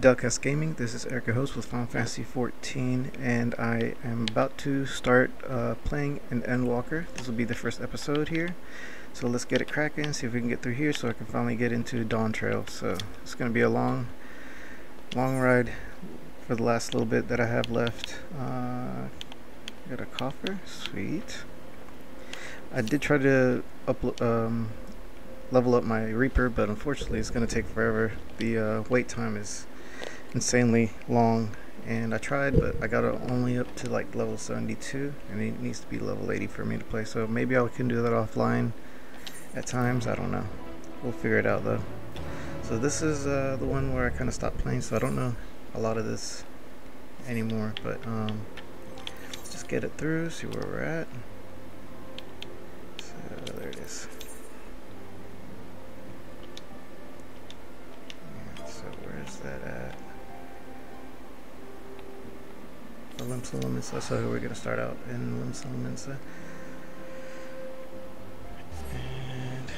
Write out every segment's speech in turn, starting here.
Delcast Gaming. This is Erik, your host with Final Fantasy XIV, and I am about to start uh, playing an Endwalker. This will be the first episode here. So let's get it cracking, see if we can get through here so I can finally get into Dawntrail. So it's going to be a long, long ride for the last little bit that I have left. Uh, got a coffer, sweet. I did try to upload, um, level up my Reaper, but unfortunately it's going to take forever. The uh, wait time is insanely long, and I tried, but I got it only up to like level 72, and it needs to be level 80 for me to play, so maybe I can do that offline at times, I don't know. We'll figure it out though. So this is uh, the one where I kind of stopped playing, so I don't know a lot of this anymore, but um, let's just get it through, see where we're at. So there it is. So where's that at? The Limsa. So we're gonna start out in Limsa. And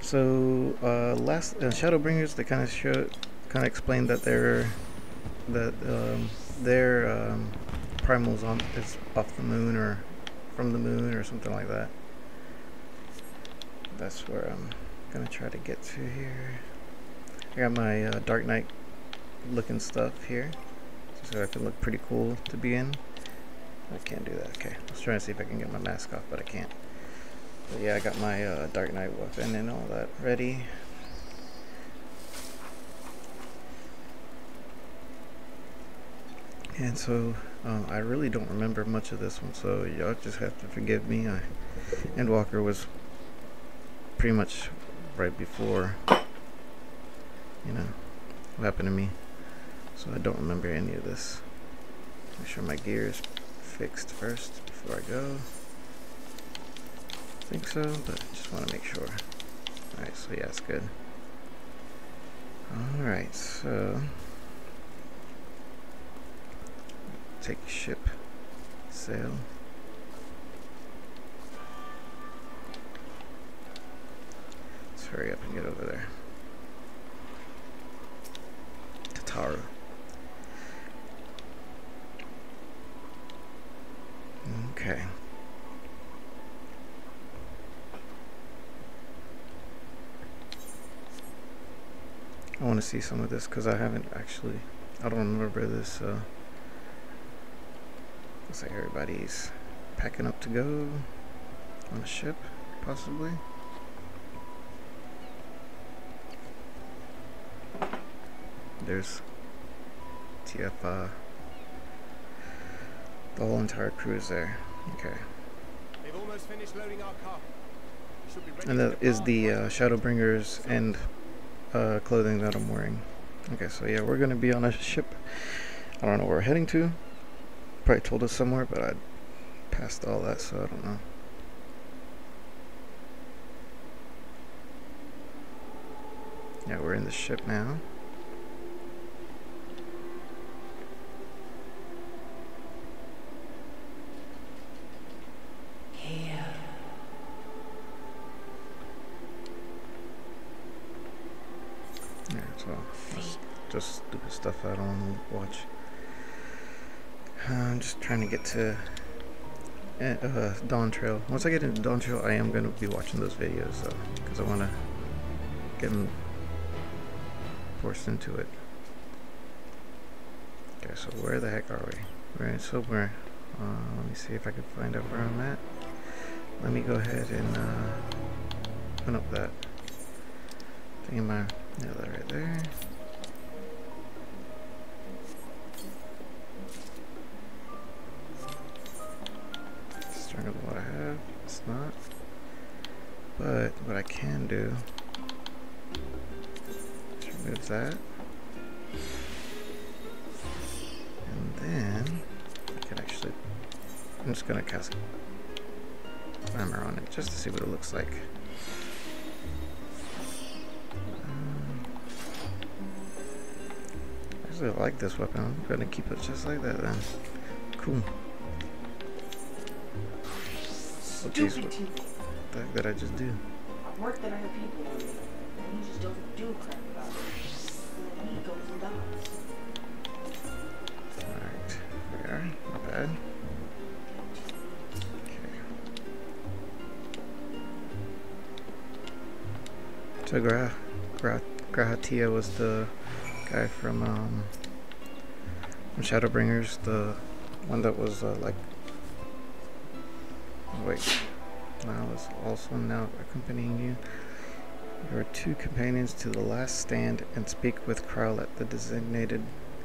so uh, last uh, Shadowbringers, they kind of showed, kind of explained that their that um, their um, primals on is off the moon or from the moon or something like that. That's where I'm gonna try to get to here. I got my uh, Dark Knight looking stuff here. So I can look pretty cool to be in. I can't do that. Okay, let's try to see if I can get my mask off, but I can't. But yeah, I got my uh, Dark Knight weapon and all that ready. And so, um, I really don't remember much of this one, so y'all just have to forgive me. I, Endwalker was pretty much right before, you know, what happened to me. So I don't remember any of this. Make sure my gear is fixed first before I go. I think so, but I just want to make sure. Alright, so yeah, it's good. Alright, so take ship, sail. Let's hurry up and get over there. Tataru. Okay. I want to see some of this because I haven't actually, I don't remember this. Uh, looks like everybody's packing up to go on a ship, possibly. There's TFA. The whole entire crew is there. Okay. And that is the uh, Shadowbringers and uh, clothing that I'm wearing. Okay, so yeah, we're gonna be on a ship. I don't know where we're heading to. Probably told us somewhere, but I passed all that, so I don't know. Yeah, we're in the ship now. Just stupid stuff I don't watch. I'm just trying to get to eh, uh, Dawntrail. Once I get into Dawntrail, I am going to be watching those videos because I want to get them forced into it. Okay, so where the heck are we? We're in somewhere. Uh, let me see if I can find out where I'm at. Let me go ahead and uh, open up that thing in my, yeah, that right there. What I have. It's not. But what I can do is remove that. And then I can actually I'm just gonna cast glamour on it just to see what it looks like. Um, I actually like this weapon. I'm gonna keep it just like that then. Cool. What these the heck did I just do? I've worked at other people and you just don't do crap about it. Alright, there. Not bad. Okay. So Gra, Gra, G'raha Tia was the guy from um, from Shadowbringers, the one that was uh, like. Wait, now is also now accompanying you. Your two companions to the last stand and speak with Krile at the designated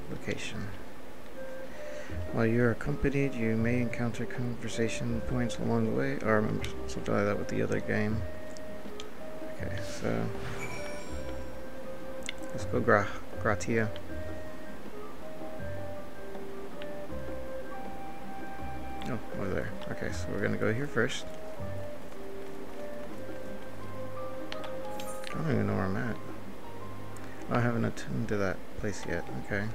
location. While you are accompanied, you may encounter conversation points along the way. Oh, I remember something like that with the other game. Okay, so let's go Gra G'raha Tia. Oh, over there. Okay, so we're gonna go here first. I don't even know where I'm at. Oh, I haven't attuned to that place yet. Okay.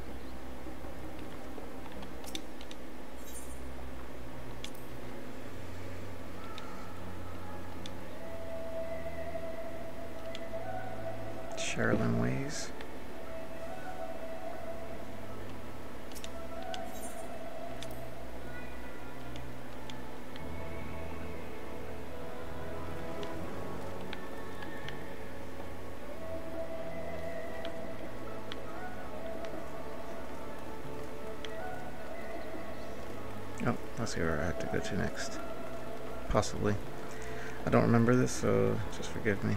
Sharlayan Ways. See where I have to go to next. Possibly. I don't remember this, so just forgive me.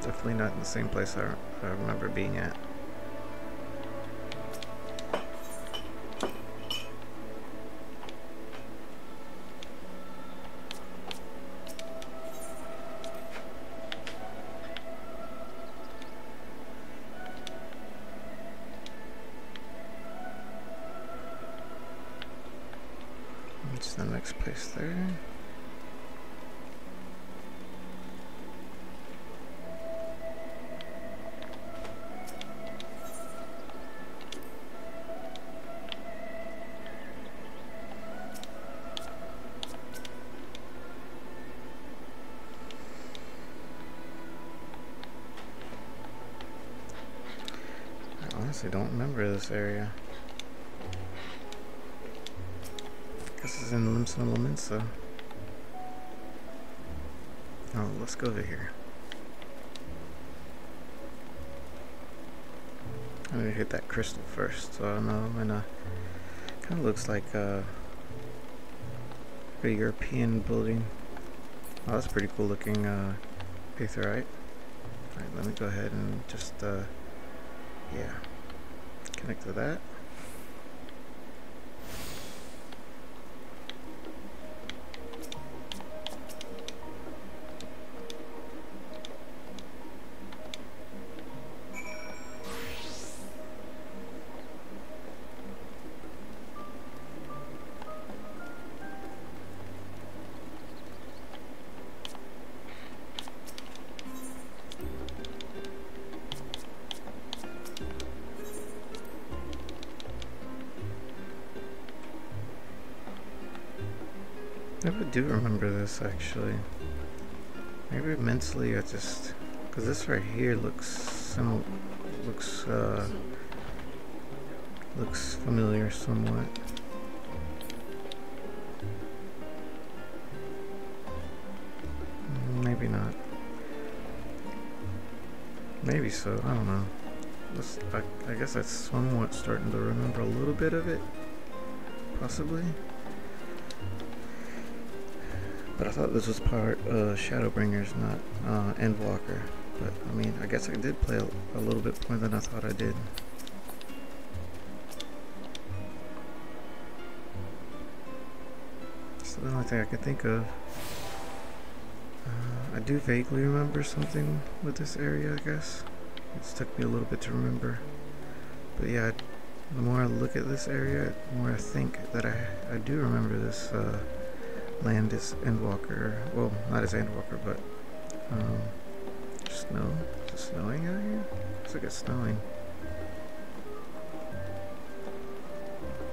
Definitely not in the same place I, I remember being at. Next place there? I honestly don't remember this area. This is in Limsa Lominsa. Oh, let's go over here. I'm gonna hit that crystal first, so I don't know when uh kinda looks like uh, a European building. Oh, that's pretty cool looking uh. Alright, let me go ahead and just uh yeah. Connect to that. Do remember this actually. Maybe mentally I just because this right here looks sim looks uh looks familiar somewhat. Maybe not. Maybe so. I don't know. I, I guess I'm somewhat starting to remember a little bit of it. Possibly. But I thought this was part uh, Shadowbringers, not uh, Endwalker. But I mean, I guess I did play a, a little bit more than I thought I did. It's the only thing I can think of. Uh, I do vaguely remember something with this area, I guess. It's took me a little bit to remember. But yeah, the more I look at this area, the more I think that I, I do remember this uh, land is Endwalker. Well, not as Endwalker, but um, snow. Is it snowing out here? Looks like it's snowing.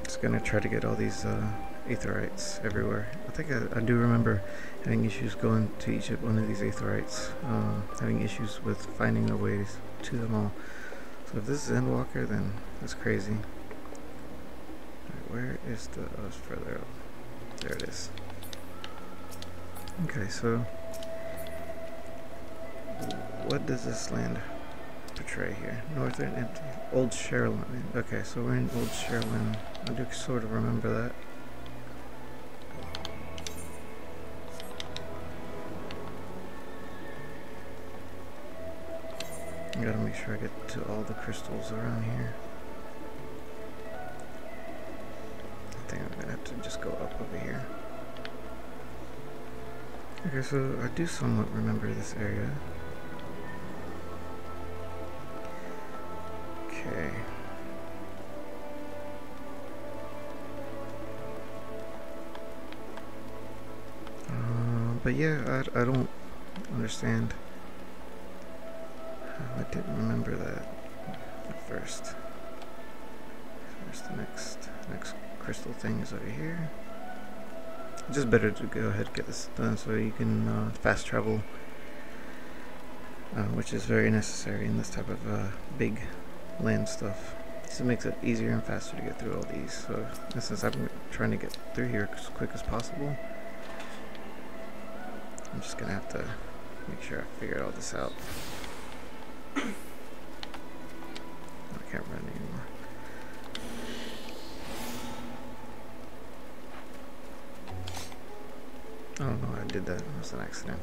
Just gonna try to get all these uh, aetherytes everywhere. I think I, I, do remember having issues going to each one of these aetherytes, um, having issues with finding the ways to them all. So if this is Endwalker, then that's crazy. Where is the... Oh, it's further up. There it is. Okay, so... What does this land portray here? Northern empty. Old Sharlayan. Okay, so we're in Old Sharlayan. I do sort of remember that. I gotta make sure I get to all the crystals around here. I think I'm gonna have to just go up over here. Okay, so I do somewhat remember this area. Okay. Uh, but yeah, I, I don't understand. I didn't remember that at first. There's the next next crystal thing is over here. Just better to go ahead and get this done so you can uh, fast travel, uh, which is very necessary in this type of uh, big land stuff. so it makes it easier and faster to get through all these. So since I'm trying to get through here as quick as possible, I'm just gonna have to make sure I figure all this out. I can't run did that. It was an accident.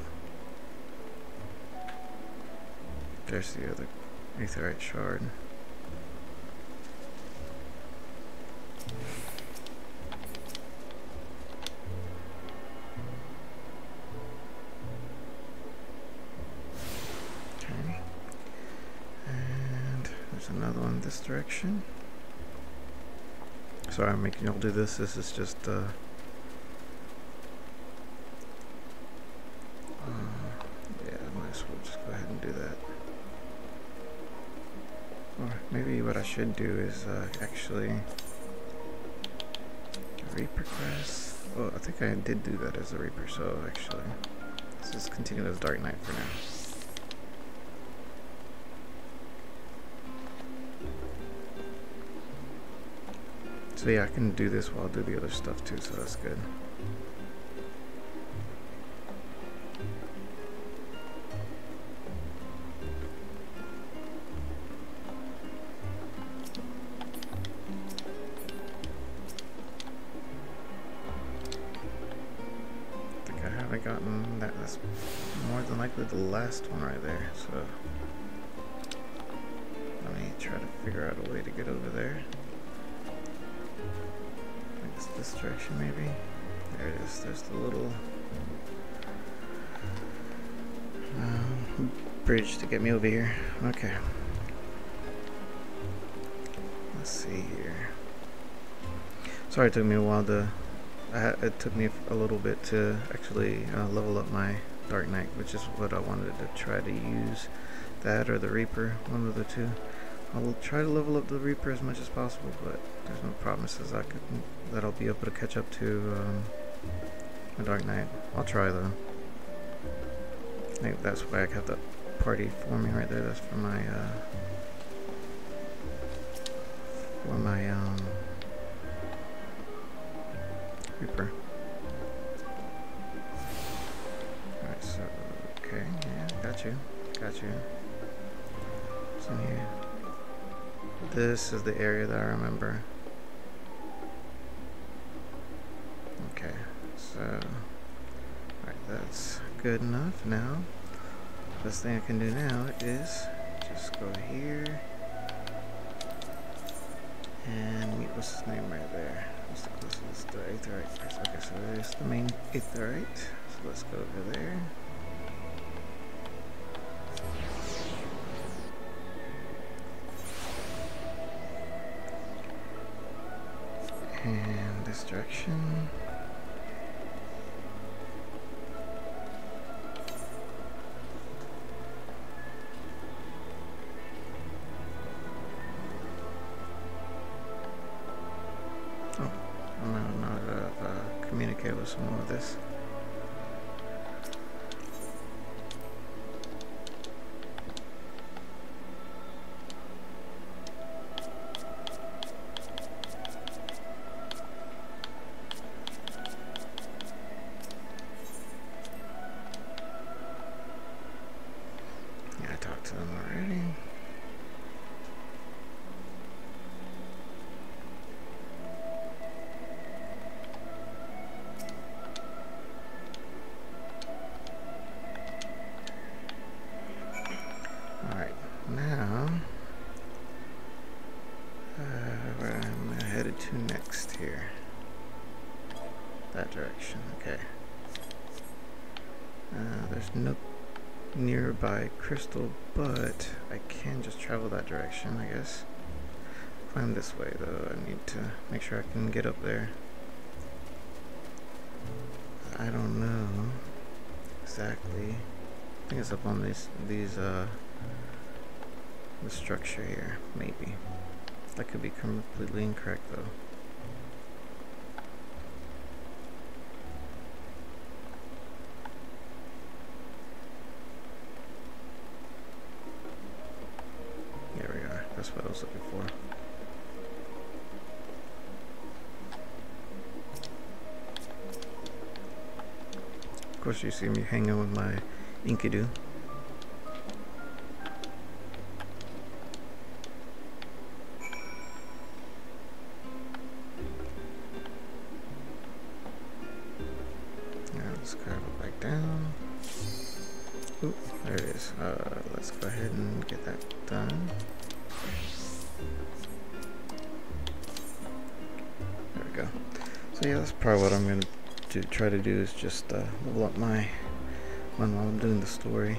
There's the other aetheryte shard. Okay. And there's another one this direction. Sorry I'm making y'all do this, this is just uh, should do is uh, actually Reaper Crest. Oh, I think I did do that as a Reaper, so actually let's just continue as Dark Knight for now. So yeah, I can do this while I do the other stuff too, so that's good. Bridge to get me over here. Okay. Let's see here. Sorry it took me a while to, it took me a little bit to actually uh, level up my Dark Knight, which is what I wanted to try to use. That or the Reaper, one of the two. I'll try to level up the Reaper as much as possible, but there's no promises I could that I'll be able to catch up to um, a Dark Knight. I'll try though. I think that's why I kept that party for me right there. That's for my uh, for my um, Reaper. Alright, so okay, yeah, got you, got you. What's in here? This is the area that I remember. Okay, so alright, that's good enough now. Best thing I can do now is just go here and meet what's his name right there. What's the closest? The aetheryte first. Okay, so there's the main aetheryte. So let's go over there. And this direction. Some of this. Crystal, but I can just travel that direction, I guess. Climb this way, though. I need to make sure I can get up there. I don't know exactly. I think it's up on these, these, uh, the structure here, maybe. That could be completely incorrect, though. You see me hanging with my Enkidu. Try to do is just uh, level up my one while I'm doing the story.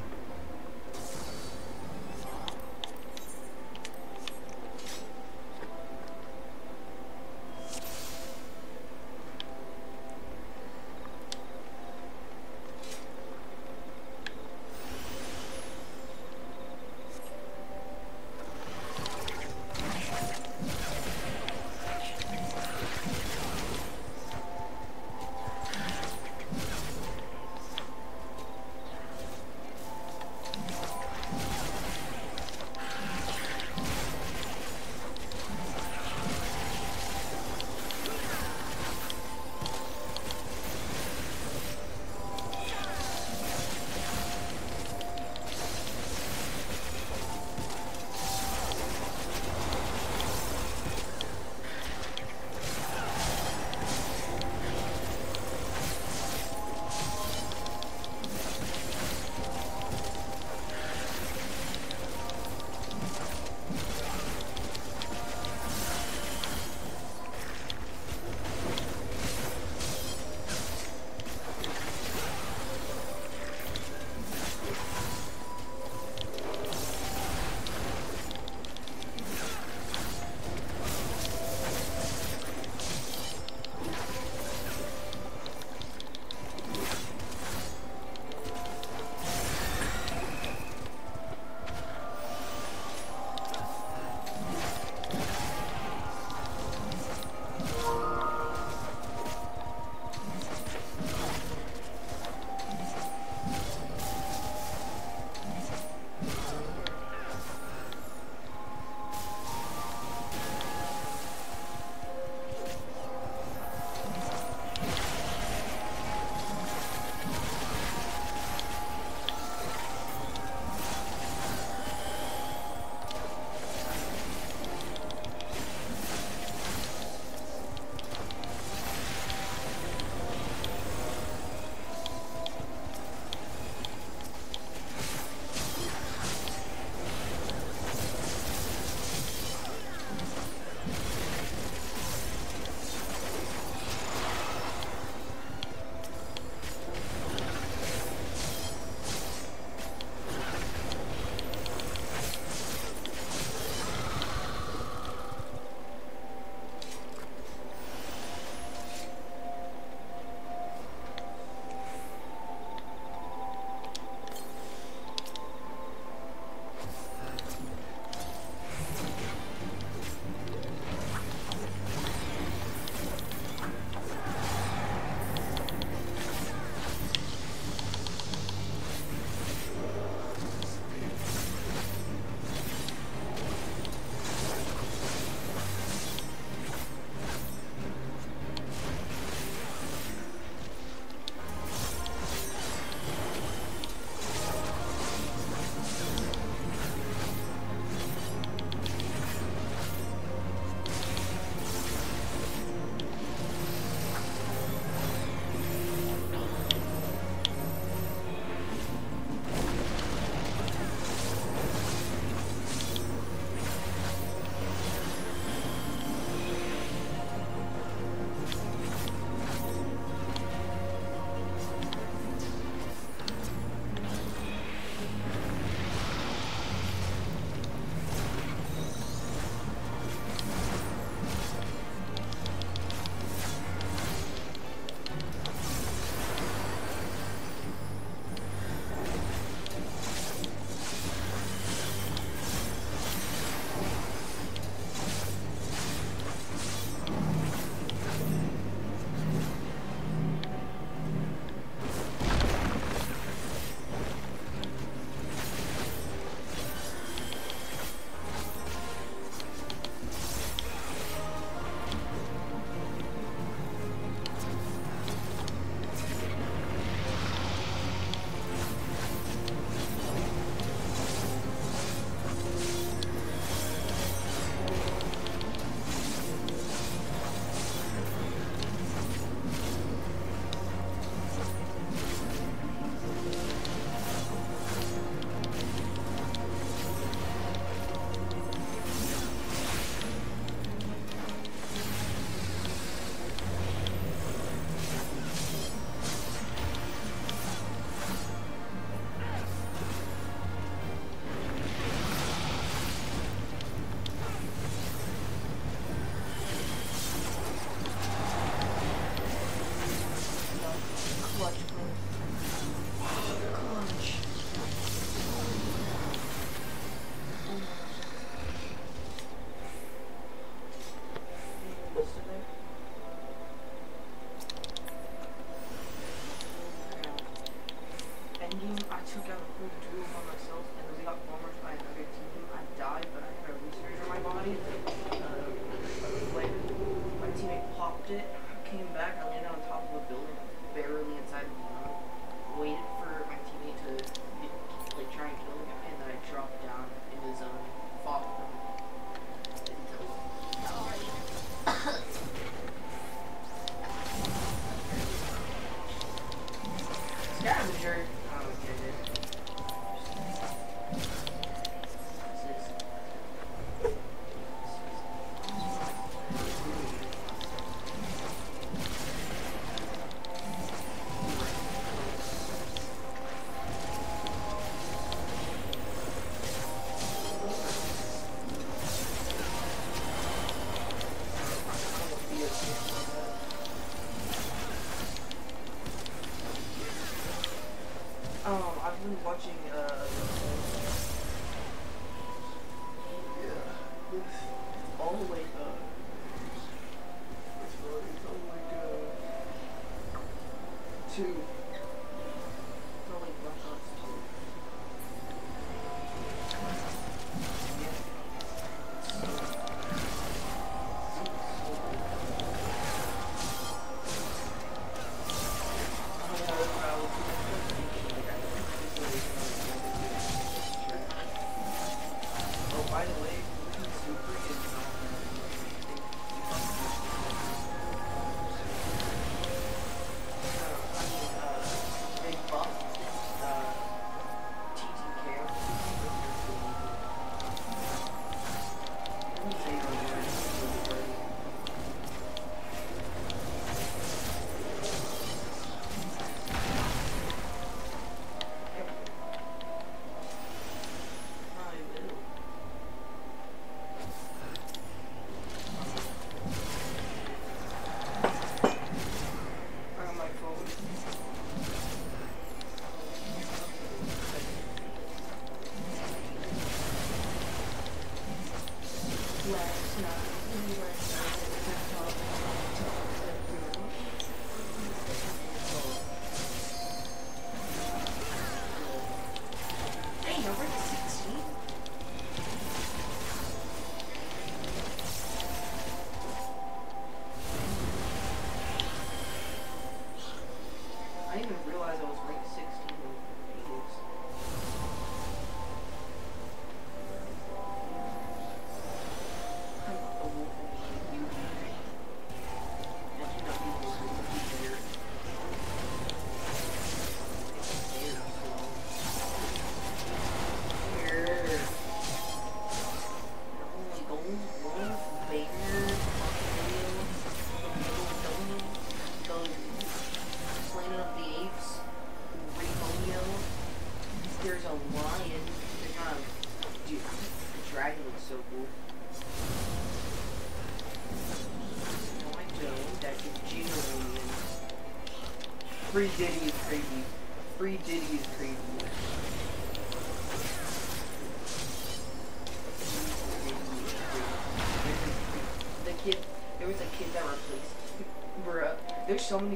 So many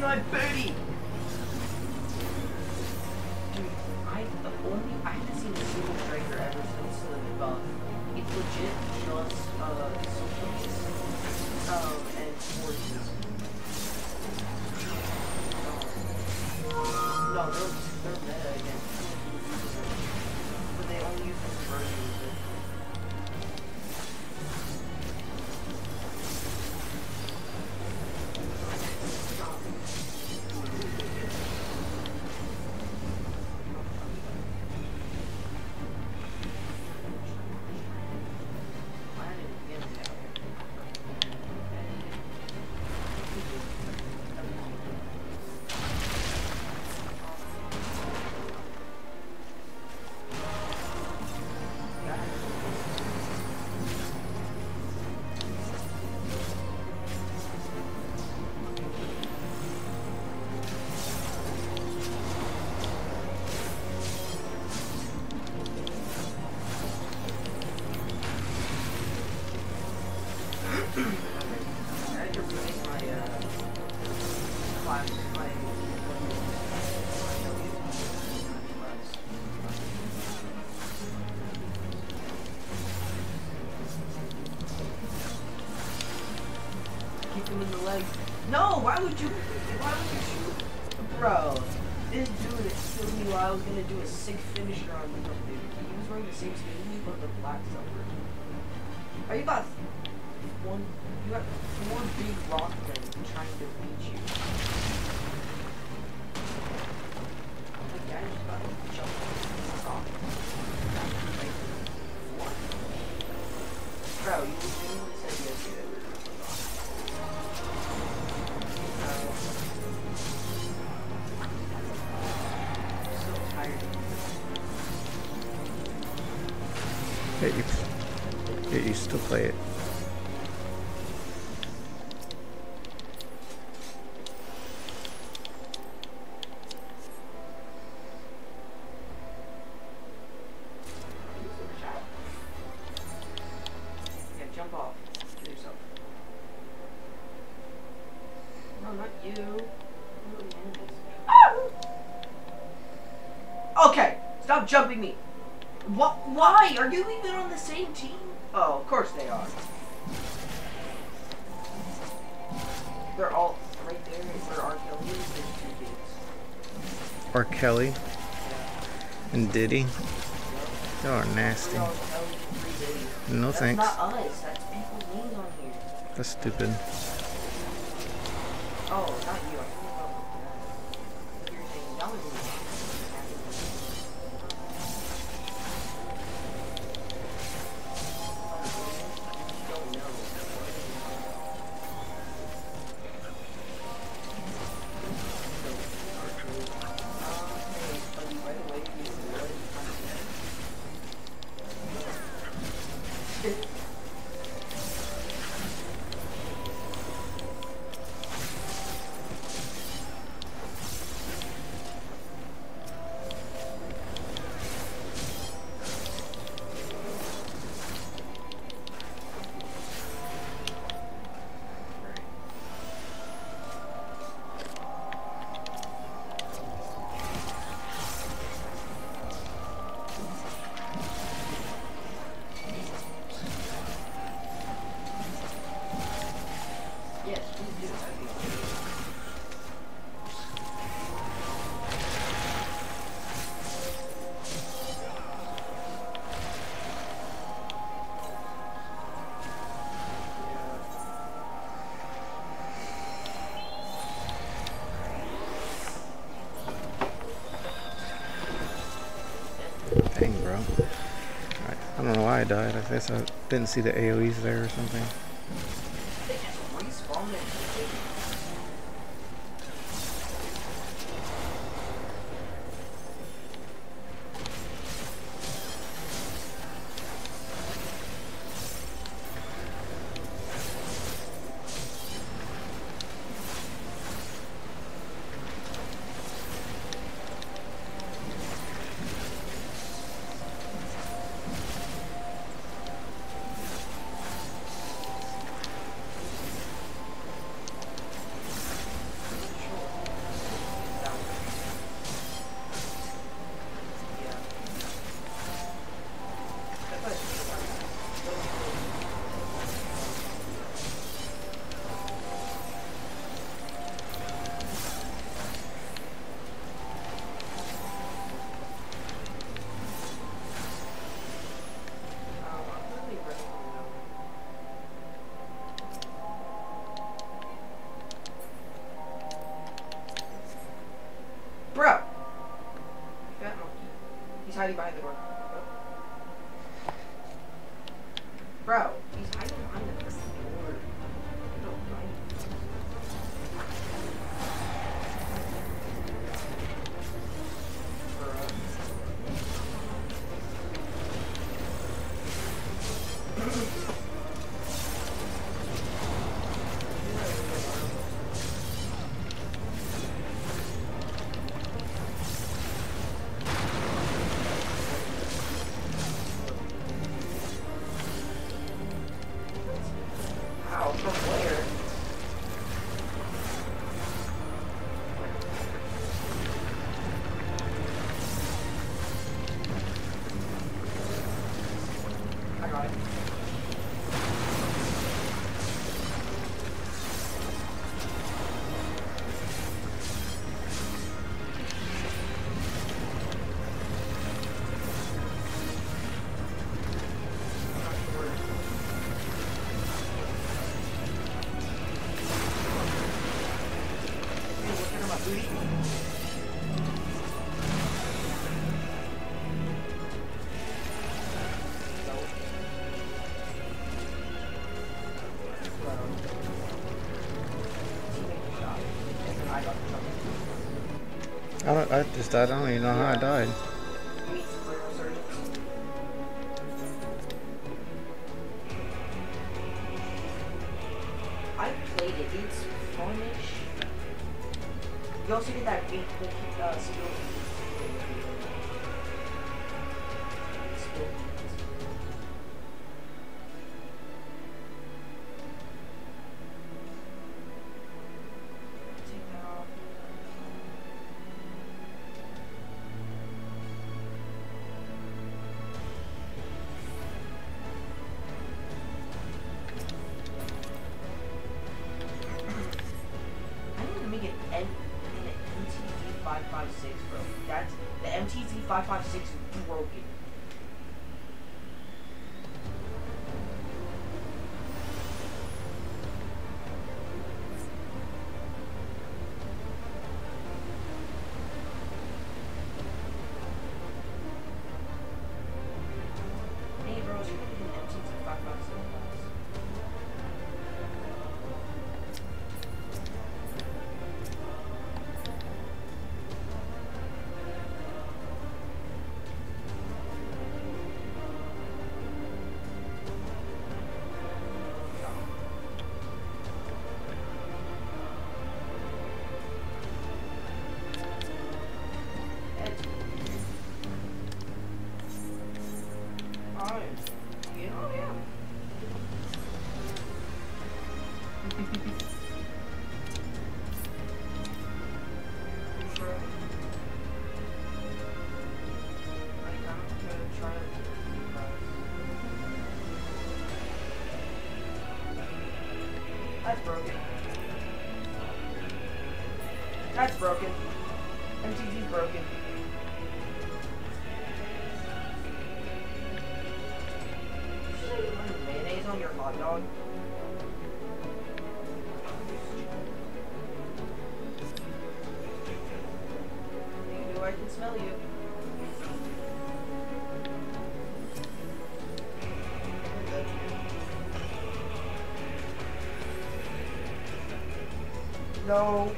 touching me No, why would you? Why would you? Bro. Are you even on the same team? Oh, of course they are. They're all right there for R. Kelly. There's two dudes. R. Kelly? Yeah. And Diddy? Y'all are nasty. No That's thanks. That's stupid. died. I guess I didn't see the AoEs there or something. I don't even know how I died. That's broken. That's broken. no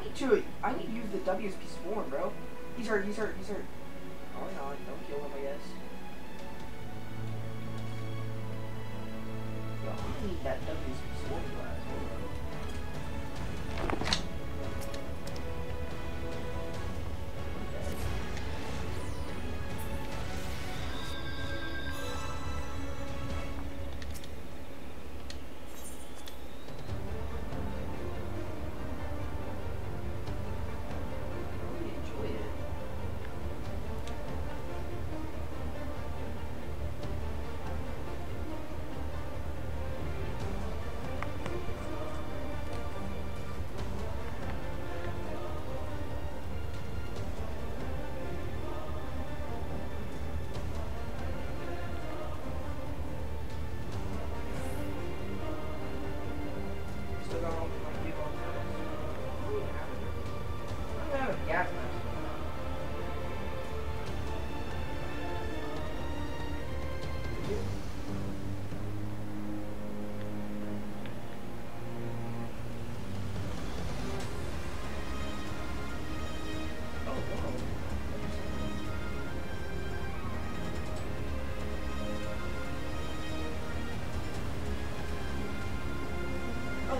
I need to. I need to use the W's piece of bro. He's hurt. He's hurt. He's hurt.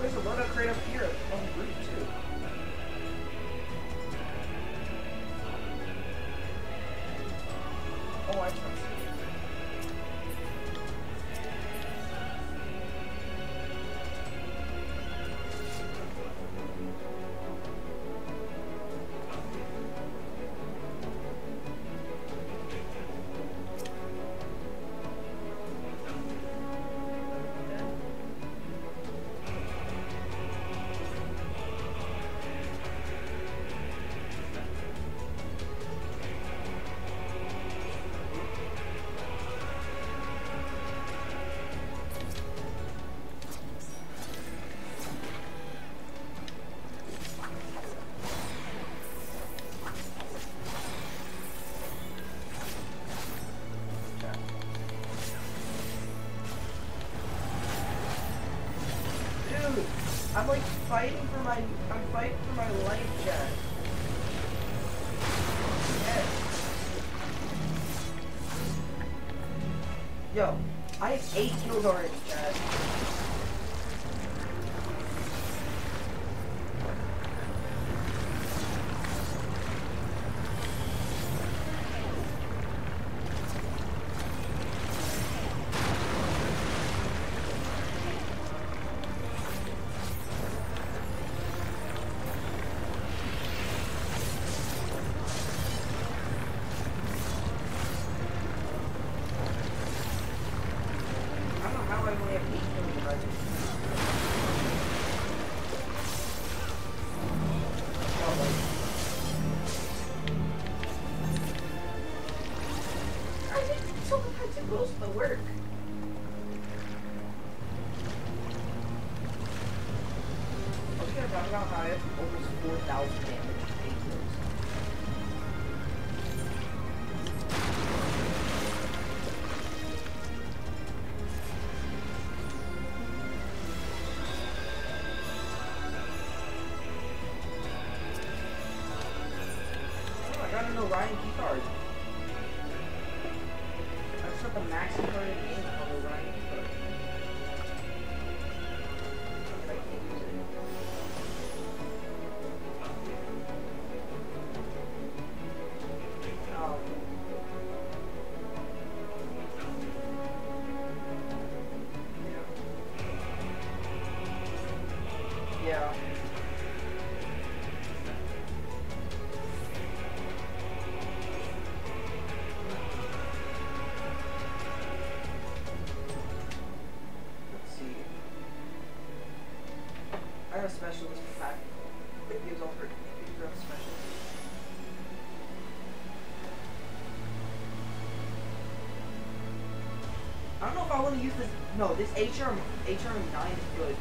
there's a lot of creative I'm like fighting for my, I'm fighting for my life, Jack. Yo, I have eight kills already. want to use this. No, this HRM HRM nine is good.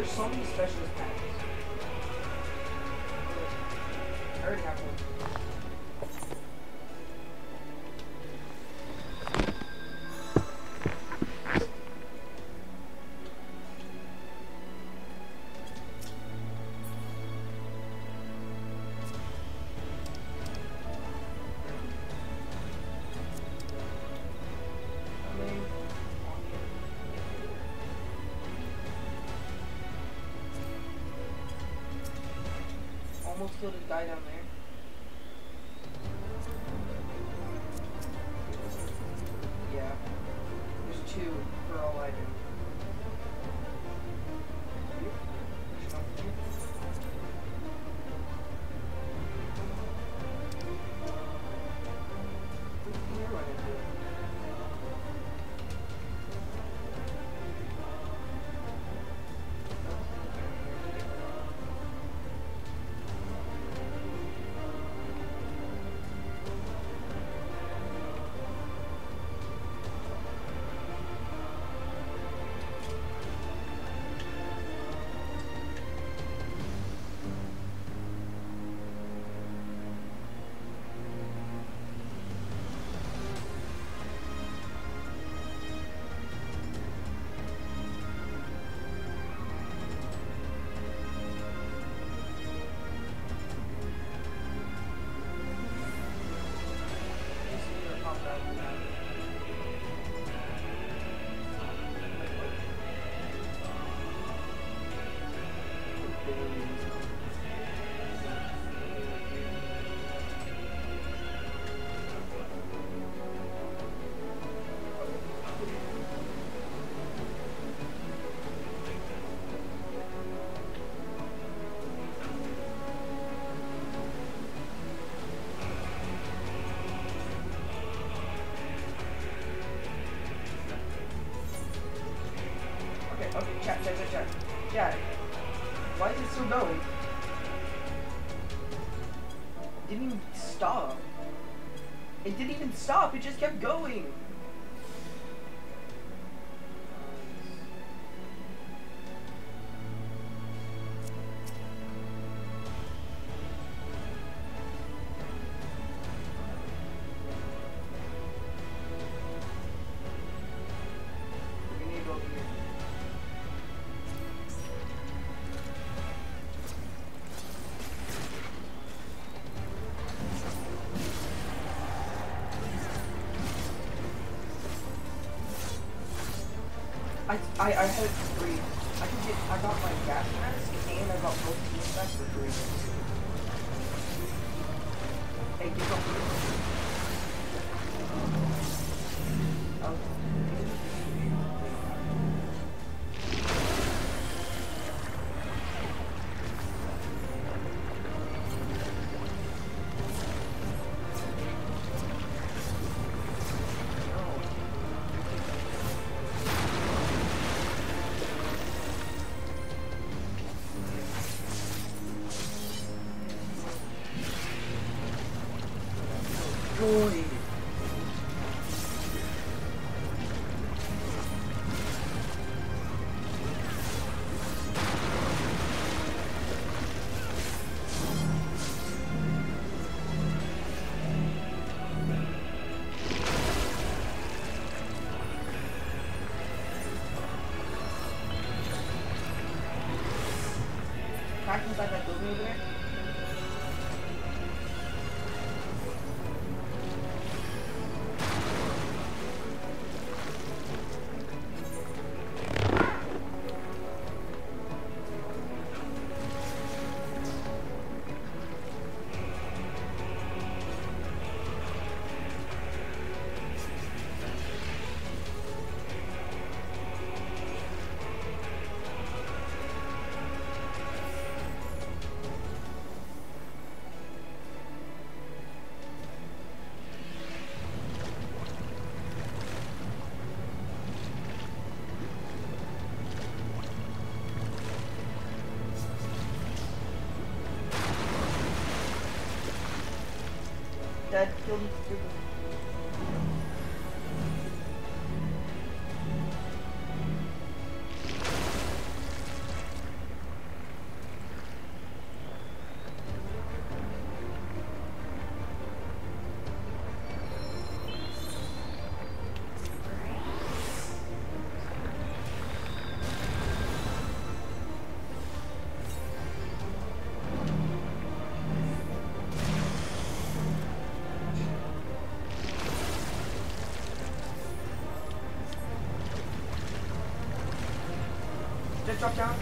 there's so many specialists killed a guy down there. check, check, check. Yeah. Why is it so low? I, I hope drop down?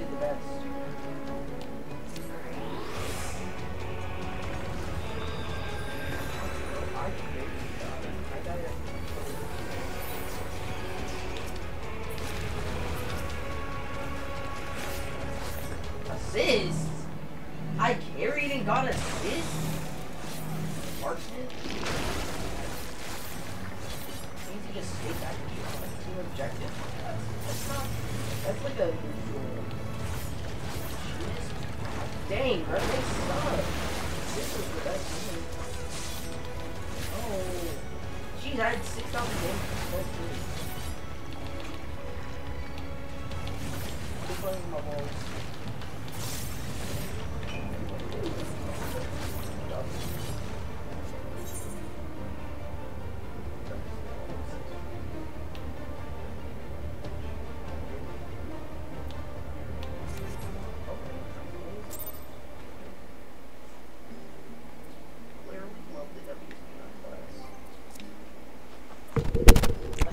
in the bad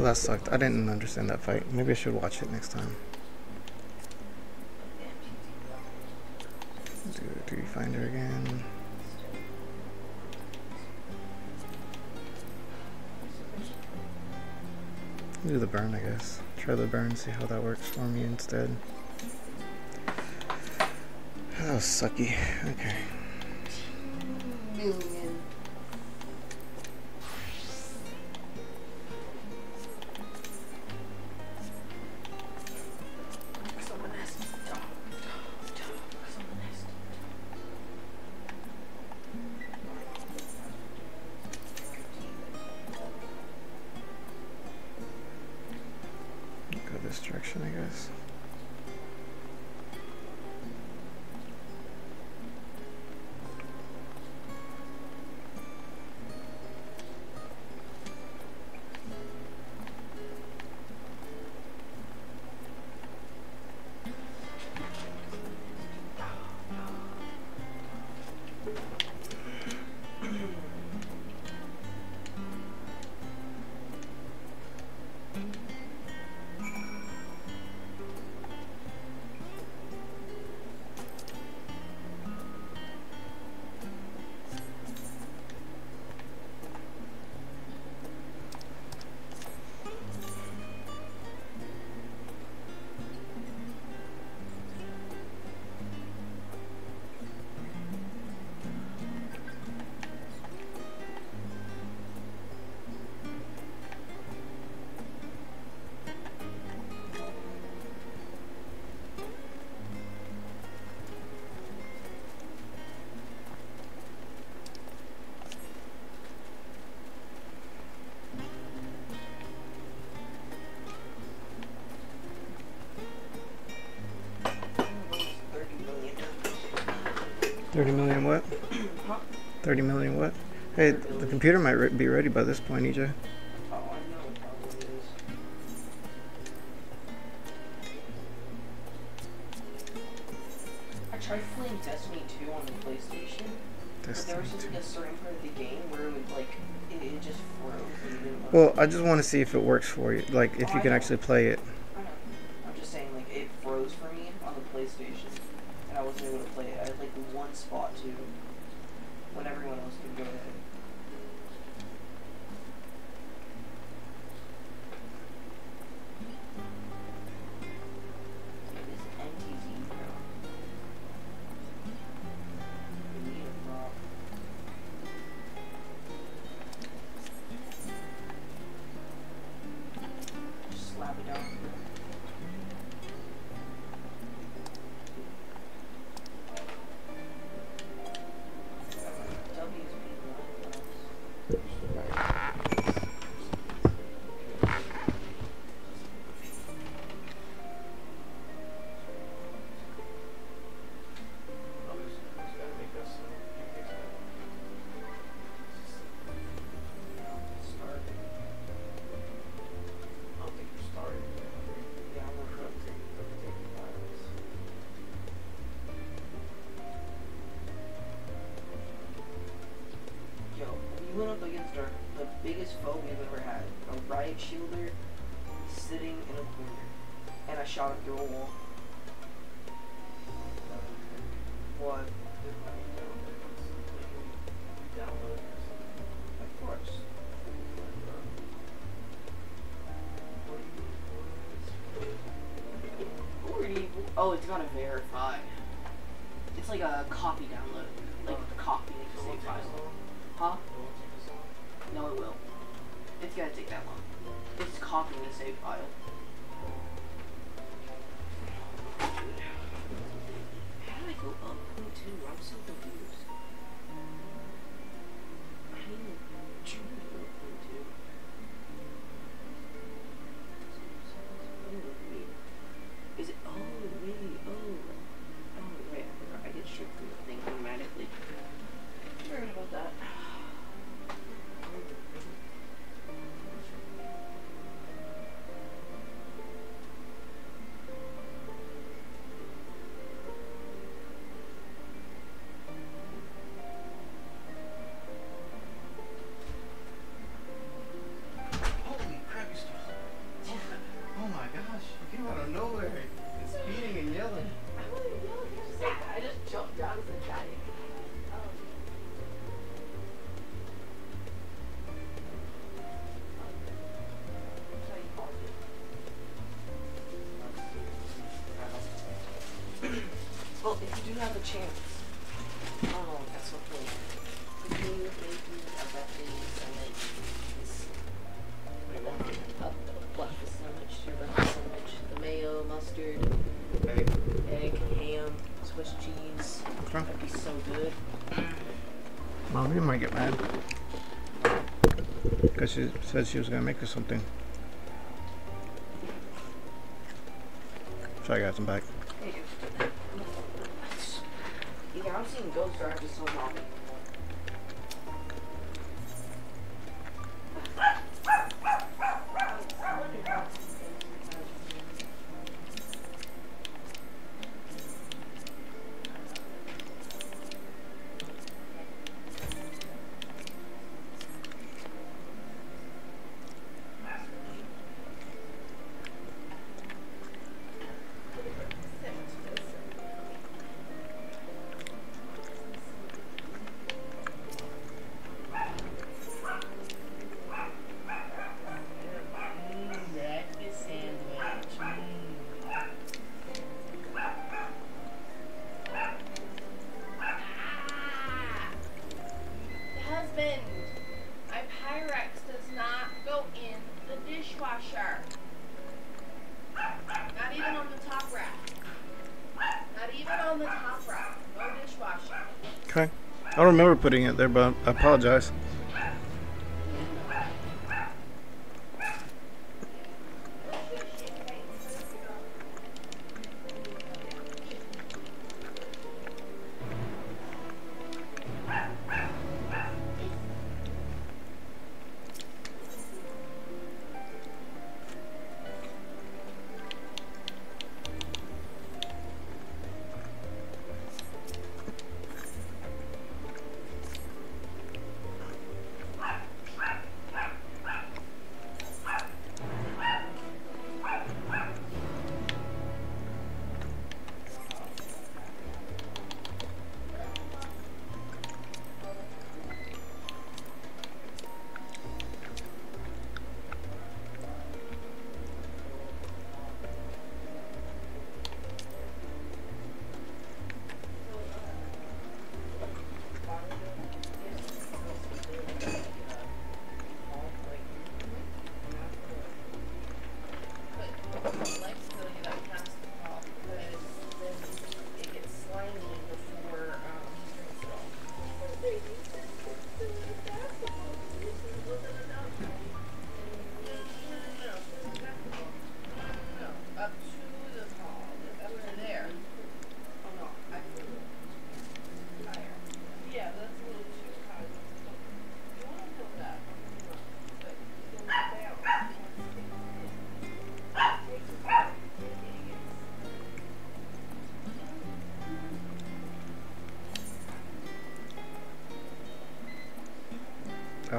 that sucked. I didn't understand that fight. Maybe I should watch it next time. Do, do we find her again? Do the burn, I guess. Try the burn, see how that works for me instead. That was sucky. Okay. 30 million what? 30 million what? Hey, the computer might be ready by this point, EJ. I tried playing Destiny 2 on the PlayStation. Destiny there was just a certain part of the game where it just froze. Well, I just want to see if it works for you, like if oh, you can actually play it. said she was going to make us something. so I got some back. putting it there, but I apologize.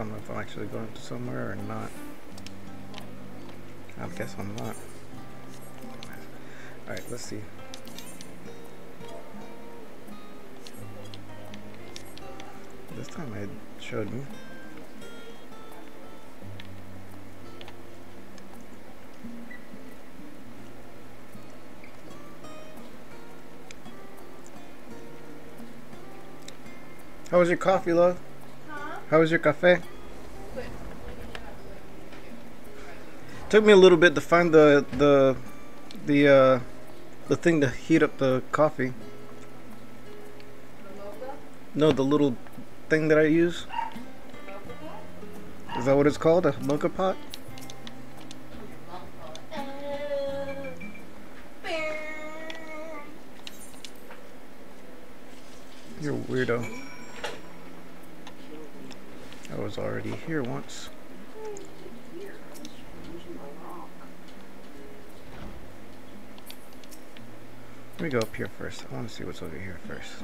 Don't know if I'm actually going to somewhere or not. I guess I'm not. Alright, let's see. This time it showed me. How was your coffee, love? Huh? How was your cafe? Took me a little bit to find the the the uh the thing to heat up the coffee. No, the little thing that I use. Is that what it's called? A moka pot? You're a weirdo. I was already here once. Me go up here first. I want to see what's over here first.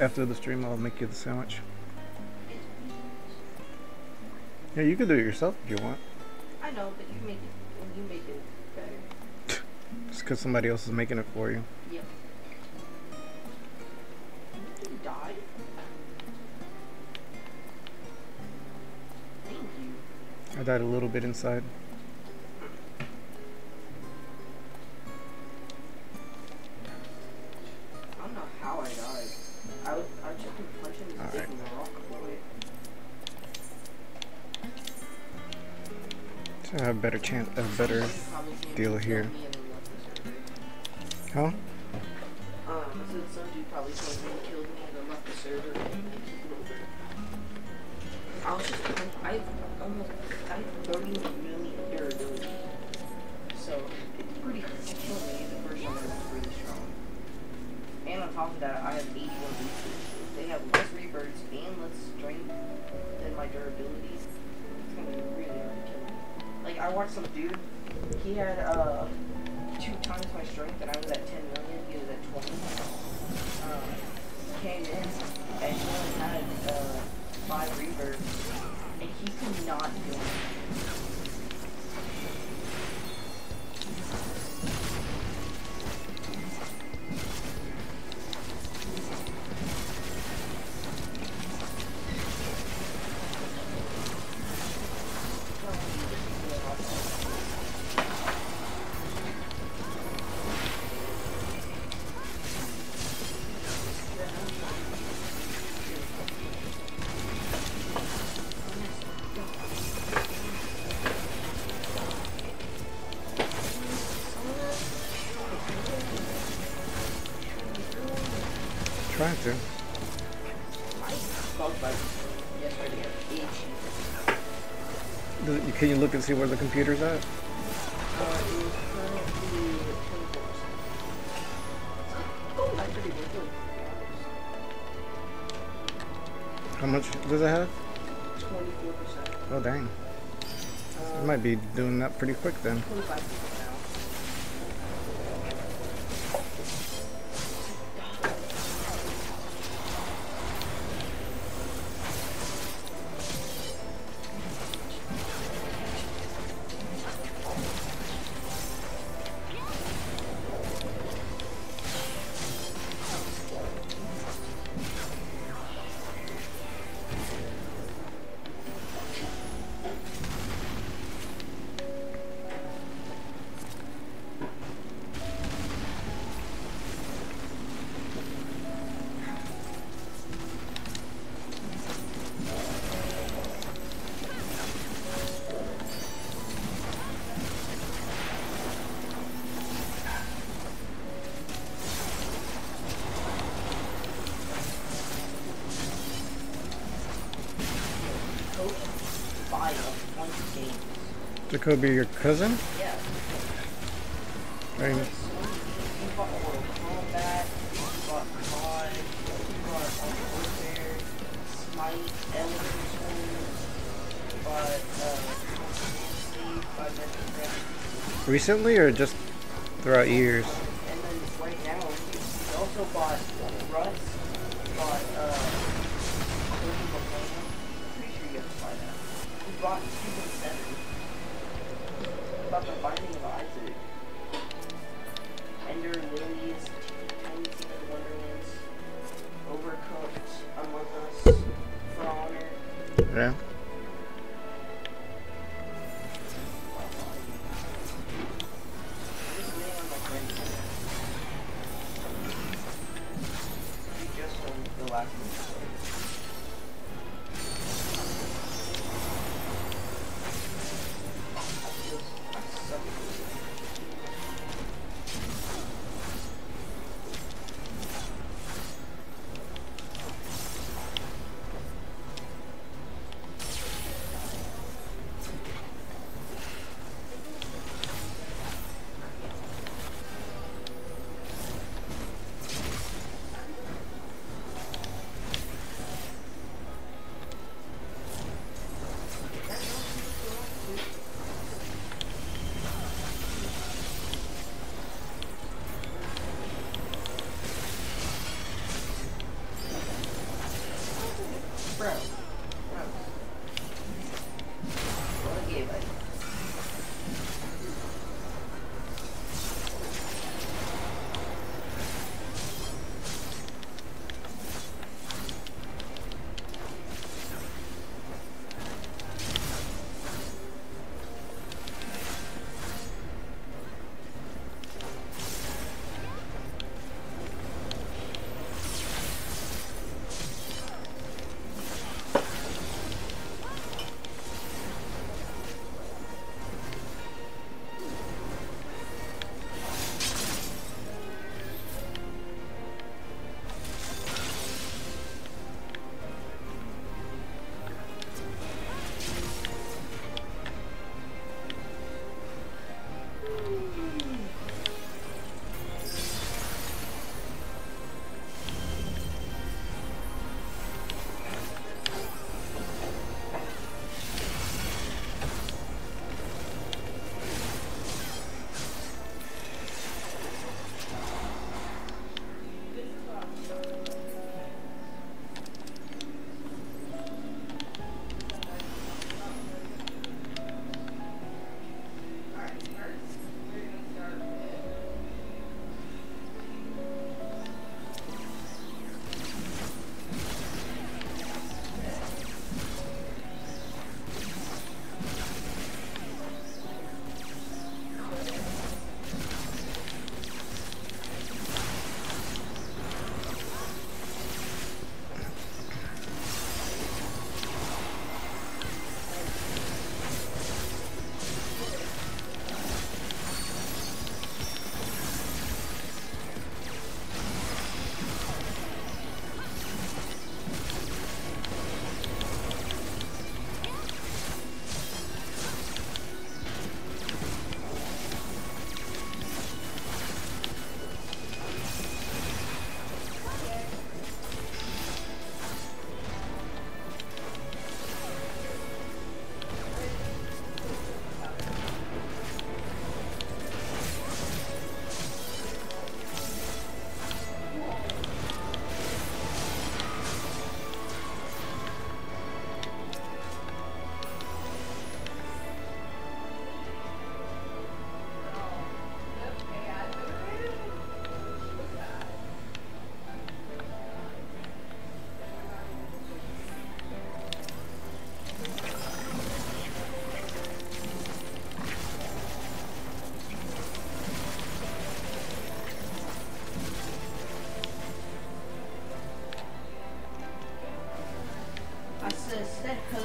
After the stream, I'll make you the sandwich. Yeah, you can do it yourself if you want. Know, but you make it you make it better. Just because somebody else is making it for you. Yep. Did you die? Thank you. I died a little bit inside. Chance, a better. Deal here. See where the computer's at? It was currently 24%. That's pretty good. How much does it have? 24%. Oh dang. Uh, It might be doing that pretty quick then. 25% uh, Fantasy, by Metric Craft. Recently or just throughout years?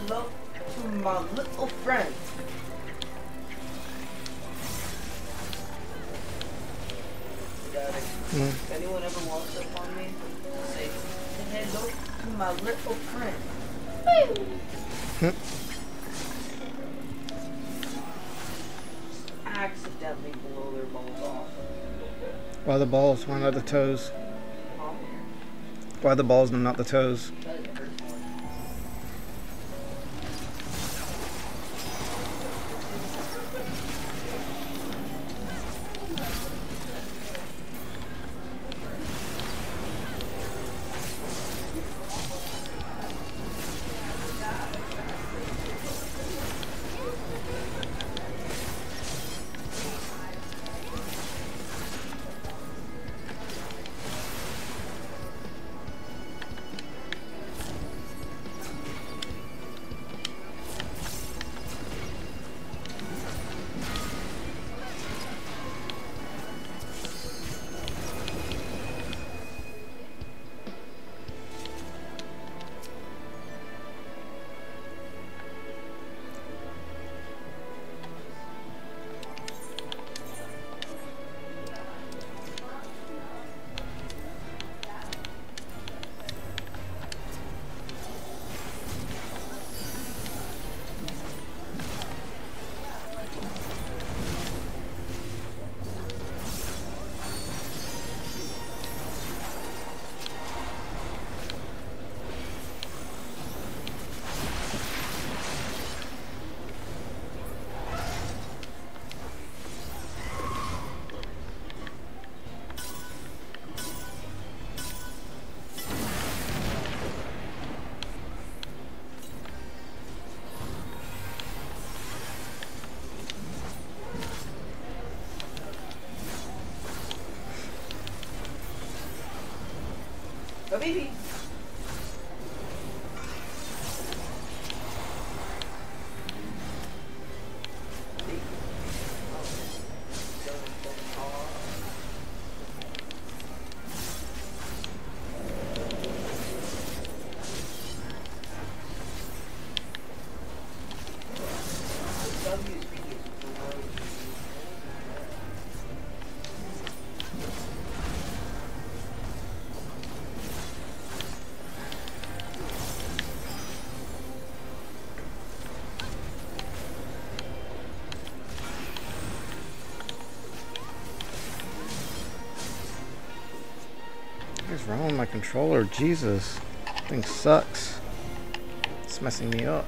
Hello to my little friend. Mm. If anyone ever walks up on me, say, hello to my little friend. Hmm. Accidentally blow their balls off. While the balls, one of the toes. Why the balls and not the toes? Wrong with my controller? Jesus. Thing sucks. It's messing me up.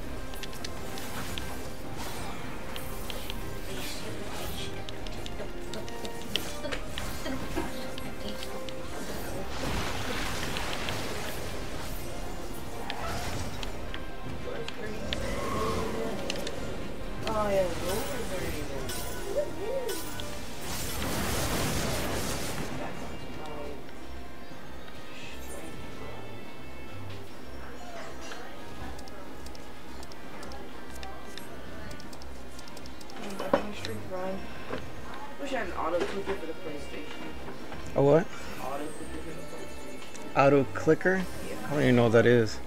Clicker? I don't even know what that is.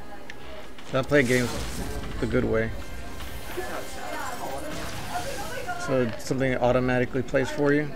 I play games the good way. So something automatically plays for you?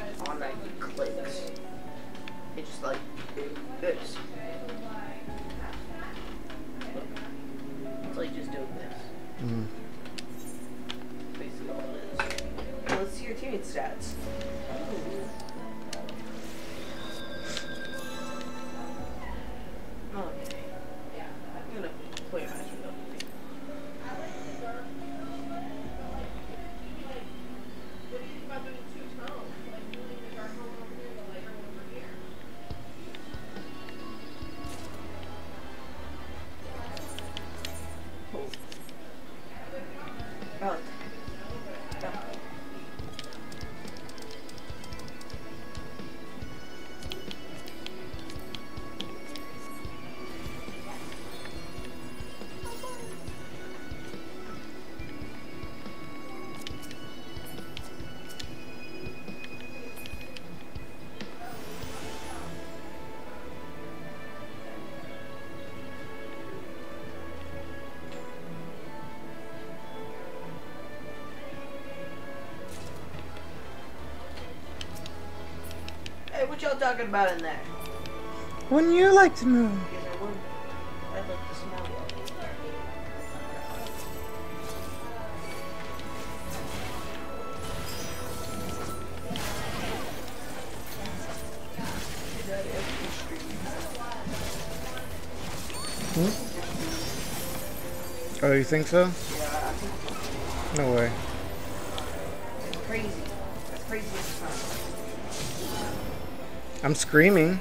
Talking about in there? Wouldn't you like to know? Because I would. I'd like to smell y'all. That every stream. Oh, you think so? Yeah, No way. it's crazy. That's crazy at the time. I'm screaming.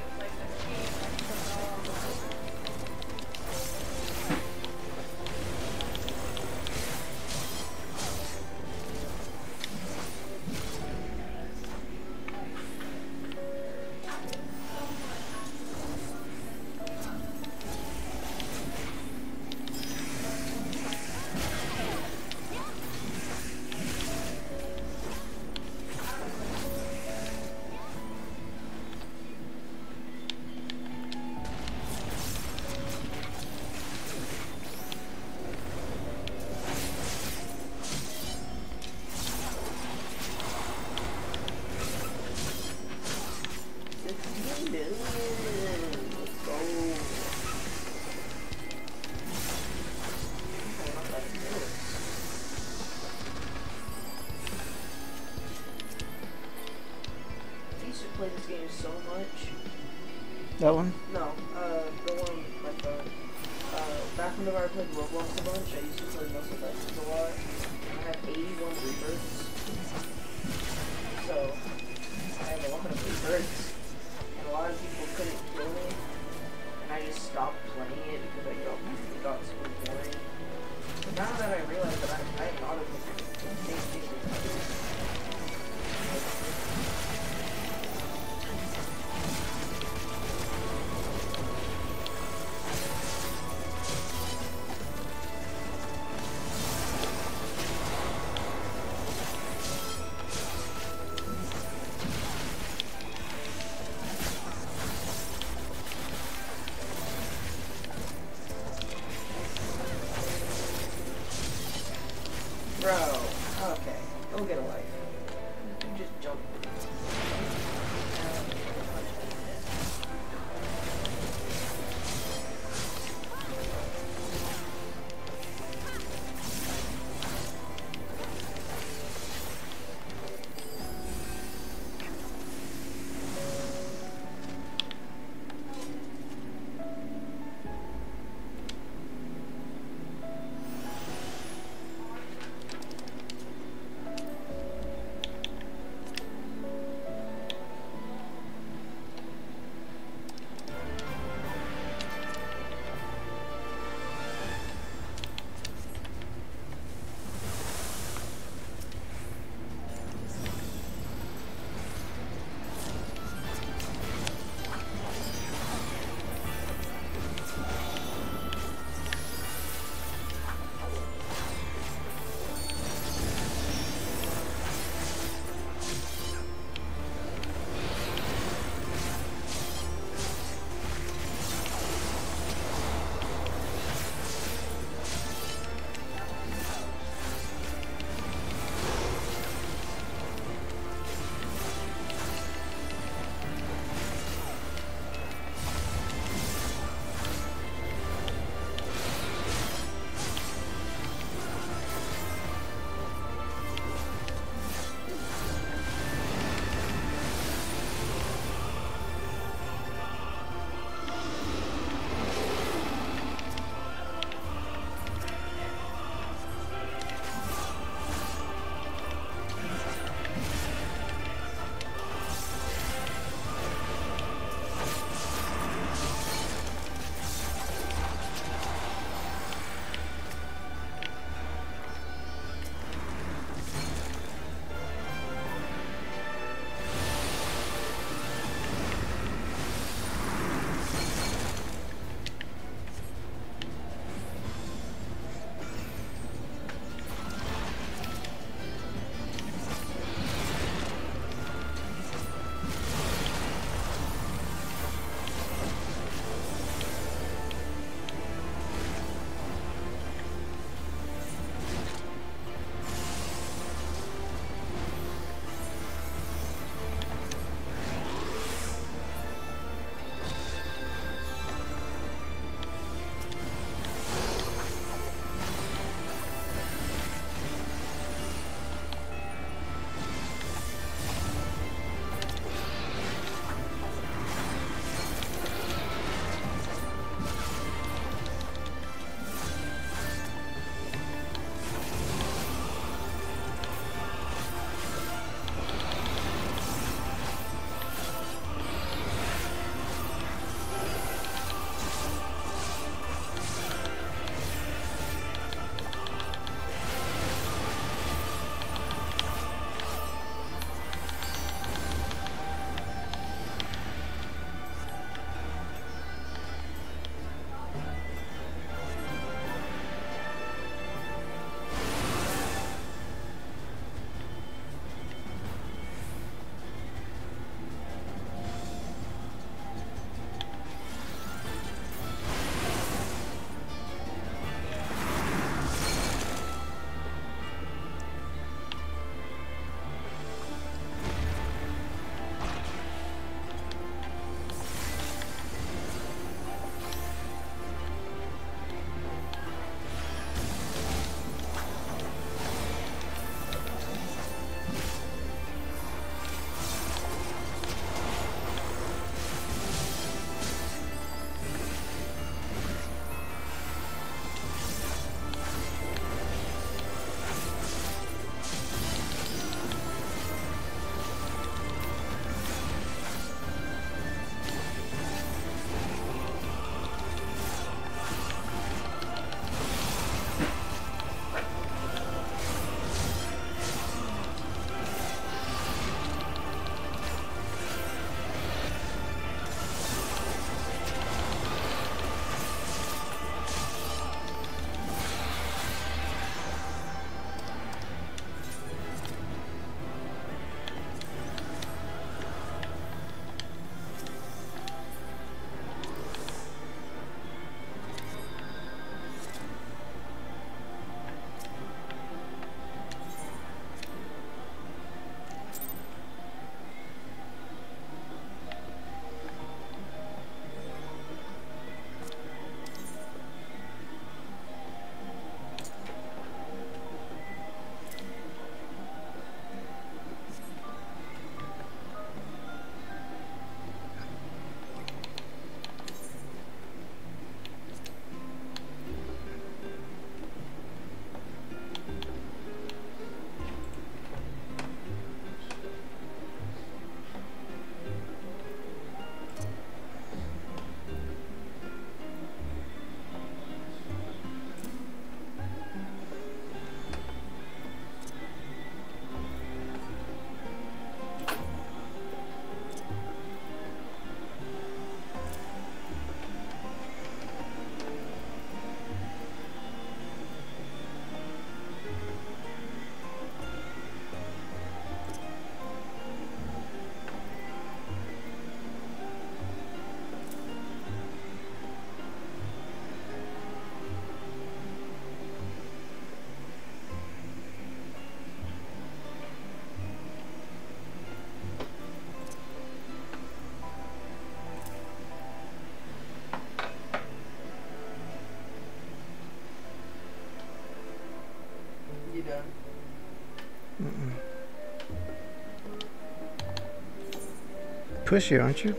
Pushy, aren't you?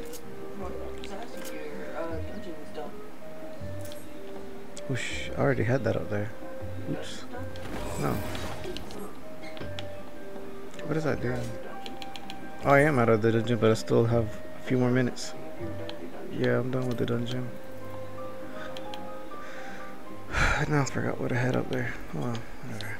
Whoosh, I already had that up there. Oops. No. What is that doing? Oh, I am out of the dungeon, but I still have a few more minutes. Yeah, I'm done with the dungeon. I now forgot what I had up there. Well, whatever.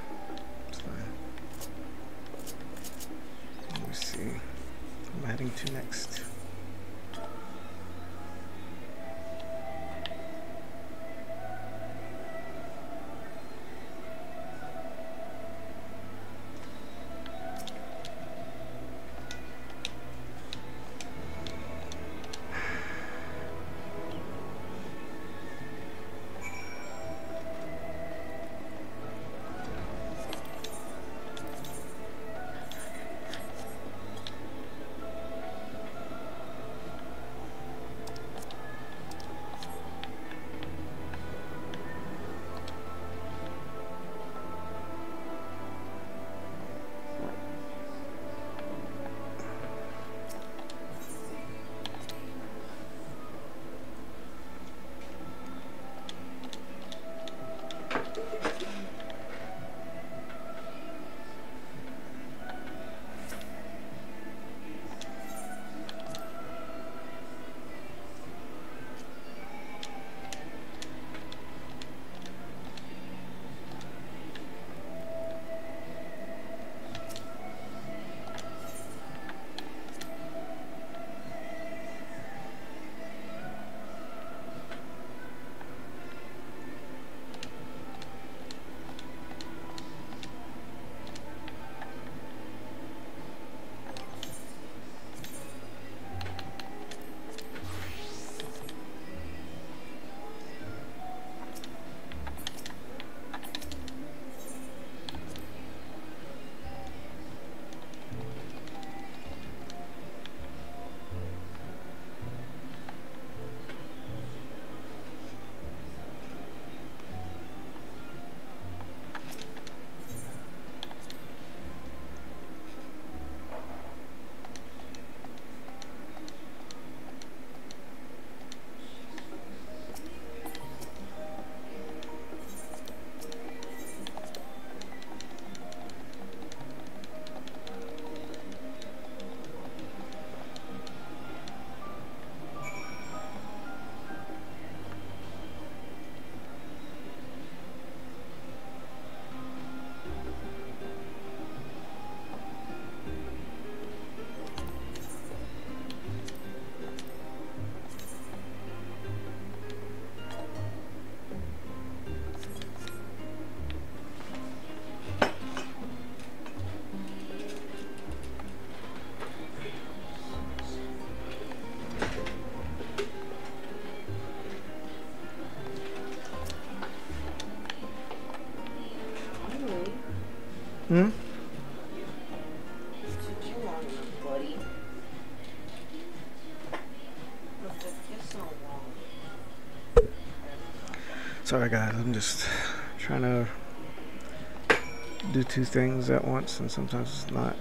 Two things at once and sometimes it's not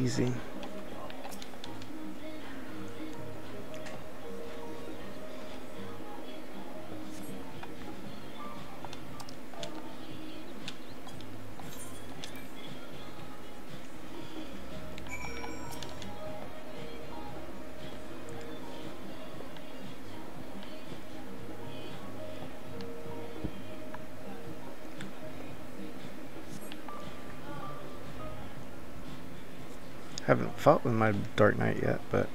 easy. Fought with my Dark Knight yet, but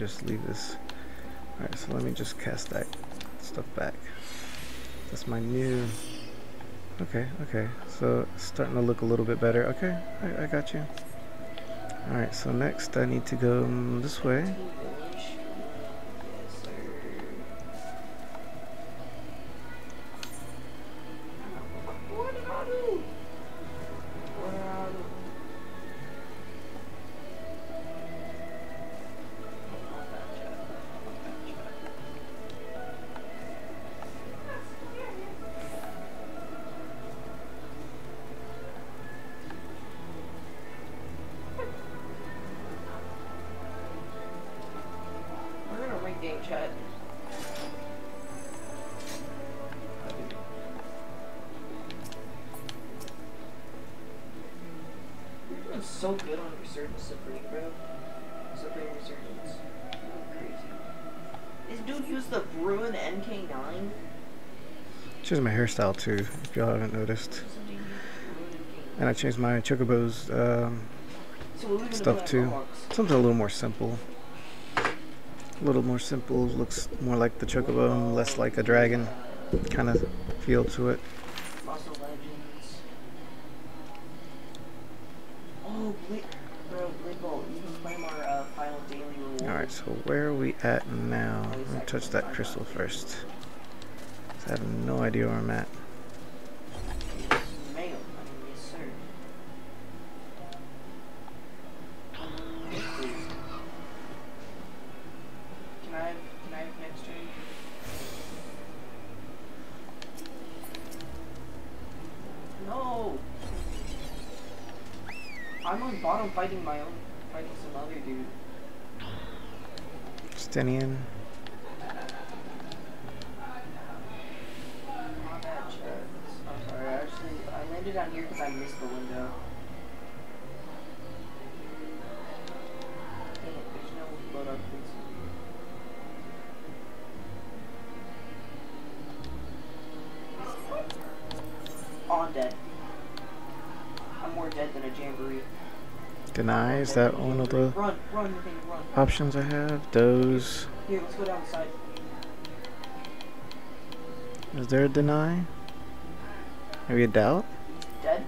just leave this. Alright, so let me just cast that stuff back. That's my new. Okay, okay. So starting to look a little bit better. Okay, I, I got you. Alright, so next I need to go mm, this way. Hairstyle too, if y'all haven't noticed. And I changed my chocobo's um, So what are we gonna stuff too. Something a little more simple. A little more simple, looks more like the chocobo less like a dragon kind of feel to it. Oh, Blit, bro, Blitbolt, you can claim our uh, final daily reward. Alright, so where are we at now? Let me touch that crystal first. I have no idea where I'm at. I'm on bottom fighting my own, Run, run, thing, run. options I have? Those. Here, let's go down the side. Is there a deny? Maybe a doubt? Dead?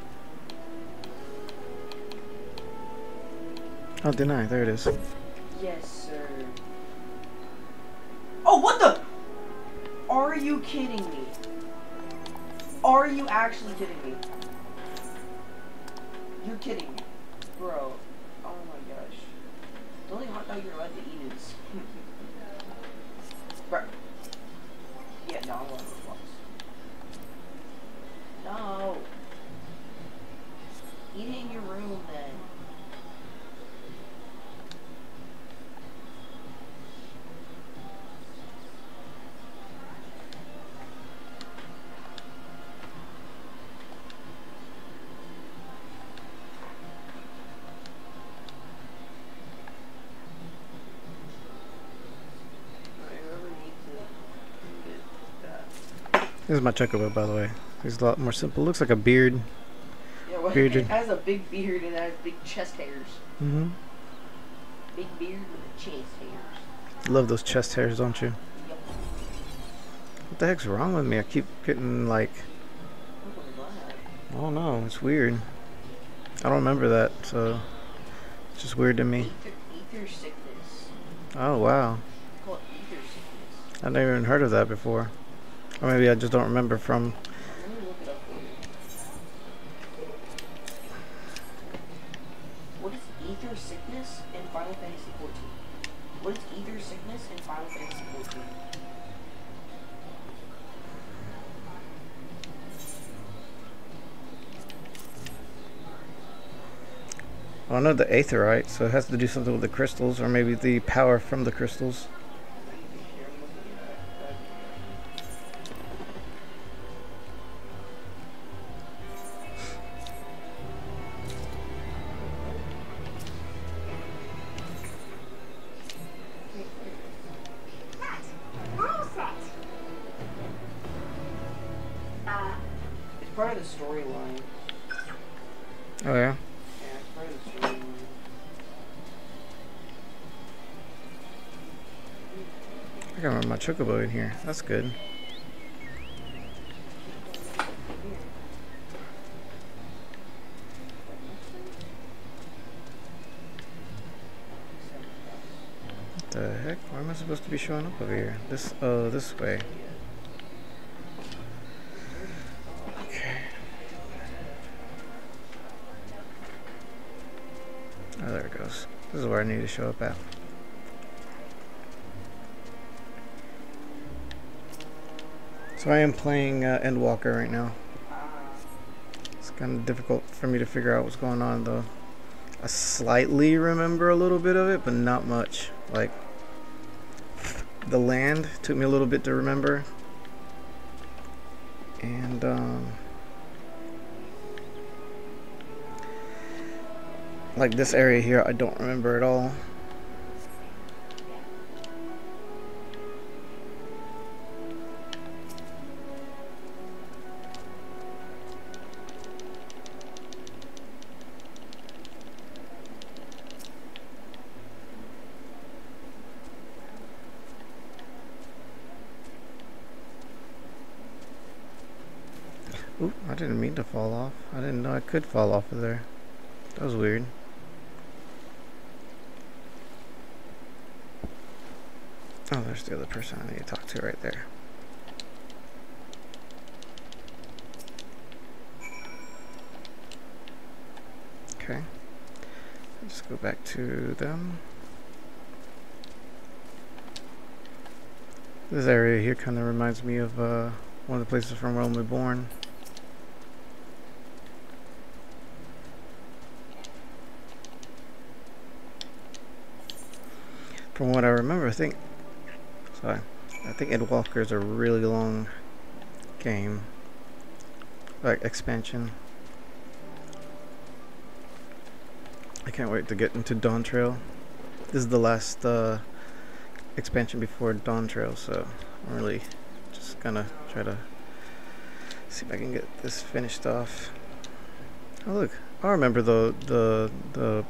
Oh, deny, there it is. Yes, sir. Oh, what the? Are you kidding me? Are you actually kidding me? You're kidding me. Bro. Oh you're allowed to eat is. This is my chocobo, by the way. He's a lot more simple. Looks like a beard. Yeah, well, Bearded. it has a big beard and it has big chest hairs. Mm-hmm. Big beard with chest hairs. Love those chest hairs, don't you? Yep. What the heck's wrong with me? I keep getting like. I don't know. It's weird. I don't remember that, so it's just weird to me. Ether, ether sickness. Oh wow, It's called ether sickness. I've never even heard of that before. Or maybe I just don't remember from. Let me look it up for you. What is ether sickness in Final Fantasy 14? What is either sickness in Final Fantasy 14? Well, I know the aetheryte, so it has to do something with the crystals, or maybe the power from the crystals. Chocobo in here. That's good. What the heck? Why am I supposed to be showing up over here? This, uh, this way. Okay. Oh, there it goes. This is where I need to show up at. So I am playing uh, Endwalker right now. It's kind of difficult for me to figure out what's going on though. I slightly remember a little bit of it, but not much. Like the land took me a little bit to remember. And um like this area here I don't remember at all. Didn't know I could fall off of there. That was weird. Oh, there's the other person I need to talk to right there. Okay. Let's go back to them. This area here kind of reminds me of uh, one of the places from Realm Reborn. From what I remember, I think. Sorry, I think Endwalker is a really long game, like expansion. I can't wait to get into Dawntrail. This is the last uh, expansion before Dawntrail, so I'm really just gonna try to see if I can get this finished off. Oh look, I remember the the the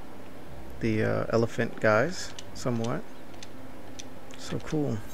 the uh, elephant guys somewhat. So cool.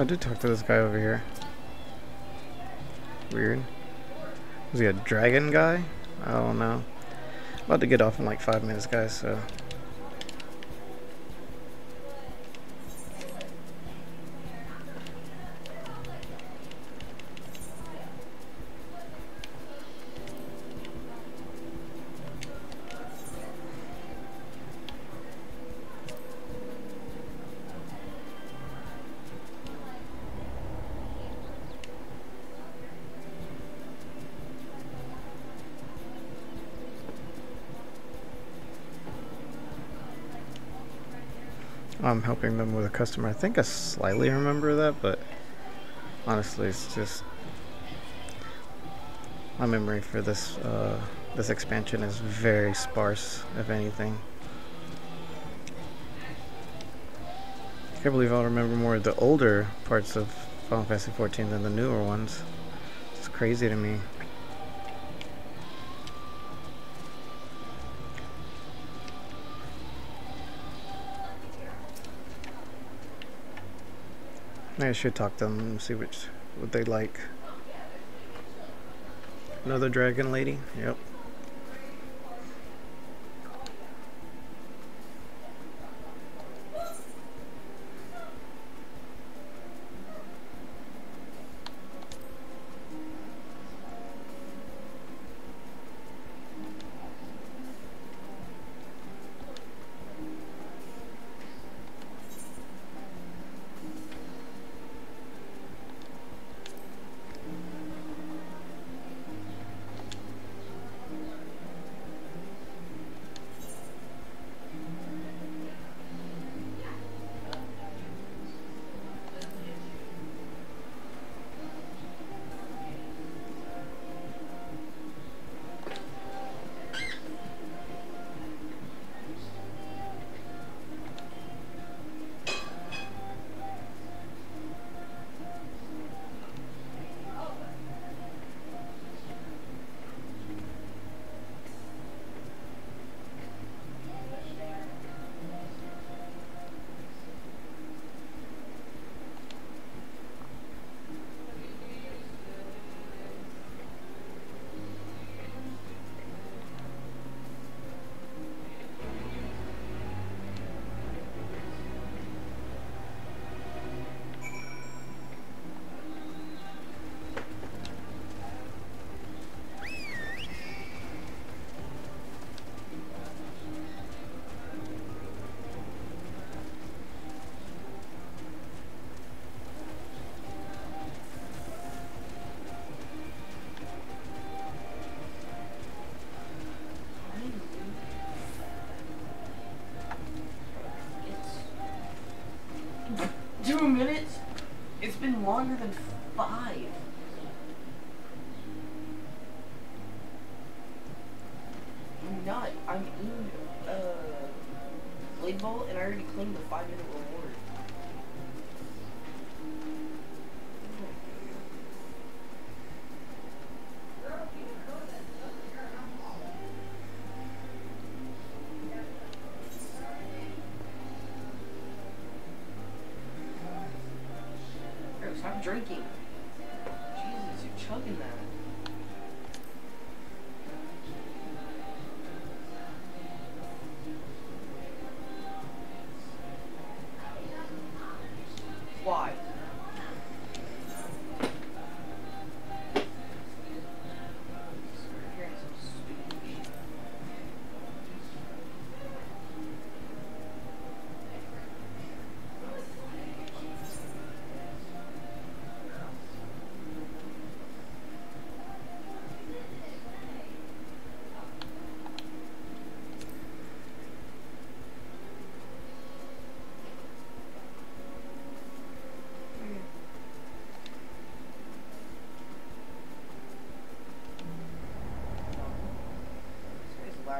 I did talk to this guy over here. Weird. Is he a dragon guy? I don't know. About to get off in like five minutes, guys, so. I'm helping them with a customer. I think I slightly remember that, but honestly, it's just my memory for this uh, this expansion is very sparse, if anything. I can't believe I'll remember more of the older parts of Final Fantasy XIV than the newer ones. It's crazy to me. I should talk to them see which what they like. Another dragon lady? Yep.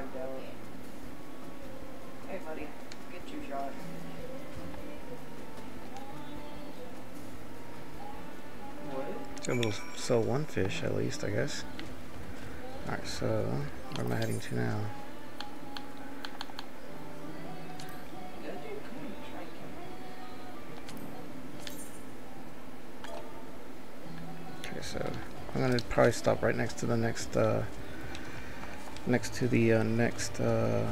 Lagged out. Hey, buddy. Get two shot. What? It's able to sell one fish at least, I guess. Alright, so where am I heading to now? Okay, so I'm gonna probably stop right next to the next, uh, next to the uh, next uh,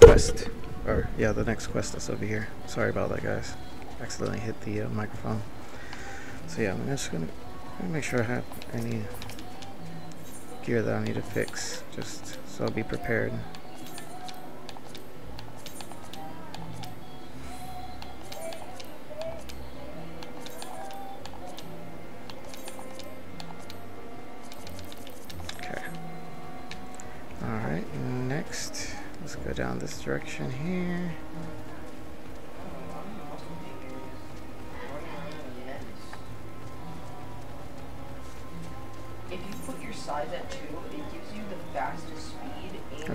quest, or yeah, the next quest that's over here. Sorry about that, guys. Accidentally hit the uh, microphone. So yeah, I'm just gonna, gonna make sure I have any gear that I need to fix, just so I'll be prepared. direction here.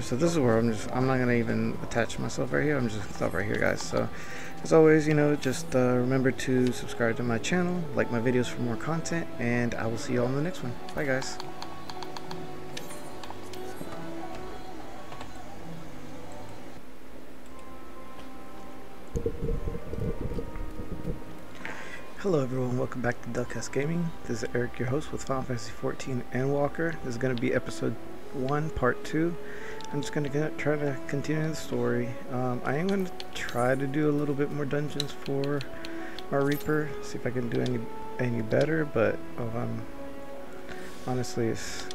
so this is where I'm just I'm not gonna even attach myself right here. I'm just gonna stop right here guys. So as always you know just uh, remember to subscribe to my channel like my videos for more content and I will see you all in the next one. Bye guys. Hello everyone, welcome back to DelCast Gaming. This is Erik, your host with Final Fantasy XIV Endwalker. This is going to be episode 1, part 2. I'm just going to try to continue the story. Um, I am going to try to do a little bit more dungeons for our Reaper, see if I can do any any better, but um, honestly it's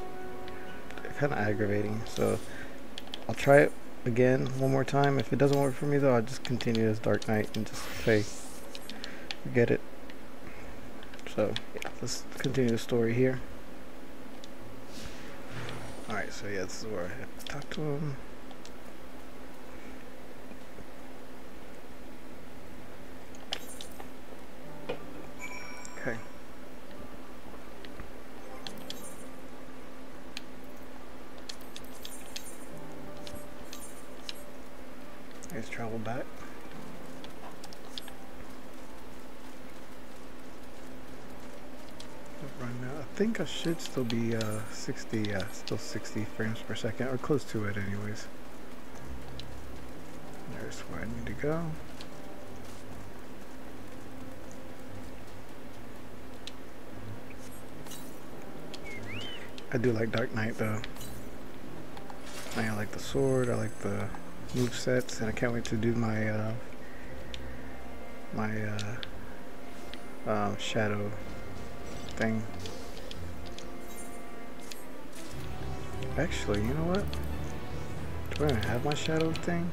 kind of aggravating. So I'll try it again one more time. If it doesn't work for me though, I'll just continue as Dark Knight and just say, forget it. So yeah, let's continue the story here. Alright, so yeah, this is where I have to talk to him. Okay. Let's travel back. Right now, I think I should still be uh, 60, yeah, still 60 frames per second, or close to it anyways. There's where I need to go. I do like Dark Knight though. I like the sword, I like the move sets, and I can't wait to do my uh, my uh, uh, shadow thing. Actually, you know what? Do I even have my shadow thing?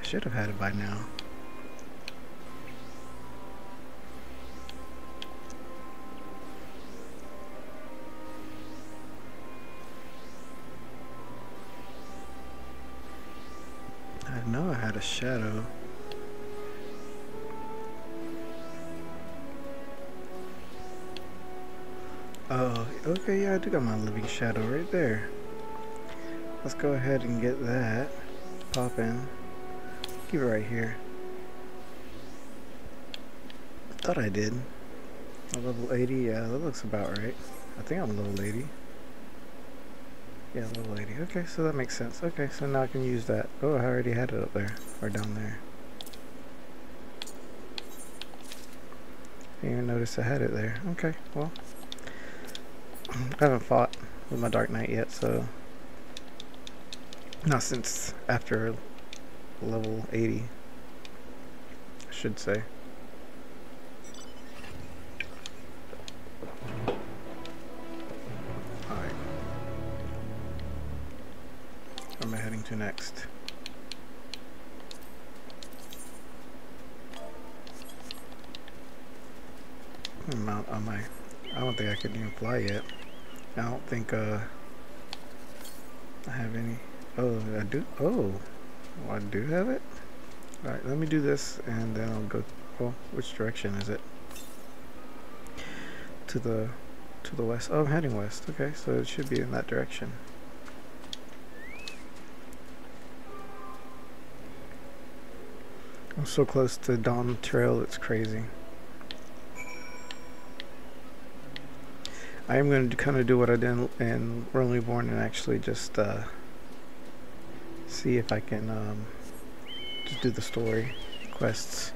I should have had it by now. I know I had a shadow. Oh, okay, yeah, I do got my living shadow right there. Let's go ahead and get that. Pop in. Keep it right here. Thought I did. A level 80, yeah, that looks about right. I think I'm a level 80. Yeah, level 80. Okay, so that makes sense. Okay, so now I can use that. Oh, I already had it up there. Or down there. Didn't even notice I had it there. Okay, well. I haven't fought with my Dark Knight yet, so not since after level 80, I should say. Alright. Where am I heading to next? Mount on my I don't think I can even fly yet. I don't think uh, I have any. Oh, I do. Oh, I do have it. All right, let me do this, and then I'll go. Well, which direction is it? To the to the west. Oh, I'm heading west. Okay, so it should be in that direction. I'm so close to Dawntrail, it's crazy. I am going to kind of do what I did in Realm Reborn and actually just uh, see if I can um, just do the story quests.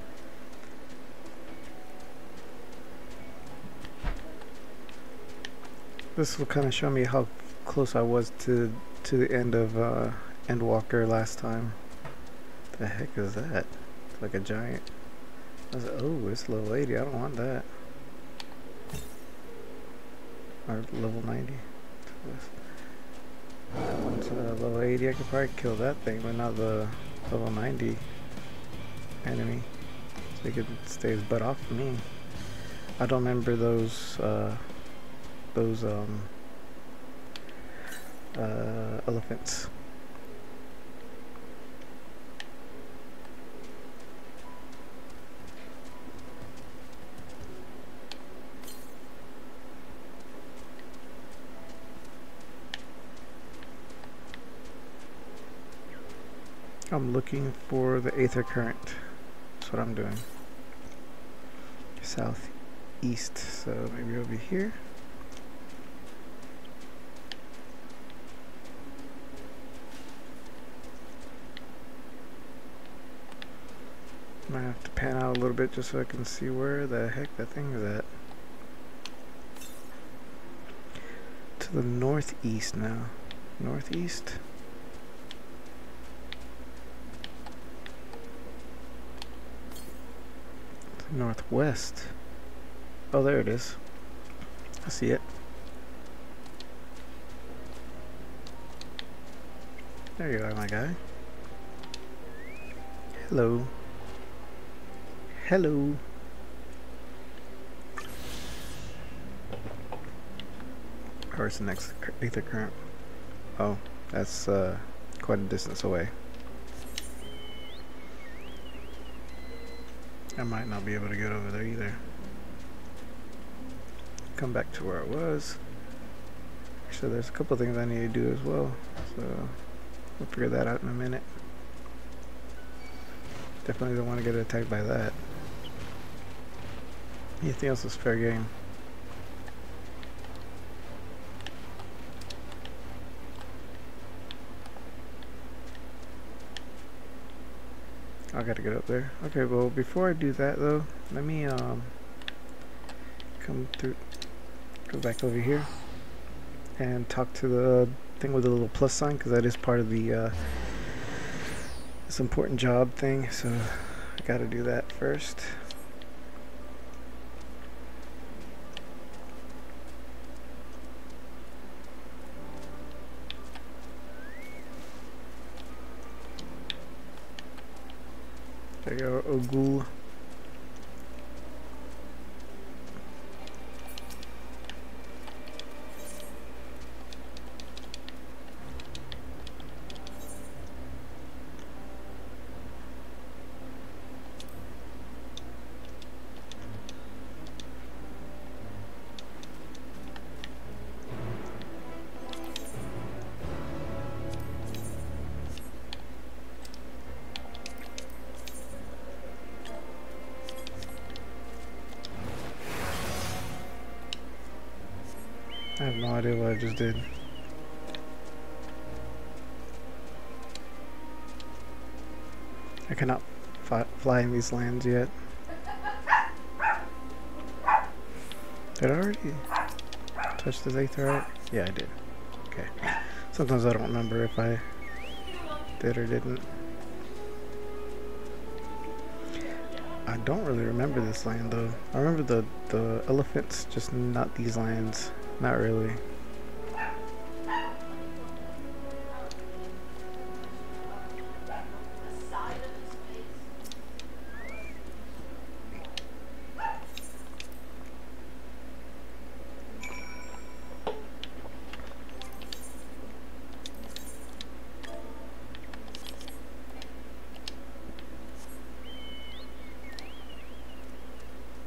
This will kind of show me how close I was to to the end of uh, Endwalker last time. The heck is that? It's like a giant. I was like, oh, it's a little lady. I don't want that or level 90. That one's uh, level 80. I could probably kill that thing, but not the level 90 enemy. So he could stay his butt off of me. I don't remember those uh, those um, uh, elephants. I'm looking for the Aether Current. That's what I'm doing. Southeast, so maybe over here. Might have to pan out a little bit just so I can see where the heck that thing is at. To the northeast now. Northeast? Northwest. Oh, there it is. I see it. There you are, my guy. Hello. Hello. Where's the next aether Current? Oh, that's uh, quite a distance away. I might not be able to get over there either. Come back to where I was. Actually, there's a couple things I need to do as well, so we'll figure that out in a minute. Definitely don't want to get attacked by that. Anything else is fair game. Gotta get up there. Okay, well before I do that though, let me um come through go back over here and talk to the thing with the little plus sign because that is part of the uh, this important job thing so I gotta do that first. There you go, Ogul. I cannot fly in these lands yet. Did I already touch the right? Yeah, I did. Okay. Sometimes I don't remember if I did or didn't. I don't really remember this land though. I remember the, the elephants, just not these lands. Not really.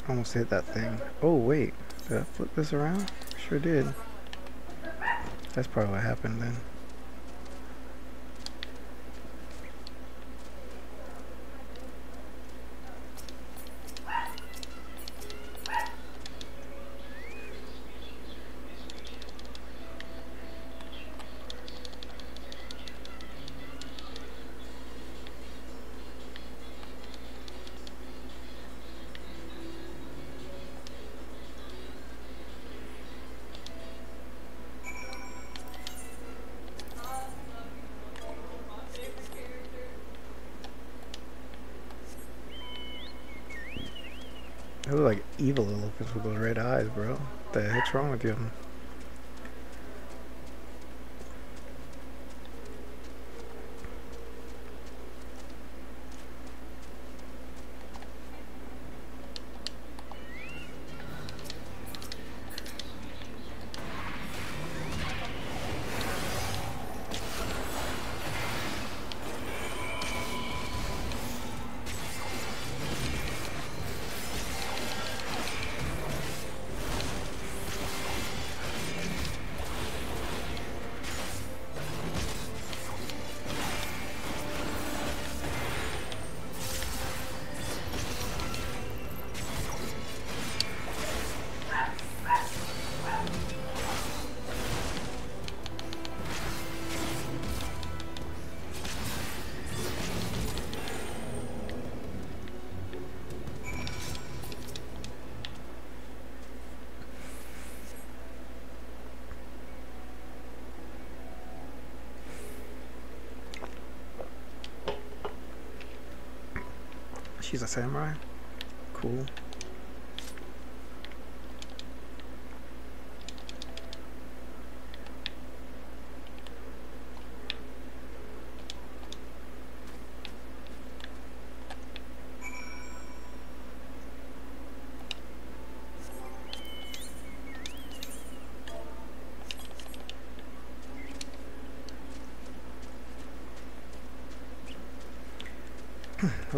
Almost hit that thing. Oh wait, did I flip this around? Sure did. That's probably what happened then. The samurai. Cool.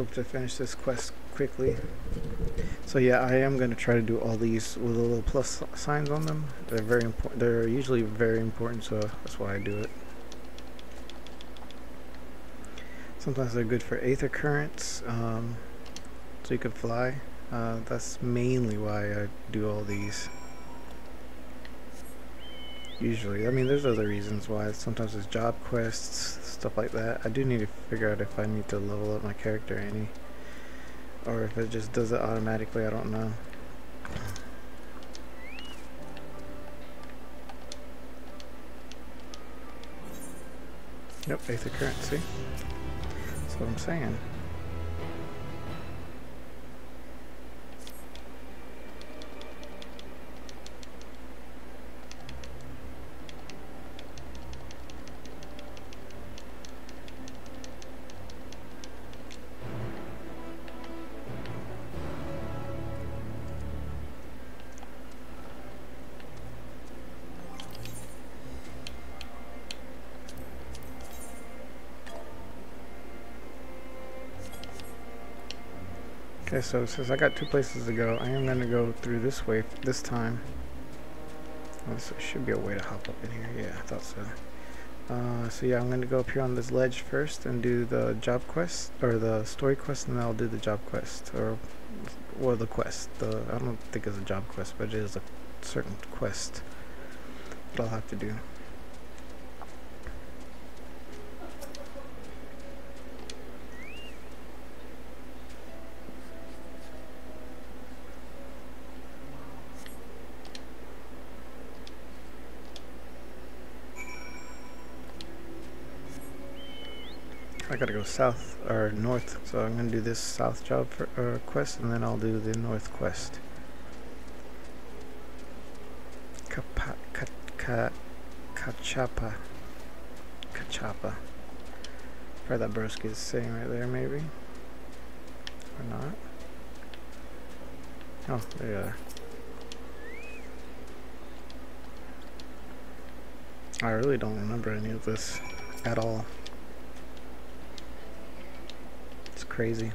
Hope to finish this quest quickly. So yeah, I am going to try to do all these with a little plus signs on them. They're very important. They're usually very important, so that's why I do it. Sometimes they're good for aether currents, um, so you can fly. Uh, that's mainly why I do all these. Usually, I mean, there's other reasons why. Sometimes it's job quests, stuff like that. I do need to figure out if I need to level up my character any. Or if it just does it automatically, I don't know. Yep, aether currents. That's what I'm saying. So since I got two places to go, I am going to go through this way this time. Oh, so should be a way to hop up in here. Yeah, I thought so. Uh, so yeah, I'm going to go up here on this ledge first and do the job quest, or the story quest, and then I'll do the job quest, or, well, the quest. The, I don't think it's a job quest, but it is a certain quest that I'll have to do. Gotta go south or north, so I'm gonna do this south job for, uh, quest, and then I'll do the north quest. Kapa, ka, ka, Kachapa, Kachapa. Probably that broski is saying right there, maybe, or not. Oh, there you are. I really don't remember any of this at all. Crazy.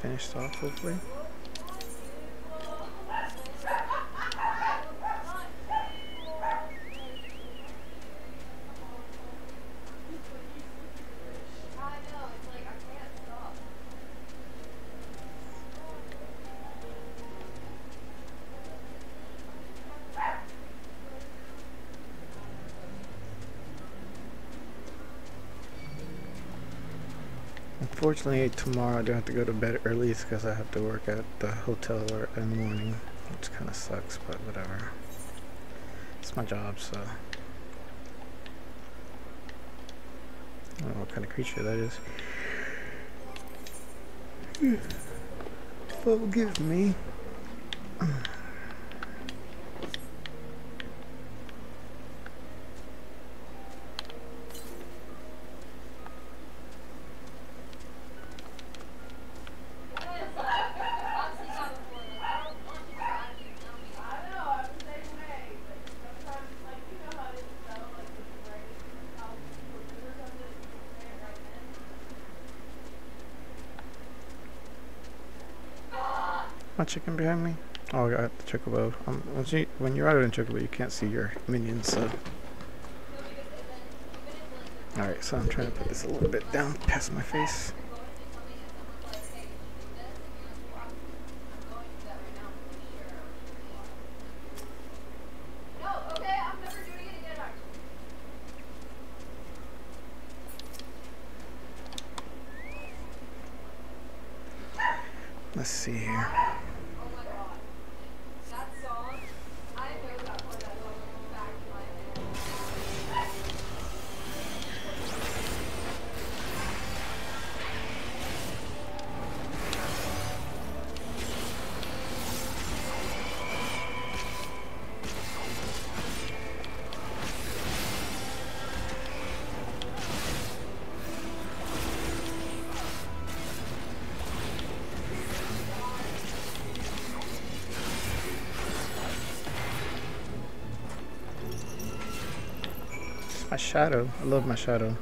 finished off hopefully. Unfortunately, tomorrow I do have to go to bed early because I have to work at the hotel in the morning, which kind of sucks, but whatever. It's my job, so. I don't know what kind of creature that is. Forgive me. Chicken behind me? Oh, I got the chocobo. Um, once you, when you're out in chocobo, you can't see your minions, so. Alright, so I'm trying to put this a little bit down past my face. Shadow. I love my shadow.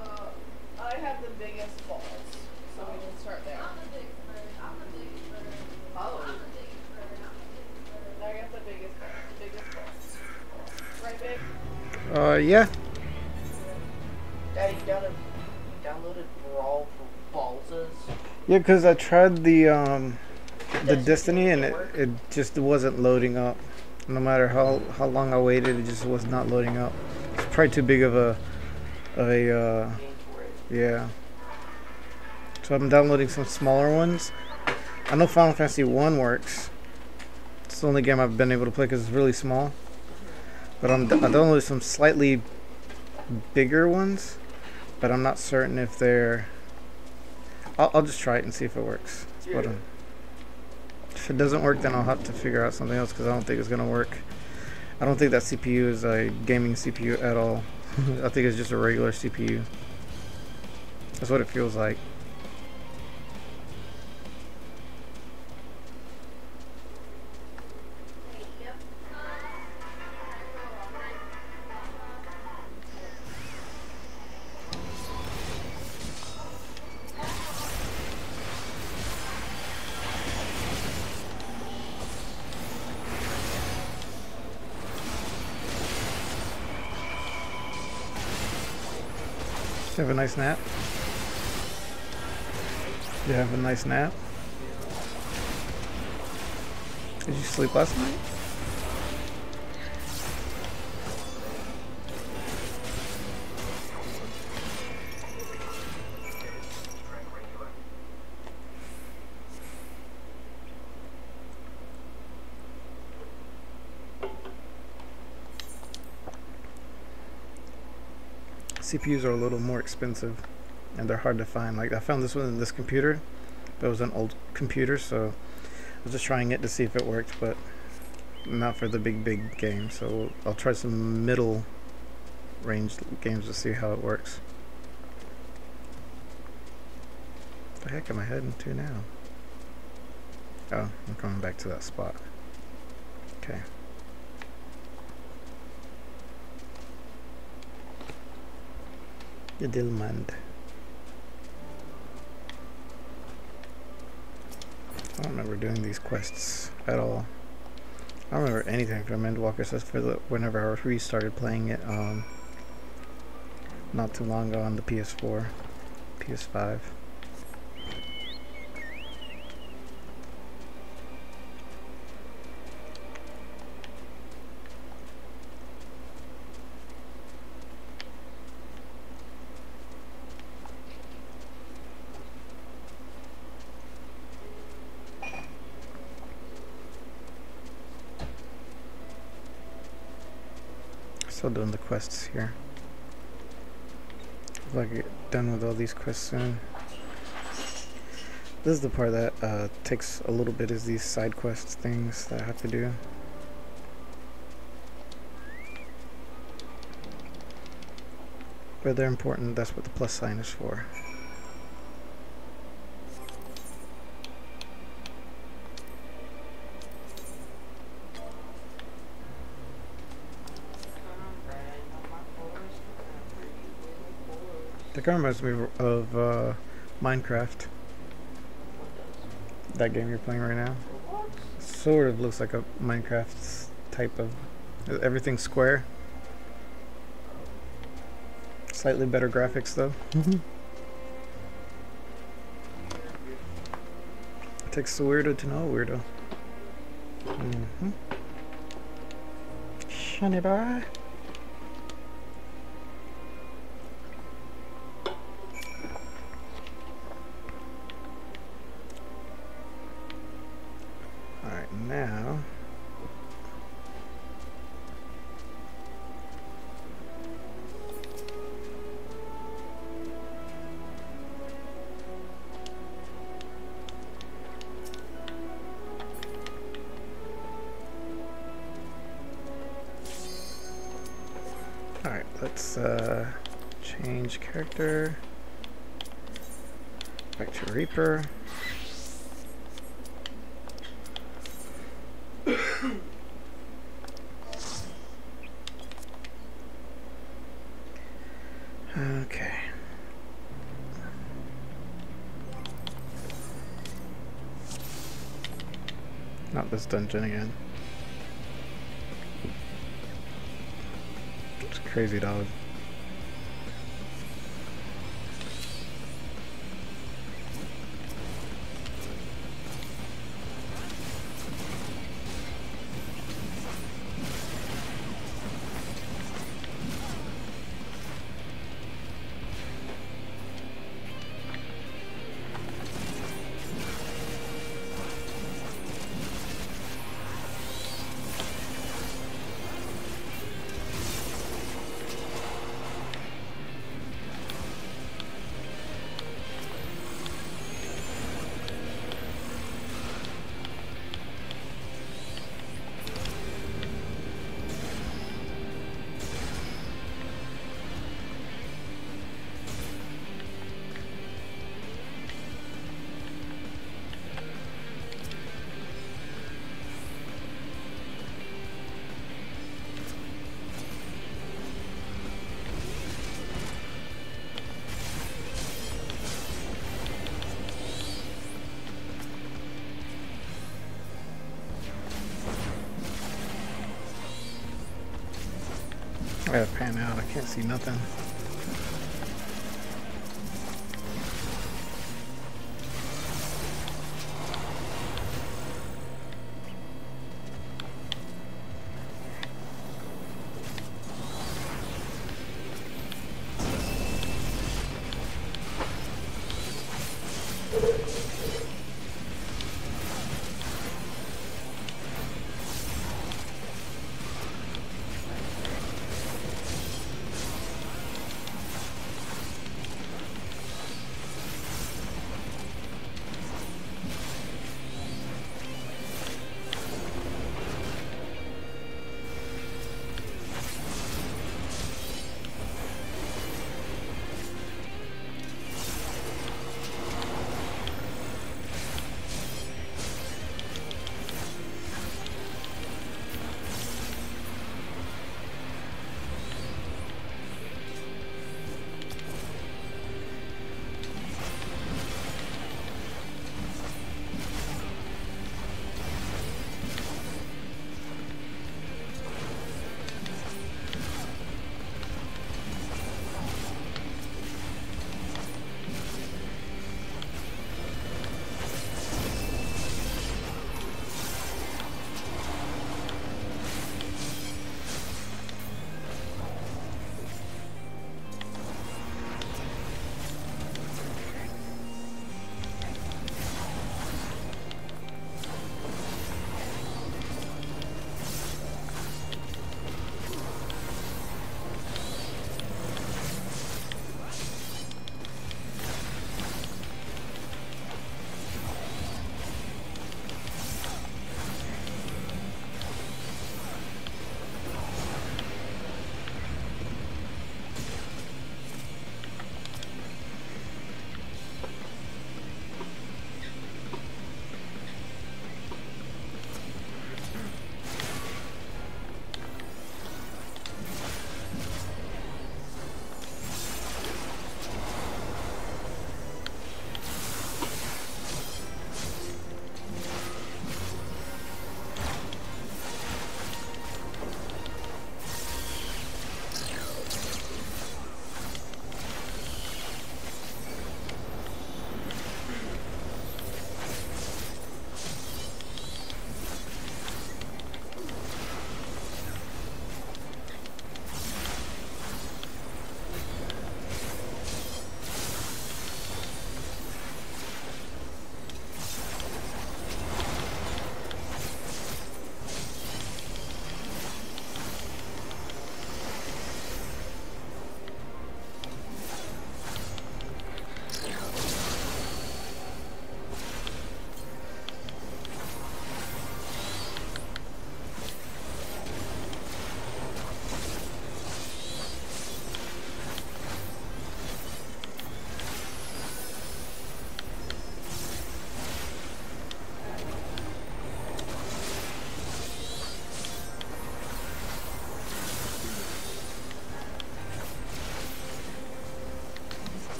Uh, I have the biggest balls, so we can start there. Oh, I got the biggest, the biggest balls. Right, big? Uh, yeah. Daddy, you downloaded, you downloaded Brawl for Ballsas? Yeah, because I tried the, um, the Destiny and it, it just wasn't loading up. No matter how, how long I waited, it just was not loading up. It's probably too big of a, of a, uh, Game for it. Yeah. So I'm downloading some smaller ones. I know Final Fantasy 1 works. It's the only game I've been able to play because it's really small. But I'm, I downloaded some slightly bigger ones, but I'm not certain if they're. I'll, I'll just try it and see if it works. But, if it doesn't work, then I'll have to figure out something else because I don't think it's gonna work. I don't think that CPU is a gaming CPU at all. I think it's just a regular CPU. That's what it feels like. Have a nice nap? You have a nice nap? Did you sleep last night? CPUs are a little more expensive and they're hard to find. Like I found this one in this computer, but it was an old computer, so I was just trying it to see if it worked, but not for the big big game. So I'll try some middle range games to see how it works. The heck am I heading to now? Oh, I'm coming back to that spot. Okay. Garlemald. I don't remember doing these quests at all. I don't remember anything from Endwalker except for the whenever I restarted playing it um not too long ago on the PS4, PS5. Still doing the quests here. If I get done with all these quests soon. This is the part that uh, takes a little bit is these side quests things that I have to do. But they're important, that's what the plus sign is for. That kind of reminds me of uh, Minecraft. That game you're playing right now. Sort of looks like a Minecraft type of. Everything's square. Slightly better graphics though. Takes the weirdo to know a weirdo. Mm-hmm. Shiny. Okay. Not this dungeon again. I gotta pan out, I can't see nothing.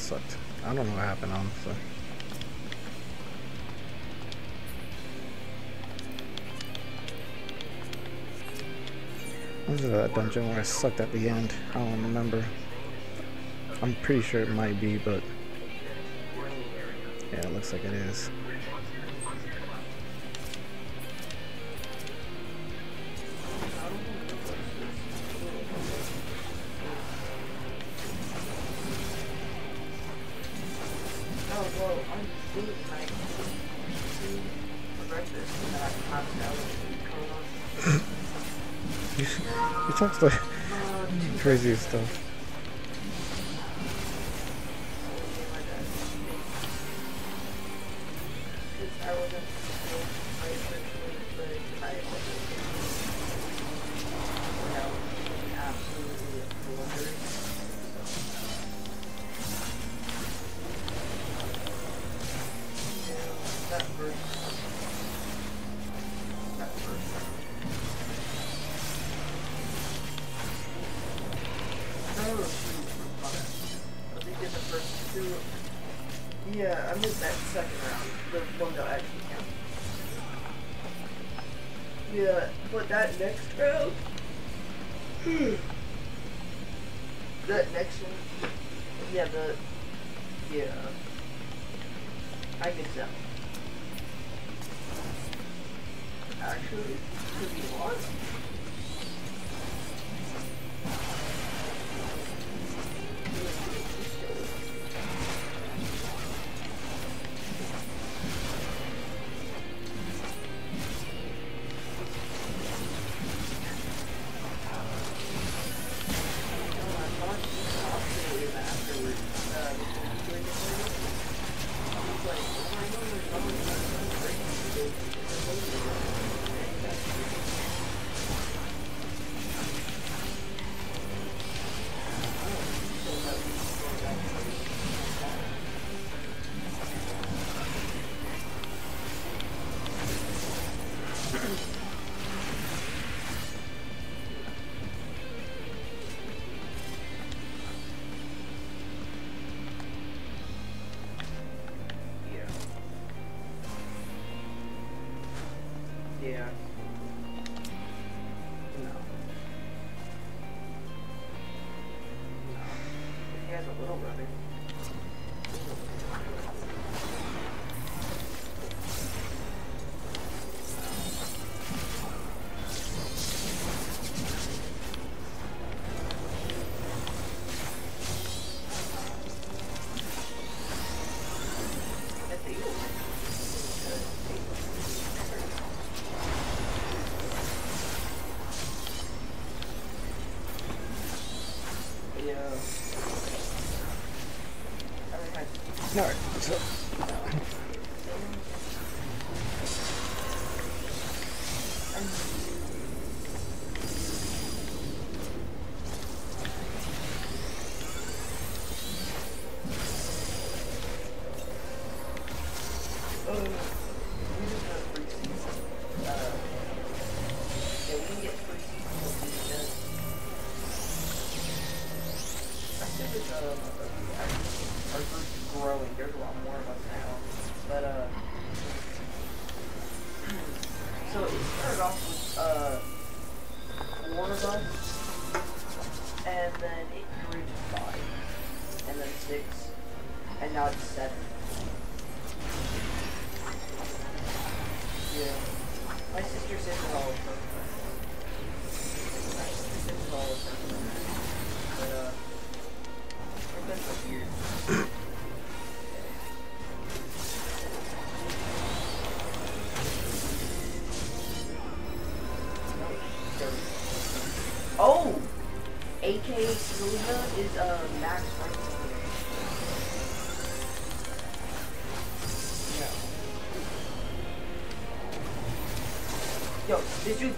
that sucked. I don't know what happened, honestly. This is that dungeon where I sucked at the end. I don't remember. I'm pretty sure it might be, but... Yeah, it looks like it is. like crazy stuff.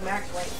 Max right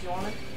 Do you want it?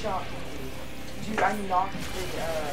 shot me. Dude, I knocked the, uh...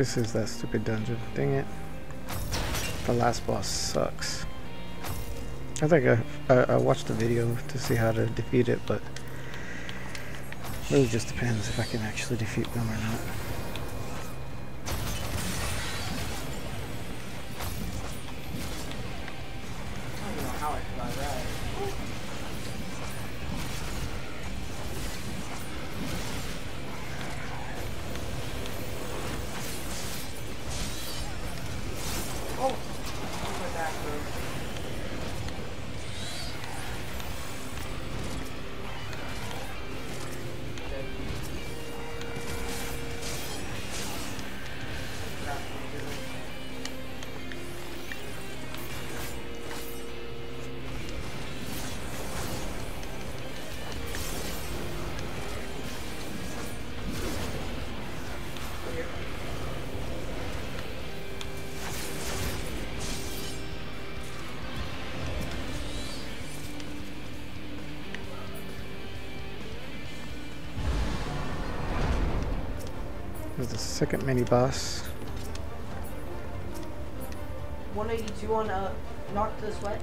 This is that stupid dungeon. Dang it. The last boss sucks. I think I, I, I watched a video to see how to defeat it, but it really just depends if I can actually defeat them or not. Second minibus. 182 on uh, North to the Sweat.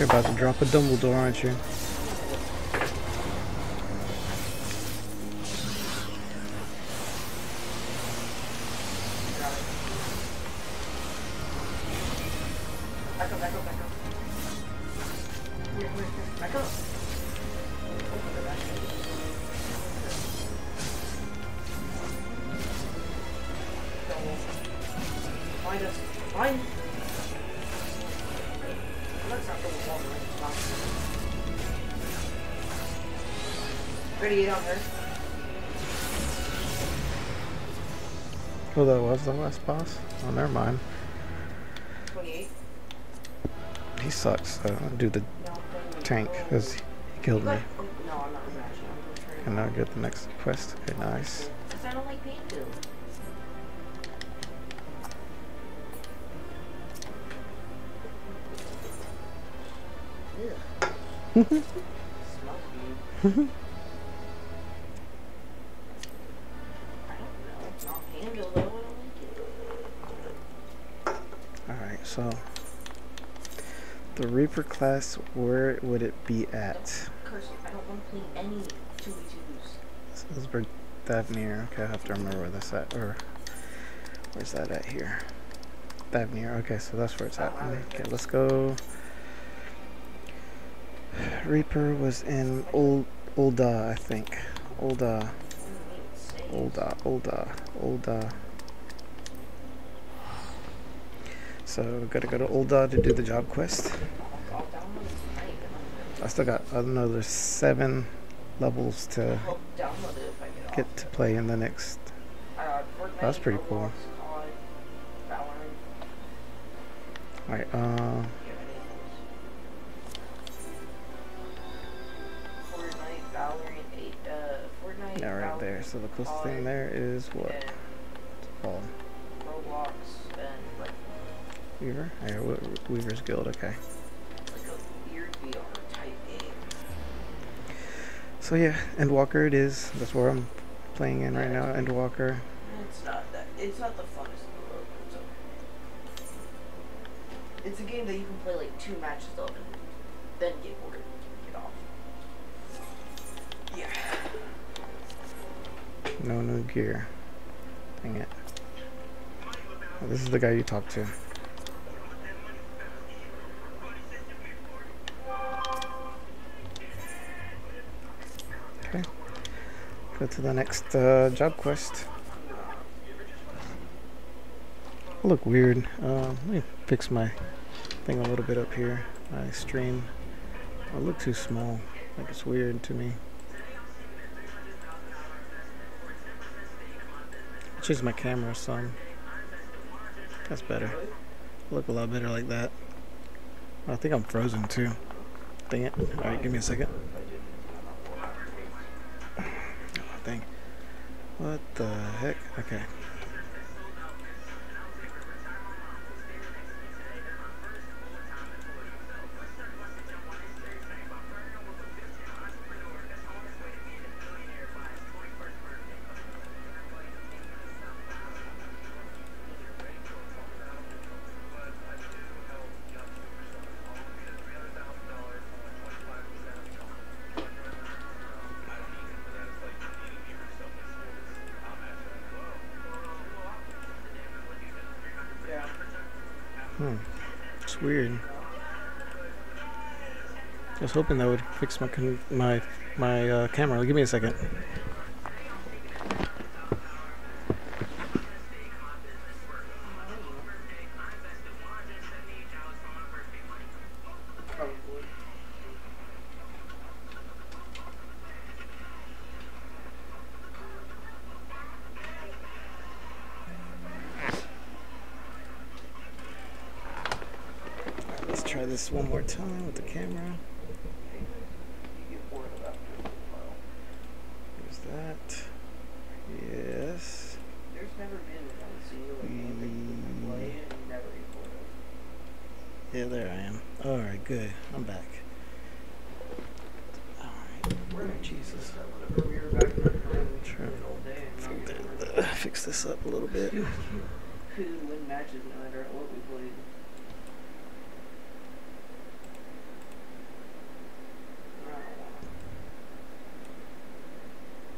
You're about to drop a Dumbledore, aren't you? Was the last boss? Oh, never mind. 28. He sucks. Uh, do the tank, because he killed me. No, I'm not imagining. I'm just trying And now get the next quest. Okay, nice. Class, where would it be at? Curse, I don't want to play any 2v2s. Salzburg Okay, I have to remember where that's at. Or, where's that at here? Thavnair. Okay, so that's where it's at. Okay, let's go. Reaper was in Old Ul'dah, I think. Ul'dah, Ul'dah, Ul'dah, Ul'dah. So gotta go to Ul'dah to do the job quest. I'll download it tonight and I still got another seven levels to I'll download it if I get to play in the next. That's pretty cool. Roblox, COD, Valorant, Alright, uh, you have any of those? Fortnite, Valorant, eight, uh, Fortnite, yeah, right there. So the closest thing there is what? and Called Roblox, and like, Weaver? Weaver's Guild, okay. like a weird VR type game. So yeah, Endwalker it is. That's where I'm playing in right now, Endwalker. It's not that. It's not the funnest in the world. but It's, okay. it's a game that you can play like two matches of and then get bored and get off. Yeah. No new gear. Dang it. This is the guy you talked to. Go to the next uh, job quest. I look weird. Uh, let me fix my thing a little bit up here. My stream. I look too small. Like it's weird to me. Choose my camera some. That's better. Look a lot better like that. I think I'm frozen too. Dang it. Alright, give me a second. What the heck? Okay. Weird. I was hoping that would fix my my my uh, camera. Give me a second. Probably. Let's try this one more time with the camera. You get bored of after a while. There's that. Yes. There's never been one single game that you can play it and never get bored of. Yeah, there I am. Alright, good. I'm back. Alright. We're Jesus. Whenever we were back there playing Sure. all day and now Fix you're that- uh, Fix this up a little bit. could win matches no matter what we played. I don't wanna.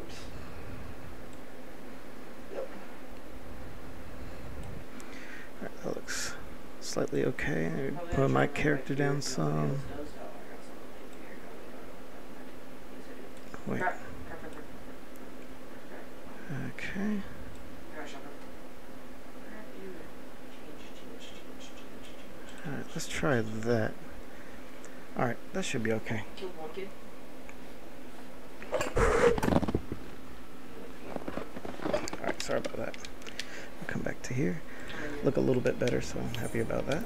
Oops. Yep. Alright, that looks slightly okay. Probably Put gonna my try character down Nobody some. else does. Oh, I got something here. Yes, I do. Wait. Crap, crap, crap, crap, crap, crap. Okay. Gosh, I'm crap, you. Change, down change, change, change. Alright, let's try that. Alright, that should be okay. Alright, sorry about that. I'll come back to here. Look a little bit better, so I'm happy about that.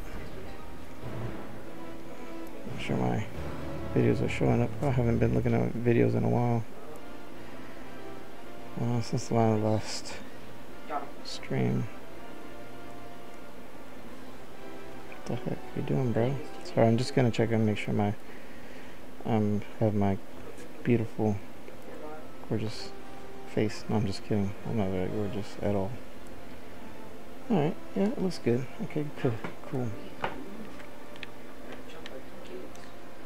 Sure my videos are showing up. I haven't been looking at videos in a while. Uh, since the last stream. What the heck are you doing, bro? Sorry, I'm just gonna check and make sure my um have my beautiful, gorgeous face. No, I'm just kidding. I'm not very gorgeous at all. All right, yeah, it looks good. Okay, cool, cool.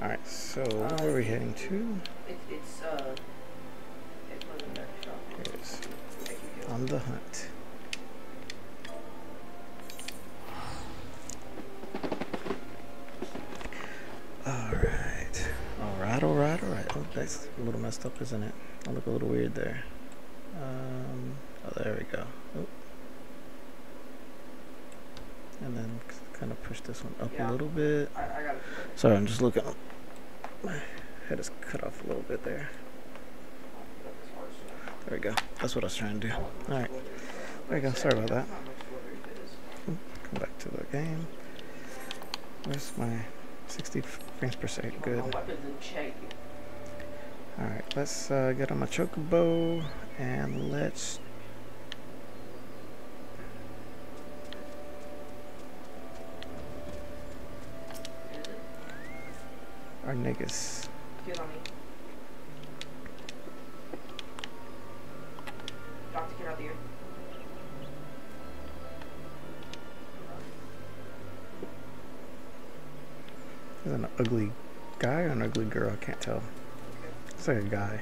Jump like two kids. All right, so where are we heading to? It, it's, uh, it's one of the next shop. Here it is. Thank you, Gil. On the hunt. Alright. Alright, alright, alright. Oh, that's a little messed up, isn't it? I look a little weird there. Um, oh, there we go. Oh. And then kind of push this one up Yeah. a little bit. I, I. Sorry, I'm just looking. My head is cut off a little bit there. There we go. That's what I was trying to do. Alright. There we go. Sorry about that. Come back to the game. Where's my 60 frames per second? Good. Weapons and check. Alright, let's uh, get on my chocobo and let's. Our niggas. Get on me. Drop the kid out the air. Is that an ugly guy or an ugly girl? I can't tell. It's like a guy.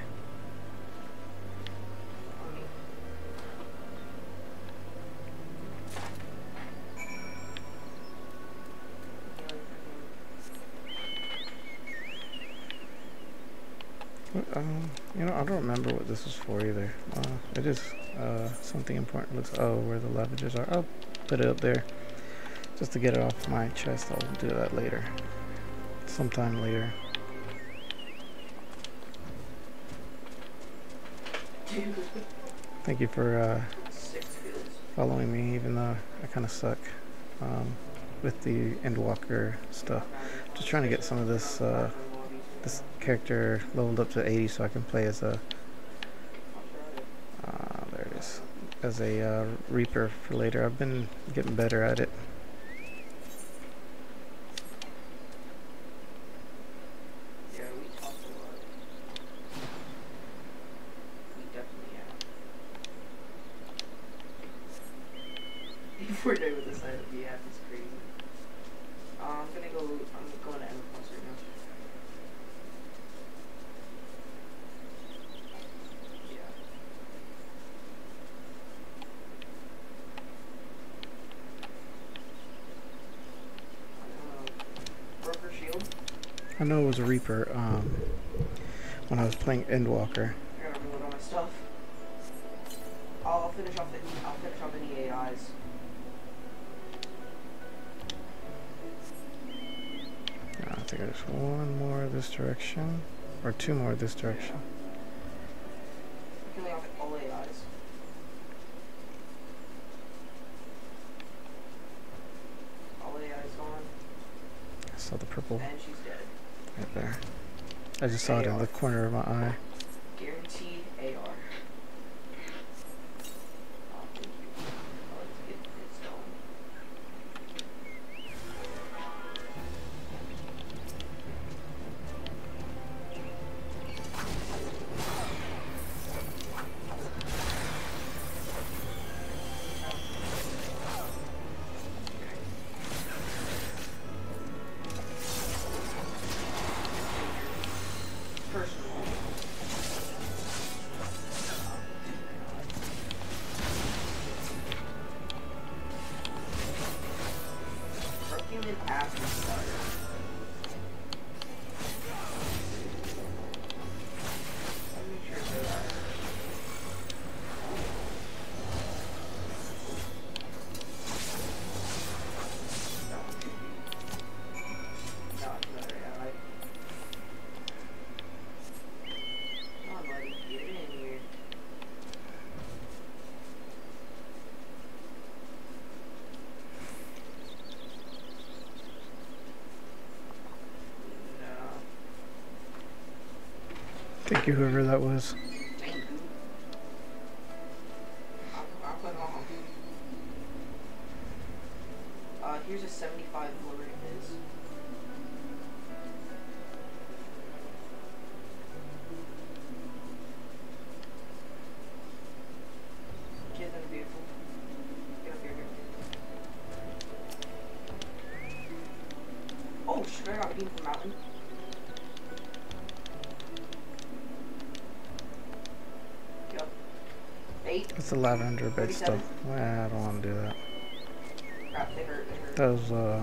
You know, I don't remember what this is for either. Uh, it is uh, something important. Looks oh, where the leverages are. I'll put it up there just to get it off my chest. I'll do that later, sometime later. Thank you for uh, following me, even though I kind of suck um, with the Endwalker stuff. Just trying to get some of this uh, this character leveled up to 80 so I can play as a uh, there it is as a uh, Reaper for later. I've been getting better at it. Yeah, we talked a lot. We definitely have. If we're done with the side of the app, it's crazy. Uh, I'm gonna go. I'm going to end plus right now. Yeah. Um, Broker Shield. I know it was a Reaper um, when I was playing Endwalker. I gotta reload all my stuff. I'll, finish off the I'll finish off any AIs. I think there's one more this direction, or two more this direction. Killing off all AIs. All AIs gone, I saw the purple and she's dead. right there. I just saw it in the corner of my eye. That was. 500 bed stuff. Nah, I don't want to do that. That was uh,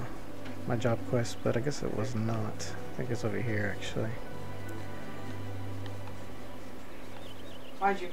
my job quest, but I guess it was not. I think it's over here, actually. Why'd you?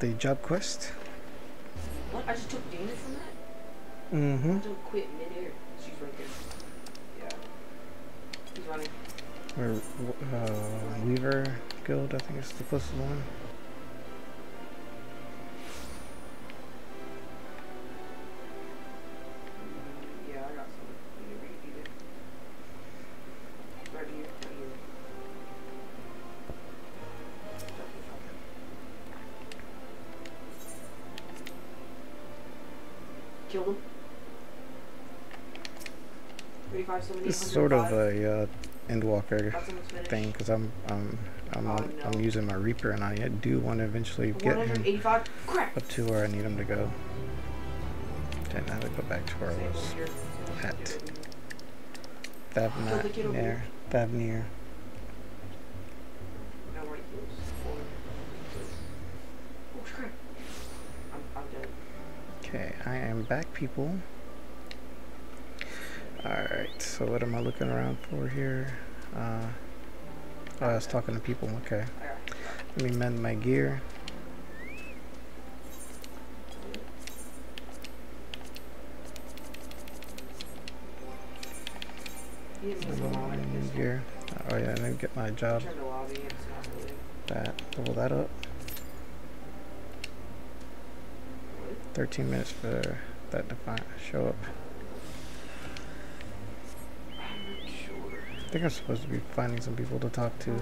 The job quest. What? I just took damage from that? Mm-hmm. Don't quit midair. She's right there. Yeah. He's running. Or uh, Weaver Guild, I think is the closest one. It's sort of a uh, Endwalker thing because I'm I'm I'm, oh, no. I'm using my Reaper and I do want to eventually get him Crap. up to where I need him to go. Didn't have to go back to where I was at. Thavnair. Thavnair. Okay, I am back, people. So what am I looking around for here? Uh, oh, I was talking to people. Okay. Let me mend my gear. gear. Oh yeah, let me get my job. That level that up. 13 minutes for that to find, show up. I'm not sure. I think I'm supposed to be finding some people to talk to.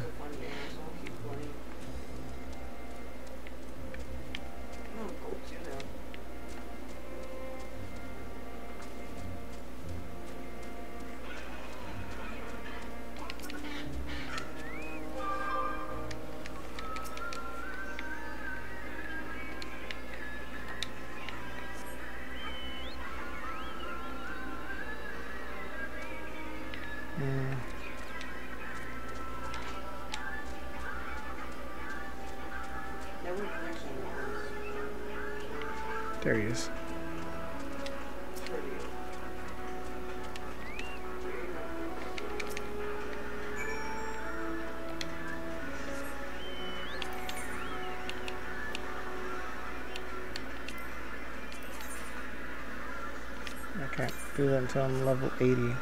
Level 80.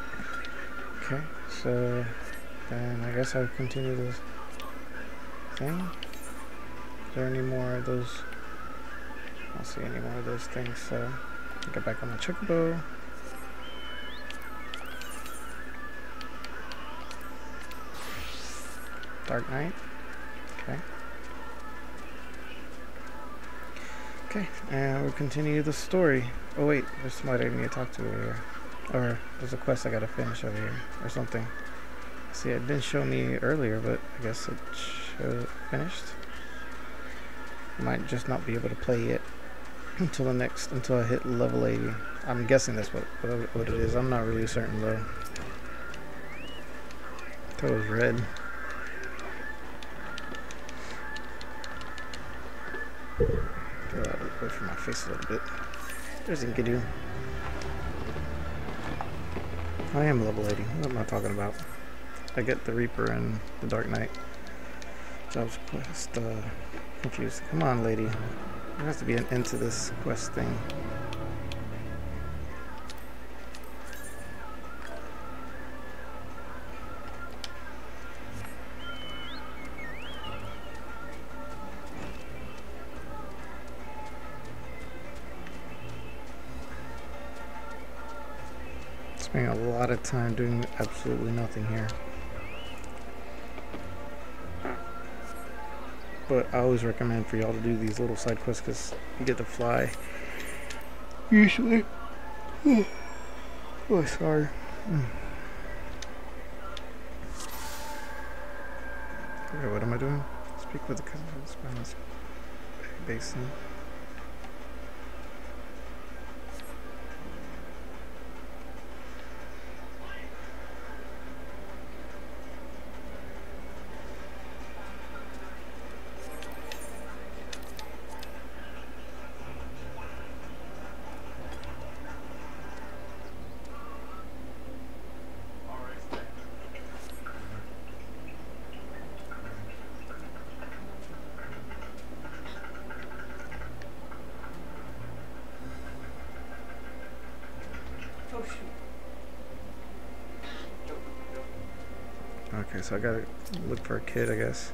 Okay, so then I guess I'll continue this thing. Is there any more of those? I don't see any more of those things, so get back on my chocobo. Dark Knight. Okay. Okay, and we'll continue the story. Oh wait, there's somebody I need to talk to over here. Or there's a quest I gotta finish over here, or something. See, it didn't show me earlier, but I guess it showed finished. Might just not be able to play it until the next, until I hit level 80. I'm guessing that's what, what, what it is. I'm not really certain though. It was red. Out away from my face a little bit. There's Enkidu. I am level 80. What am I talking about? I get the Reaper and the Dark Knight. Jobs quest. Uh, confused. Come on, lady. There has to be an end to this quest thing. Absolutely nothing here. But I always recommend for y'all to do these little side quests because you get to fly. Usually. Oh, sorry. Mm. Okay, what am I doing? Speak with the customers. Basin. Oh shoot. Okay, so I gotta look for a kid, I guess.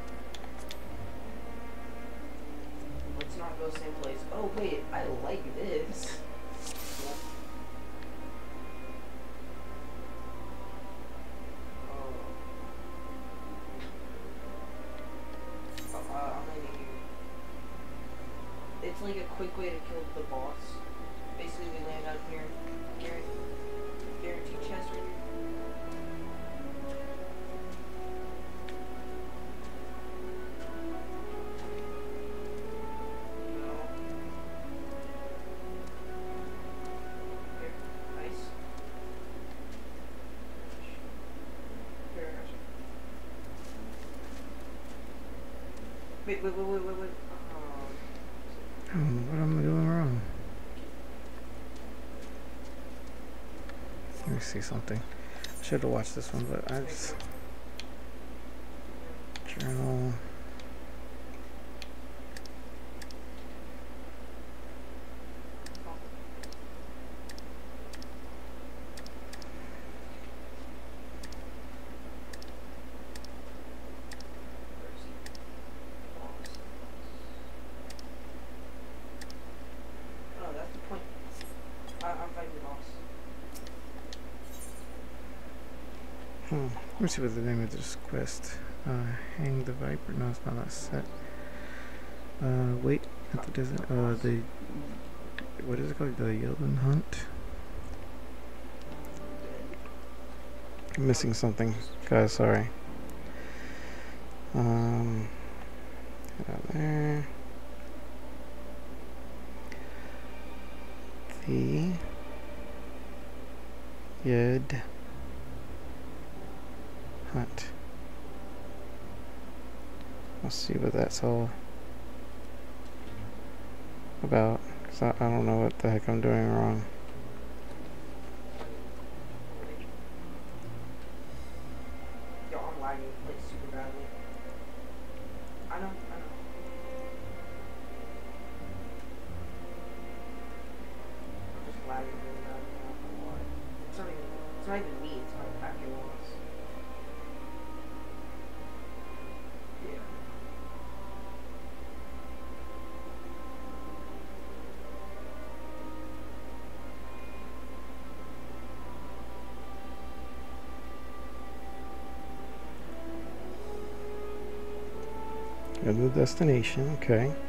Something. Should have watched this one, but I just journal. Oh, that's the point. I, I'm fighting the boss. Let me see what the name of this quest. Uh, hang the viper. No, it's not that set. Uh, wait at the desert. Uh, the what is it called? The Yelden Hunt. I'm missing something, guys. Sorry. Um, destination, okay.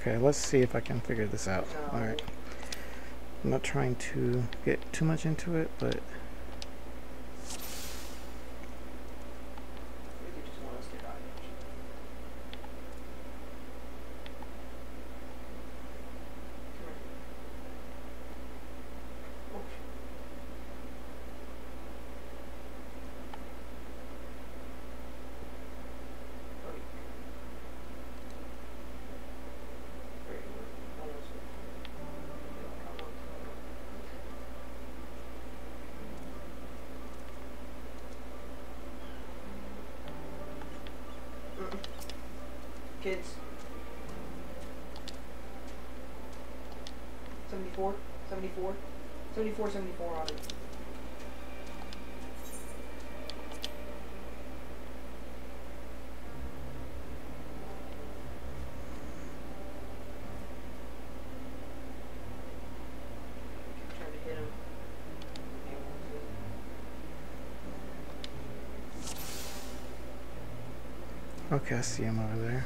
Okay, let's see if I can figure this out. Alright. I'm not trying to get too much into it, but Really just want us to die. Come here. Oh, shit. Oh, you- Very good. Almost. Yeah, come on. Mm-mm. Kids. 74, 74, 74, 74 on it. Okay, I see him over there.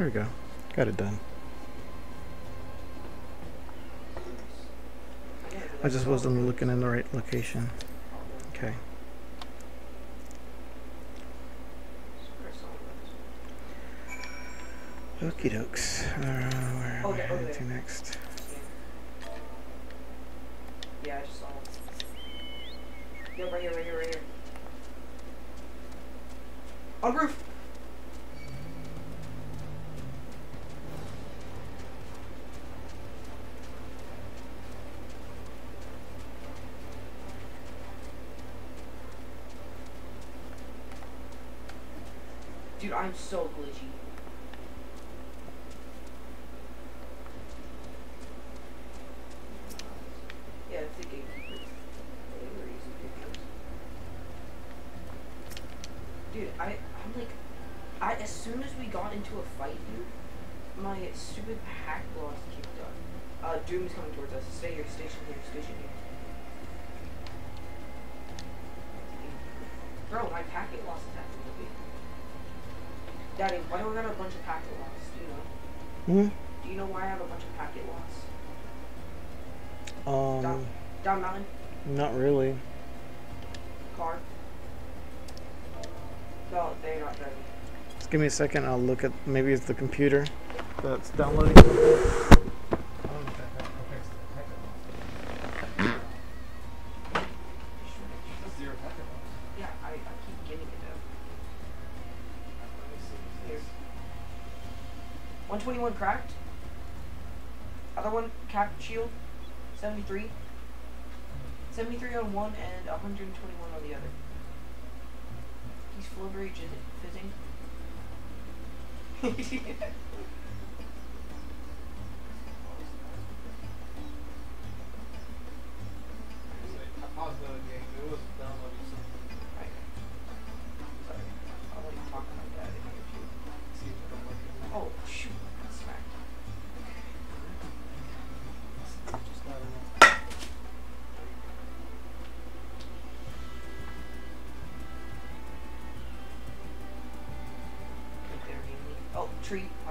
There we go. Got it done. I just wasn't looking in the right location. Okay. Okie dokes. Uh, where am Oh, I there- oh, headed to next? Yeah, I just saw him. Yep, right here, right here, right here. On roof! Dude, I'm so glitchy. Yeah, it's the gatekeepers. They were easy videos. Dude, I, I'm like, I as soon as we got into a fight, dude, my stupid hack loss kicked up. Uh, Doom's coming towards us. Stay here, station here, station here. Bro, my packet loss is happening to me. Daddy, why do I have a bunch of packet loss? Do you know? Hmm? Do you know why I have a bunch of packet loss? Um, Down, down mountain, not really. car. No, they're not driving. Just give me a second. I'll look at maybe it's the computer that's downloading 121 cracked. Other one capped shield. 73. 73 on one and 121 on the other. He's flow rage is fizzing.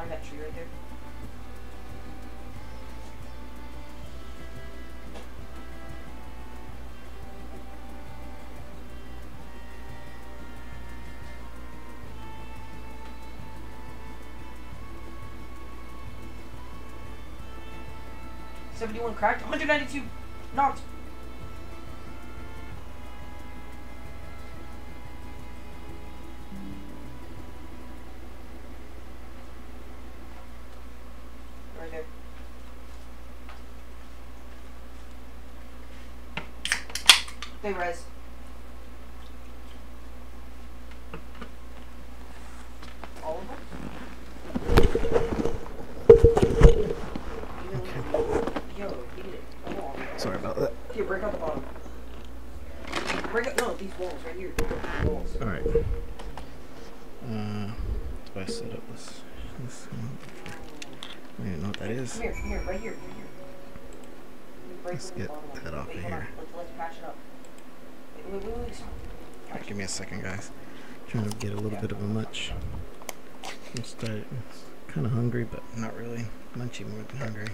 tree. Find that tree right there. Seventy-one cracked. One hundred ninety-two knocked. They res. All of them? Yo, get it. Come on. Sorry about that. Here, break out the bottom. Break up, no, these walls right here. Break up these walls. All right. Uh, do I set up this? this one? I don't even know what that is. Come here, come here, right here, right here. Let me break Let's get that off Wait, of here. Let's, let's patch it up. Wait, wait, wait, wait, stop. All right, give me a second, guys. Trying to get a little bit of a munch. I'm starting. Kind of hungry, but not really. Munchy more than hungry.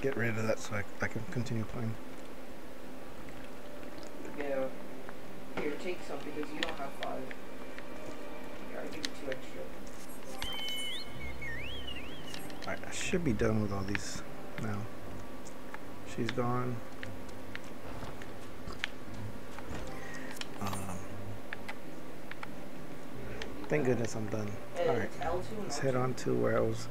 Get rid of that so I, I can continue playing. Yeah. Here, take some because you don't have five. Here, I'll give you two extra. Alright, I should be done with all these now. She's gone. Um, thank goodness I'm done. Alright, it's L2 and let's head on to where I was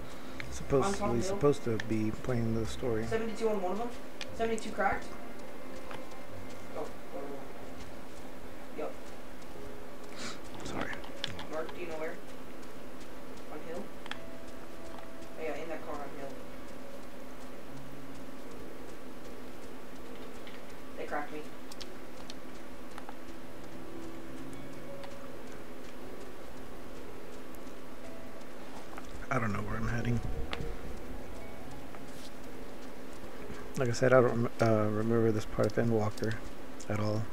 supposedly supposed to be playing the story. 72 on one of them. 72 cracked. Oh, oh. Yup. Sorry. Mark, do you know where? On hill? Oh, yeah, in that car on hill. They cracked me. I don't know where I'm heading. Like I said, I don't uh, remember this part of Endwalker at all.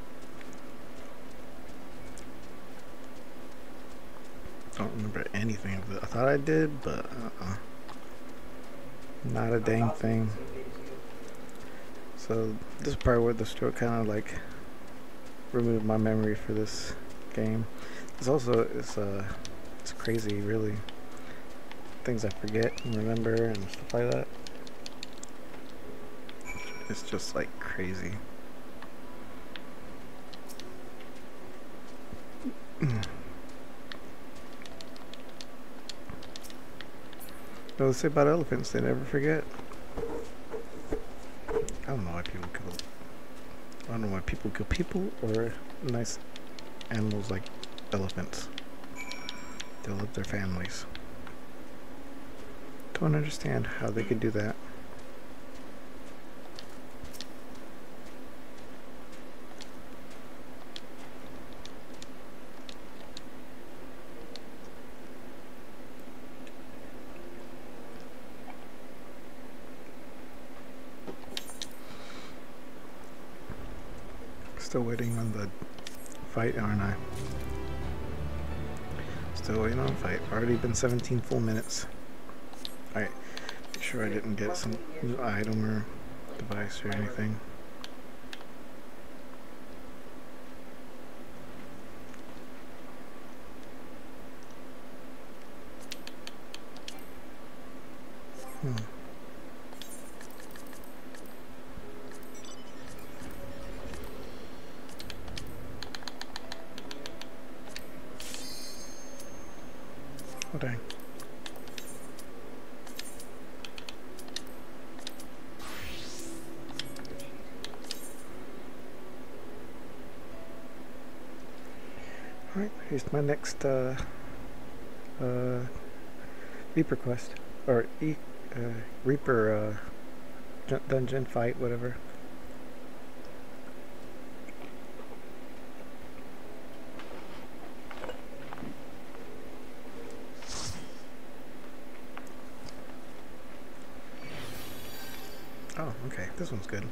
Don't remember anything of it. I thought I did, but uh-uh. Not a dang thing. So this part where the stroke kind of like removed my memory for this game. It's also it's uh it's crazy really. Things I forget and remember and stuff like that. It's just like crazy. What they say about elephants, they never forget. I don't know why people kill. I don't know why people kill people or nice animals like elephants. They love their families. Don't understand how they could do that. Been 17 full minutes. Alright, make sure I didn't get some new item or device or anything. Hmm. Oh dang. Alright, here's my next uh, uh, Reaper quest. Or e uh, Reaper uh, dungeon fight, whatever. Oh, okay. This one's good.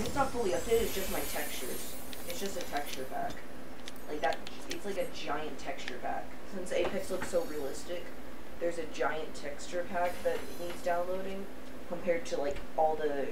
if it's not fully updated, it's just my textures. It's just a texture pack. Like that, it's like a giant texture pack. Since Apex looks so realistic, there's a giant texture pack that needs downloading compared to like all the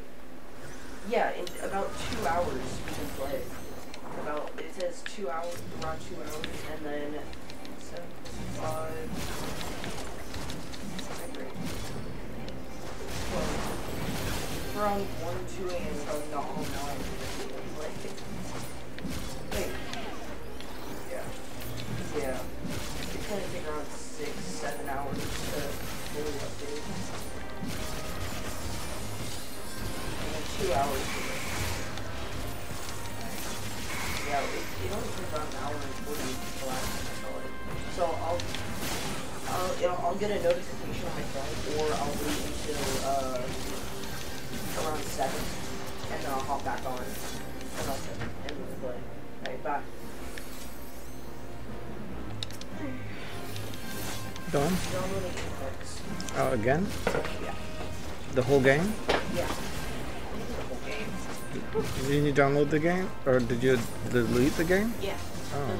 full game? Yeah. Did you download the game? Or did you delete the game? Yeah. Oh.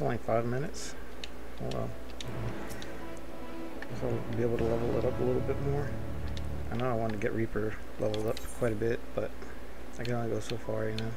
It's only five minutes. Well. So I'll be able to level it up a little bit more. I know I want to get Reaper leveled up quite a bit, but I can only go so far, you know.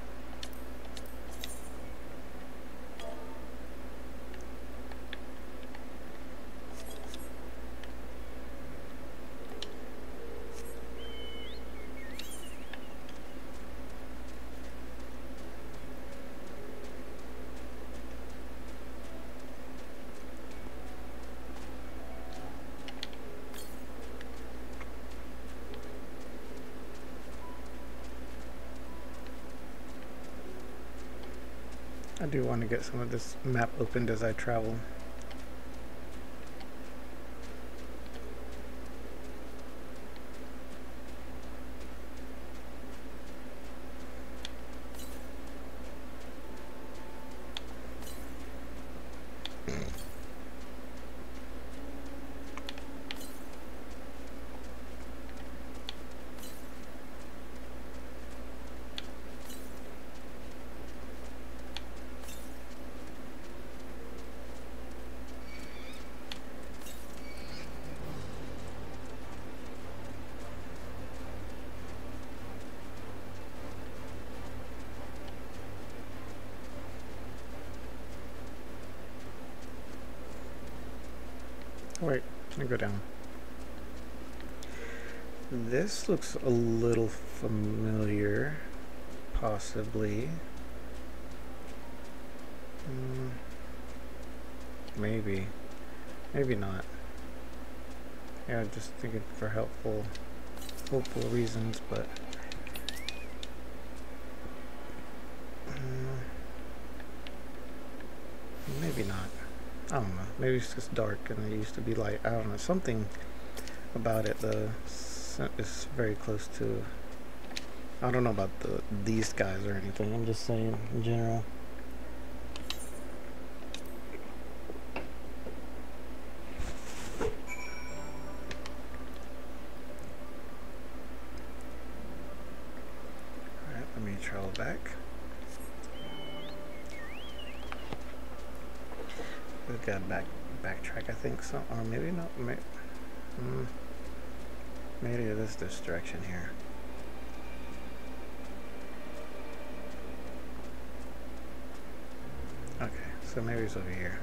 Want to get some of this map opened as I travel. Wait, let me go down. This looks a little familiar, possibly. Mm, maybe, maybe not. Yeah, just thinking for helpful, helpful reasons, but. Mm, maybe not. I don't know. Maybe it's just dark and it used to be light. I don't know. Something about it the uh, is very close to. I don't know about the these guys or anything. I'm just saying in general. Alright, let me travel back. We got back backtrack, I think so, or maybe not. Maybe is this direction here. Okay, so maybe it's over here.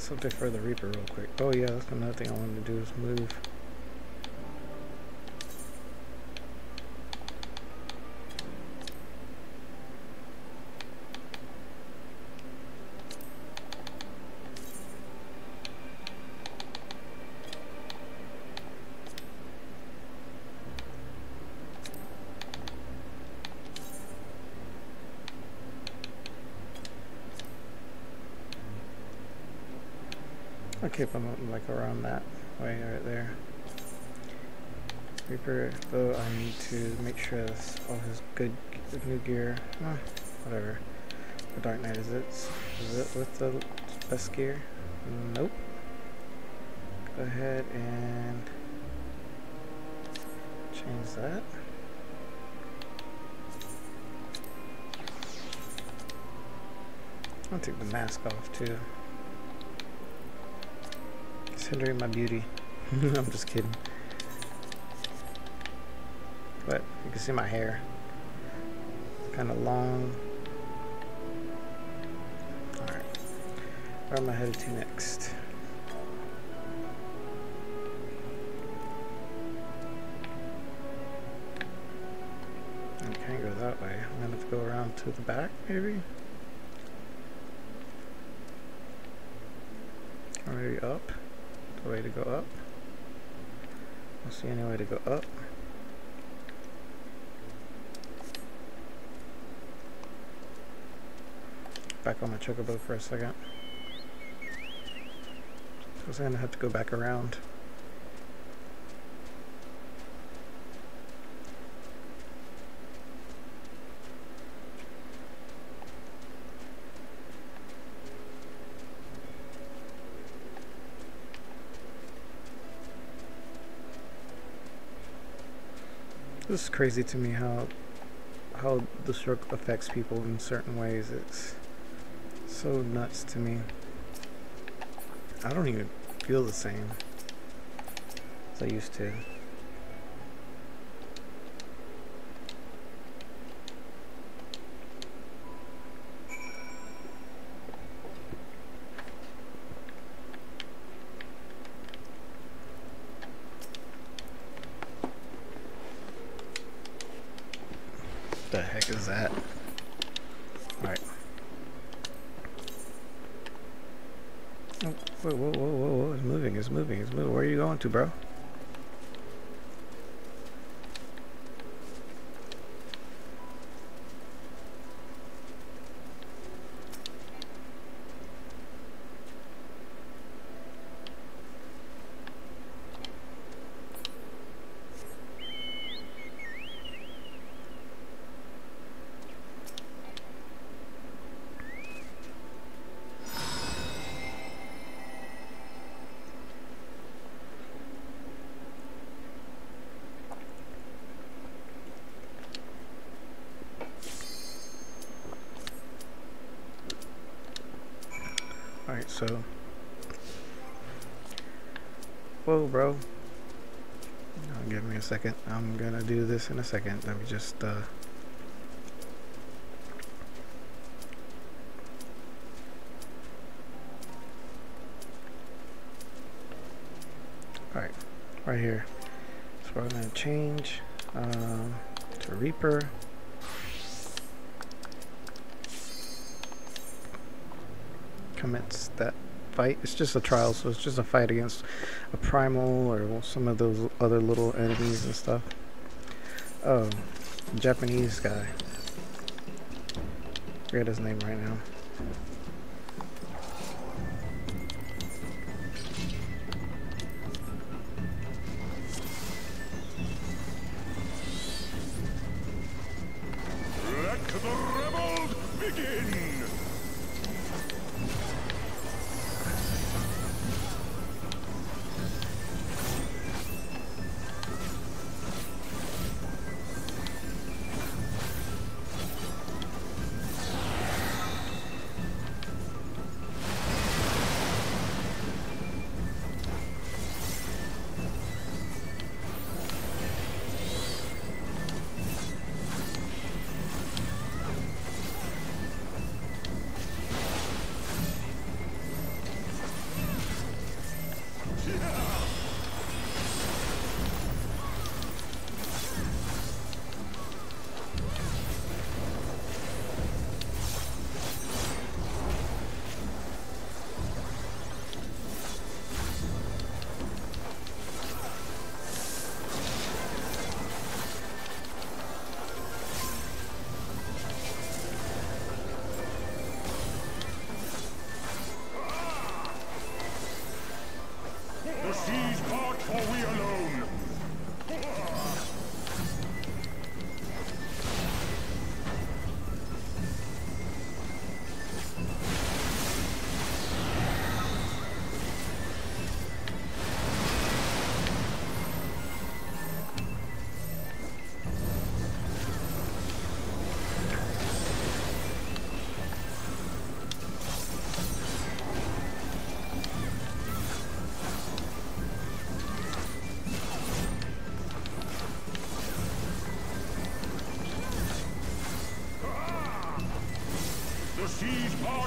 Something for the Reaper real quick. Oh yeah, that's another thing I wanted to do is move. Keep them like around that way right there. Reaper, though I need to make sure that's all his good new gear. Oh, whatever. The Dark Knight is it? Is it with the best gear? Nope. Go ahead and change that. I'll take the mask off too. Hindering my beauty. I'm just kidding. But you can see my hair. Kind of long. Alright. Where am I headed to next? I can't go that way. I'm gonna have to go around to the back, maybe? Or maybe up? way to go up. I see any way to go up. Back on my chocobo for a second. Because I'm going to have to go back around. This is crazy to me how how the stroke affects people in certain ways. It's so nuts to me. I don't even feel the same as I used to. The heck is that? Alright. Oh, whoa, whoa, whoa, whoa, whoa, it's moving, it's moving, it's moving. Where are you going to, bro? Alright, so. Whoa, bro. Uh, give me a second. I'm gonna do this in a second. Let me just, uh. Alright, right here. So we're gonna change um, to Reaper. commits that fight. It's just a trial, so it's just a fight against a primal or some of those other little enemies and stuff. Oh, Japanese guy. Forget his name right now.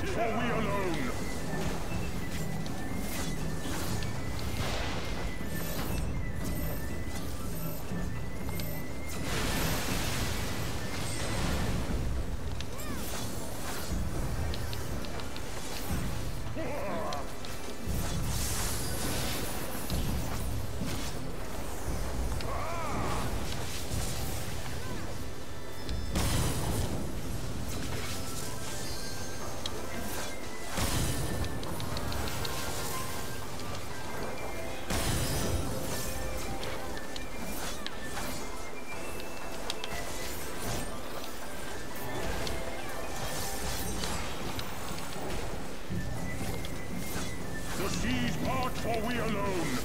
For we alone! alone!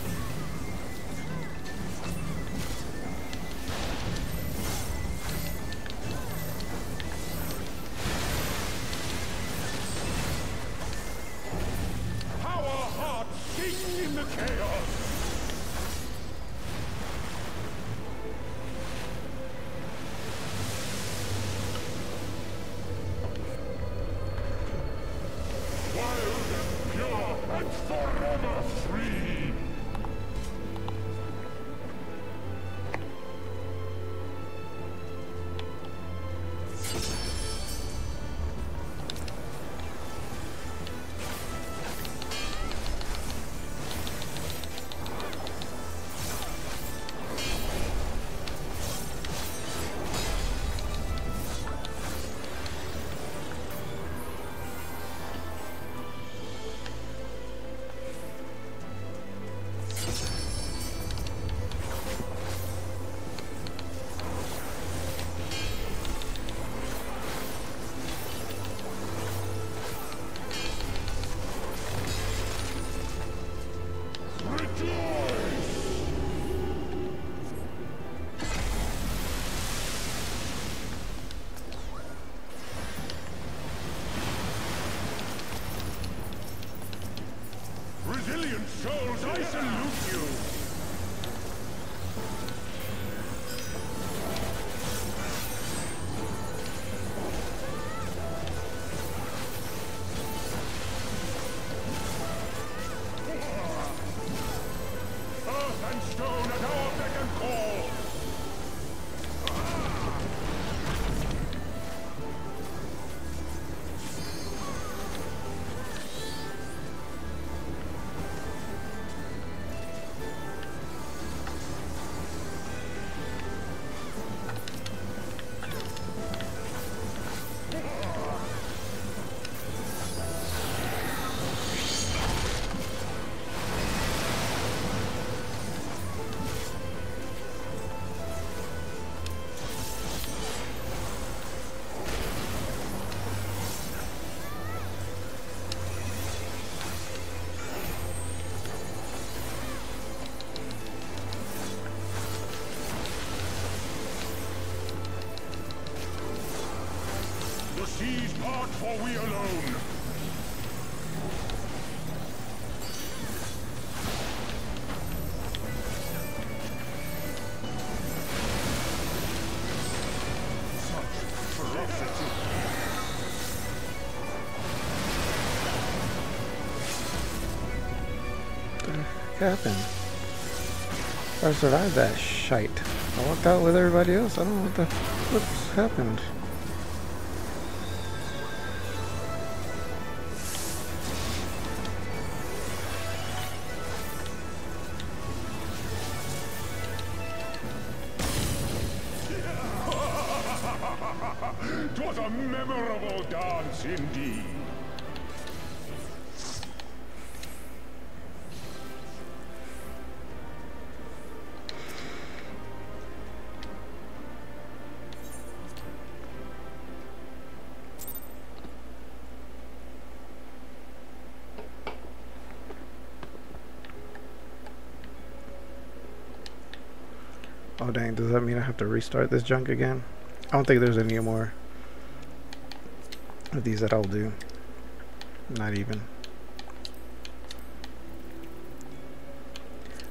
Souls, for we alone! Happened? I survived that shite. I walked out with everybody else. I don't know what the what's happened. To restart this junk again? I don't think there's any more of these that I'll do. Not even.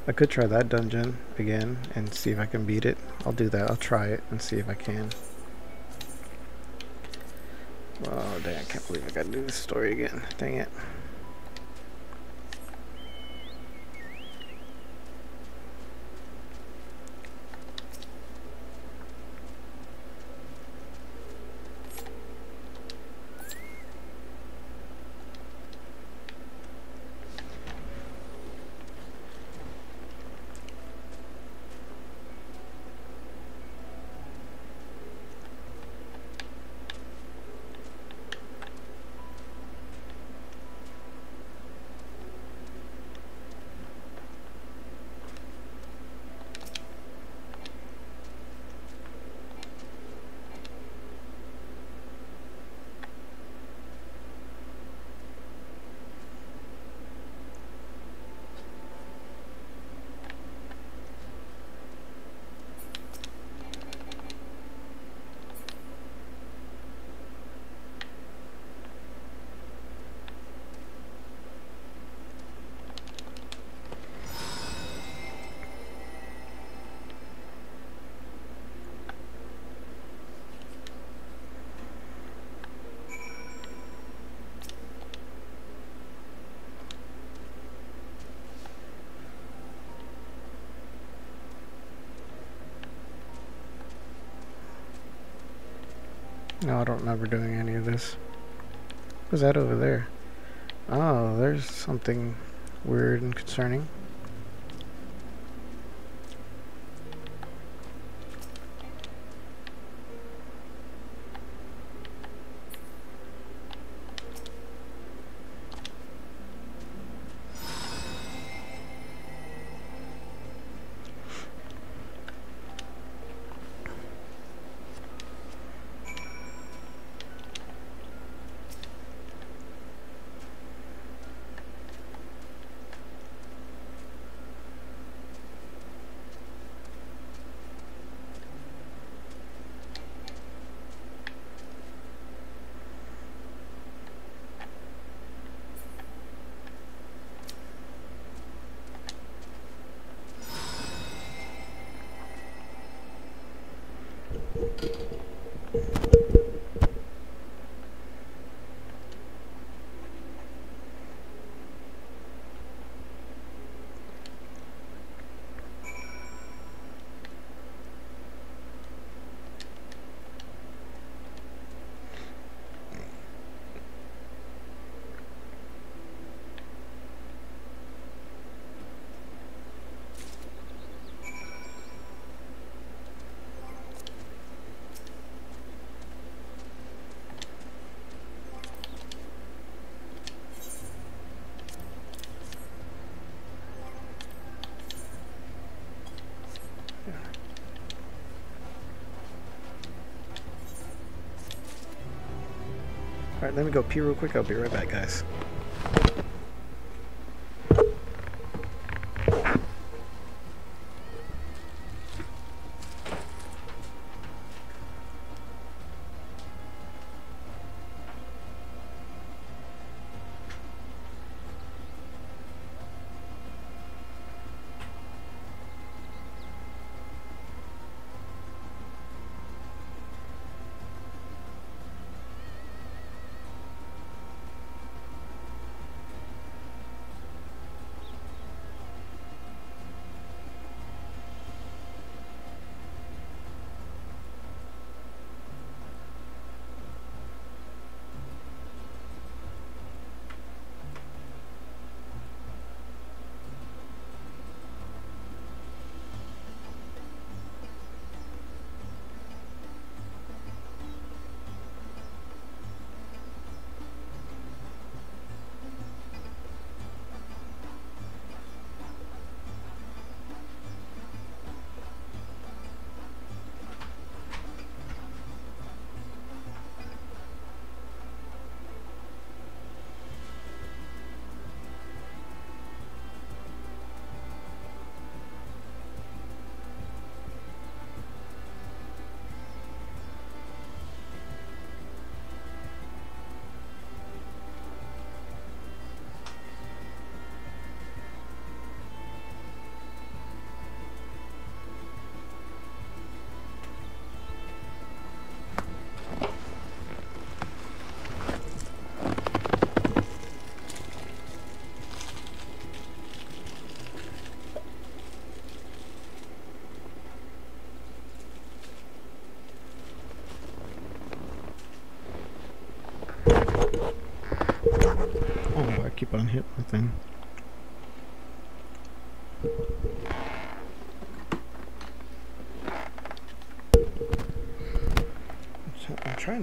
I could try that dungeon again and see if I can beat it. I'll do that. I'll try it and see if I can. Oh dang, I can't believe I gotta do this story again. Dang it. No, I don't remember doing any of this. What's that over there? Oh, there's something weird and concerning. Alright, let me go pee real quick. I'll be right back, guys.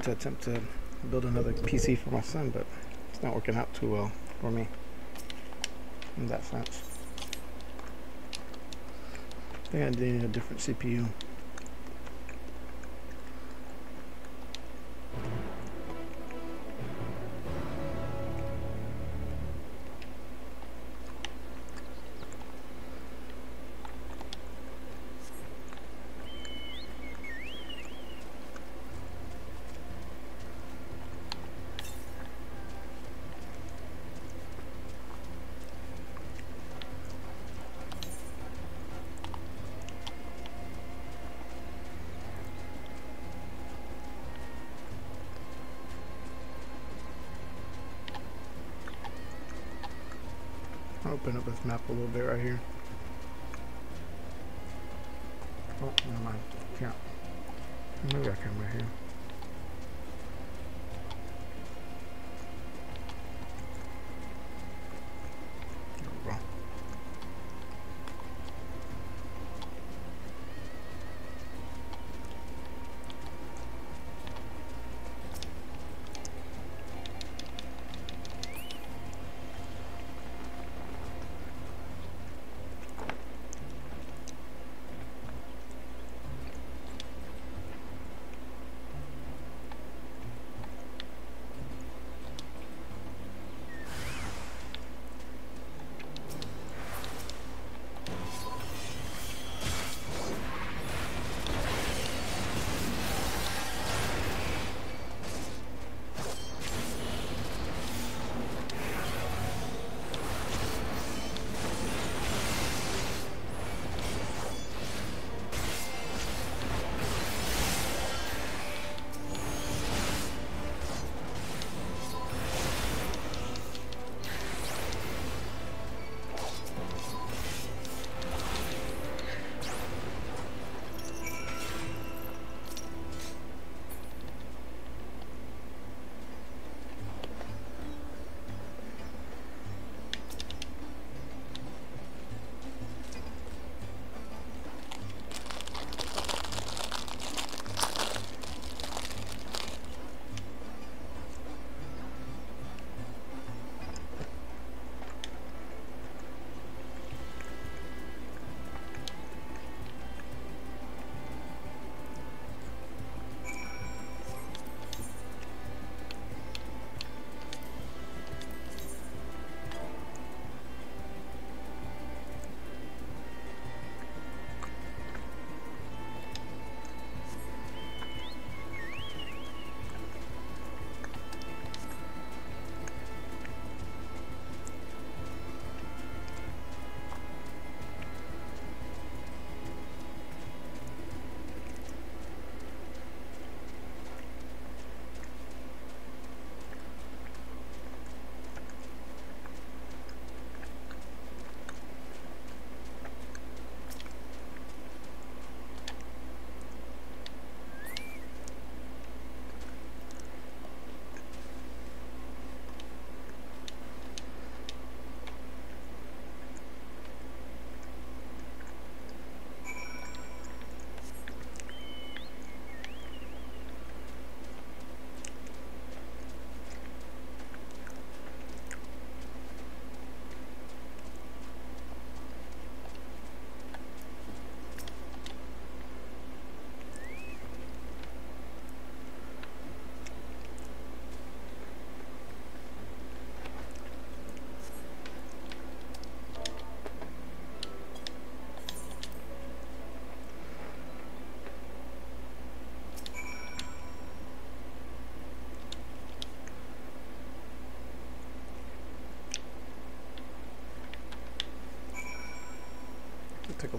Trying to attempt to build another PC for my son, but it's not working out too well for me in that sense. I think I need a different CPU. A little bit right here.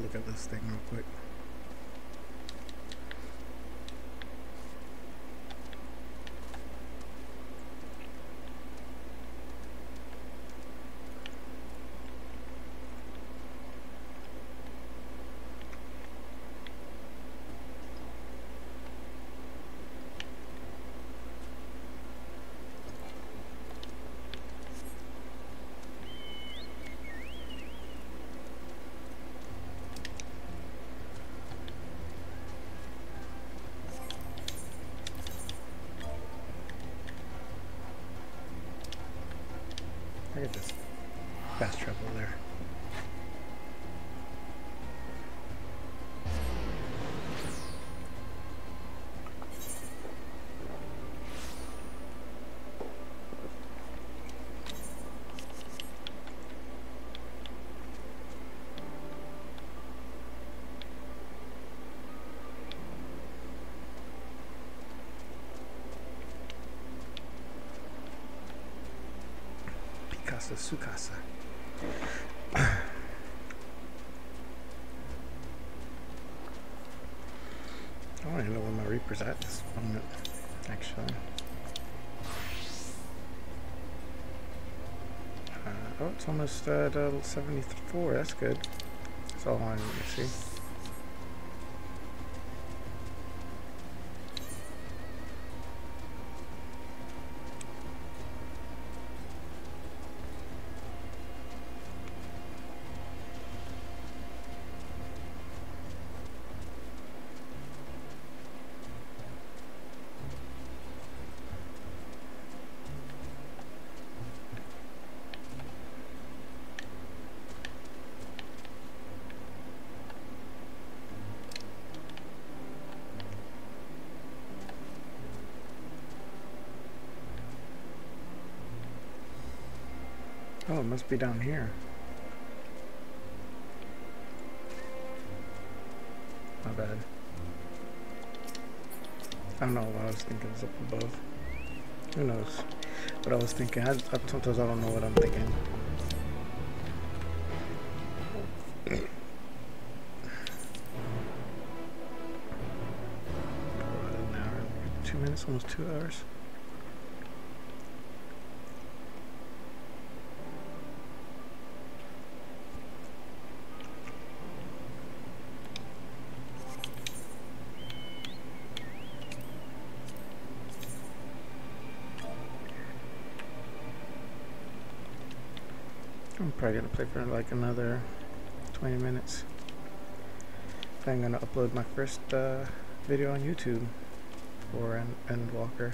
Look at this thing real quick. I could just fast travel there. Picasa Sukasa. I don't know where my Reaper's at this moment, actually. Uh, oh, it's almost uh, 74. That's good. That's all I need to see. Must be down here. My bad. I don't know what I was thinking was up above. Who knows what I was thinking. I, I, sometimes I don't know what I'm thinking. An hour, two minutes, almost two hours. Probably gonna play for like another 20 minutes. I'm gonna upload my first uh, video on YouTube for an Endwalker.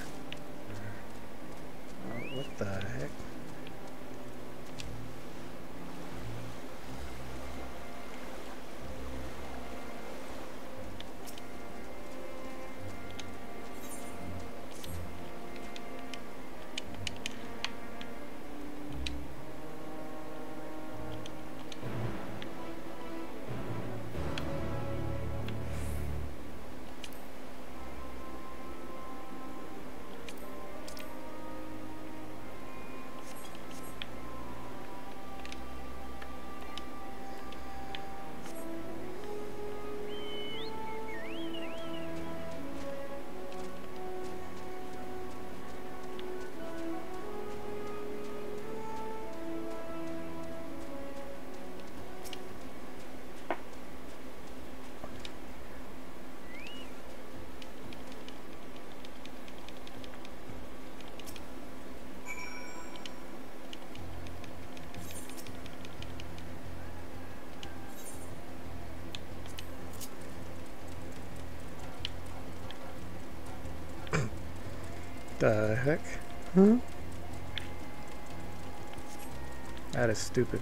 Is stupid.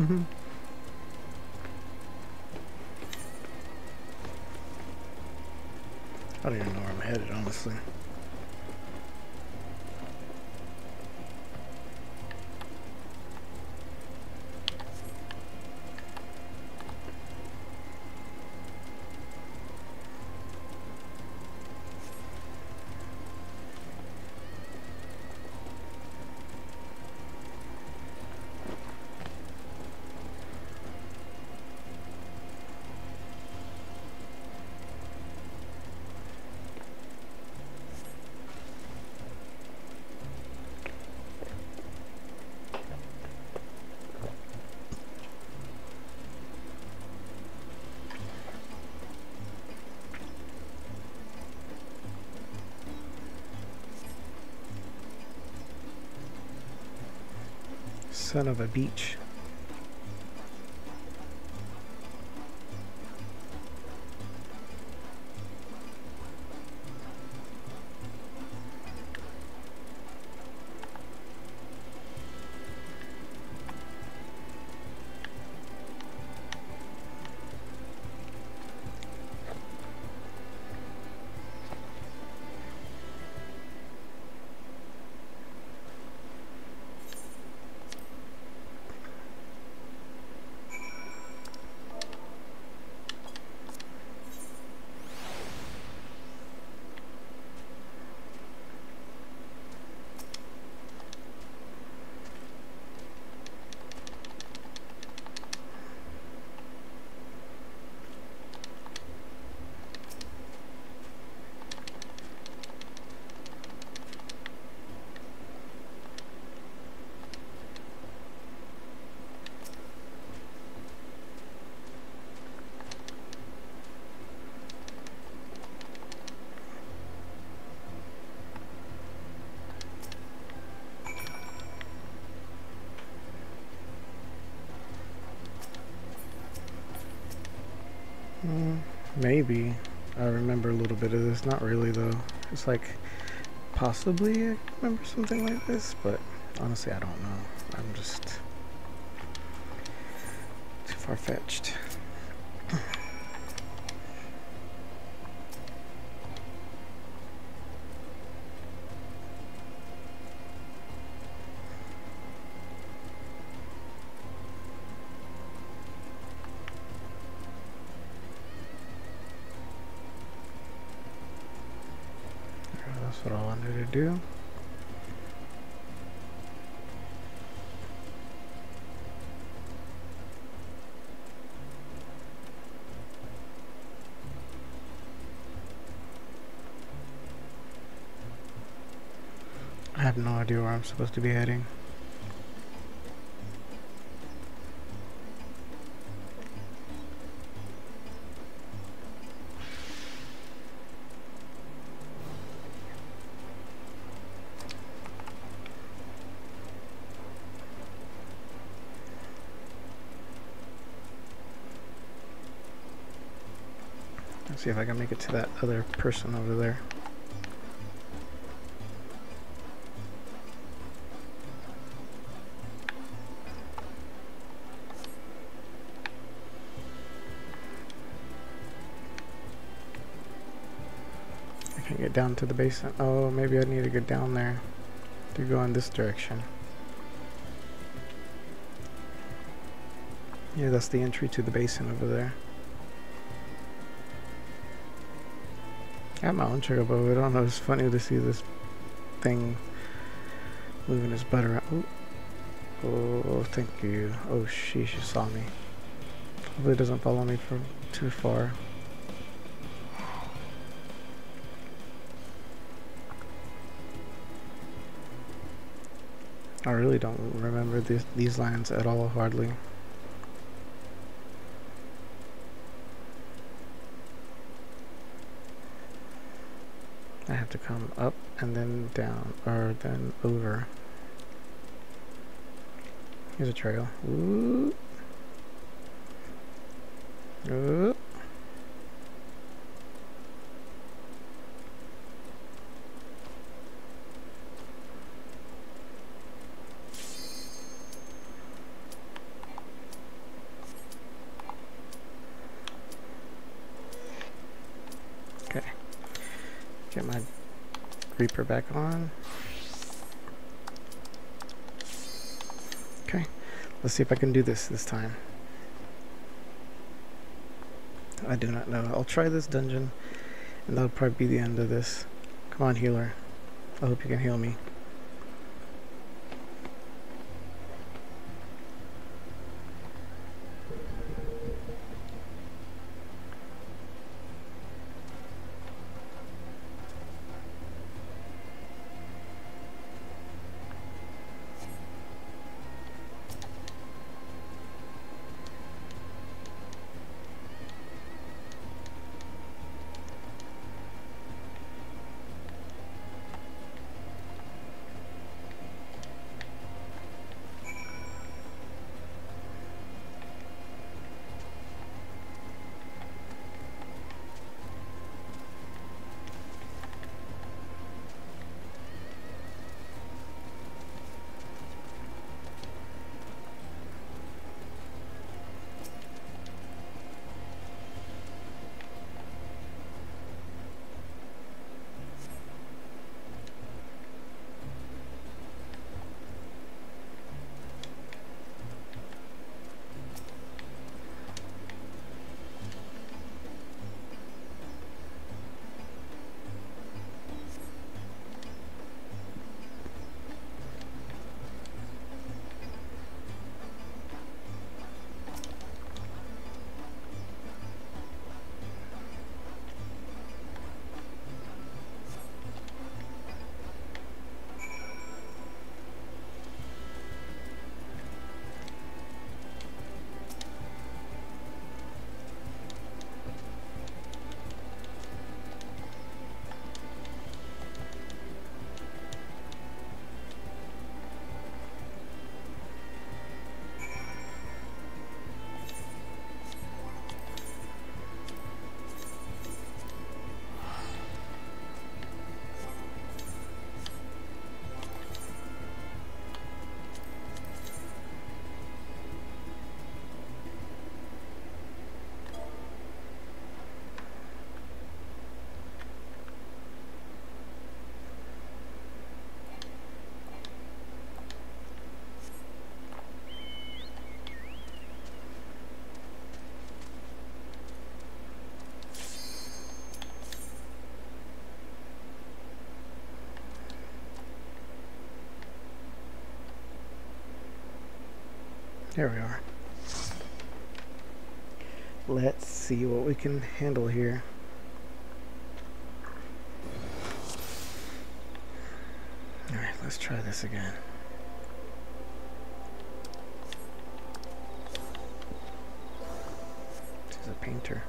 Mm-hmm. Son of a beach. Maybe. I remember a little bit of this. Not really, though. It's like, possibly I remember something like this, but honestly, I don't know. I'm just too far-fetched. That's Where I'm supposed to be heading. Let's see if I can make it to that other person over there. Get down to the basin. Oh, maybe I need to get down there to go in this direction. Yeah, that's the entry to the basin over there. I have my own. I don't know. It's funny to see this thing moving his butt around. Ooh. Oh, thank you. Oh, she, she saw me. Hopefully it doesn't follow me from too far. I really don't remember these, these lines at all, hardly. I have to come up and then down, or then over. Here's a trail. Ooh. Ooh. Okay. Get my Reaper back on. Okay, let's see if I can do this this time. I do not know. I'll try this dungeon, and that'll probably be the end of this. Come on, healer. I hope you can heal me. There we are. Let's see what we can handle here. Alright, let's try this again. This is a painter.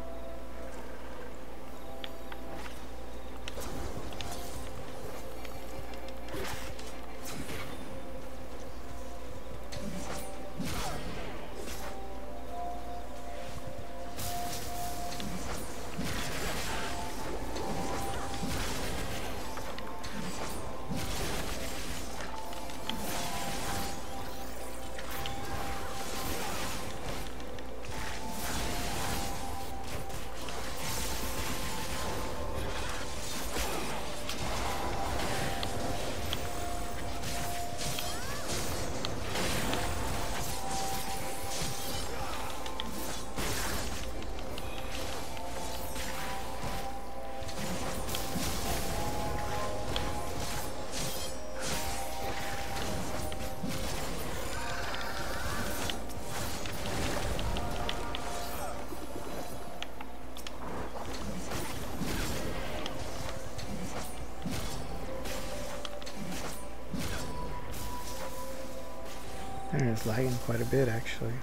Quite a bit actually.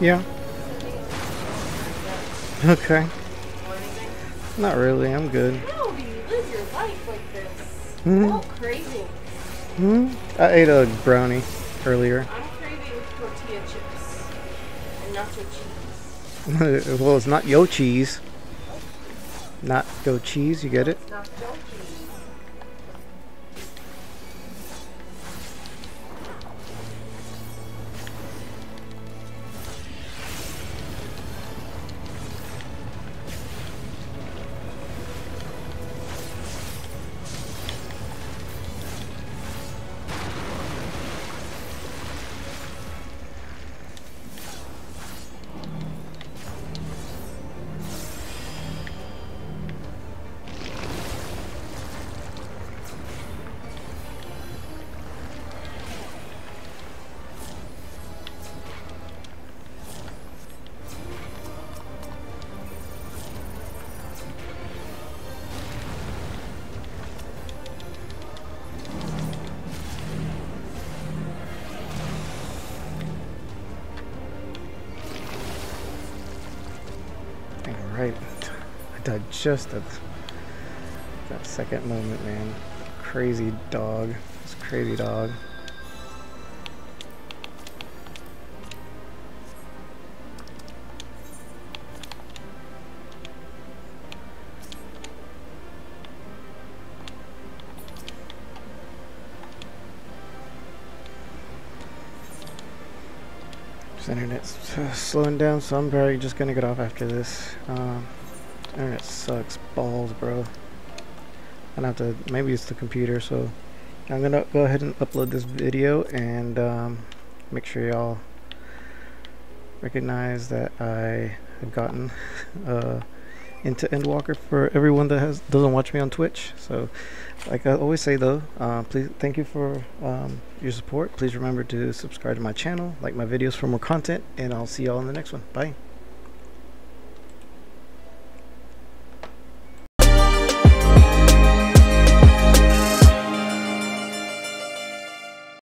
Yeah. Okay. Not really. I'm good. How do you live your life like this? Hmm. Go crazy. Hmm. I ate a brownie earlier. I'm craving tortilla chips and nacho cheese. well, it's not yo cheese. Not yo cheese. You get it? Nacho just at that second moment, man. Crazy dog. This crazy dog. Internet's uh, slowing down, so I'm probably just gonna get off after this. Um, internet sucks balls, bro. I have to. Maybe it's the computer, so I'm gonna go ahead and upload this video and um, make sure y'all recognize that I have gotten uh, into Endwalker for everyone that has doesn't watch me on Twitch. So, like I always say though, uh, please thank you for um, your support. Please remember to subscribe to my channel, like my videos for more content, and I'll see y'all in the next one. Bye.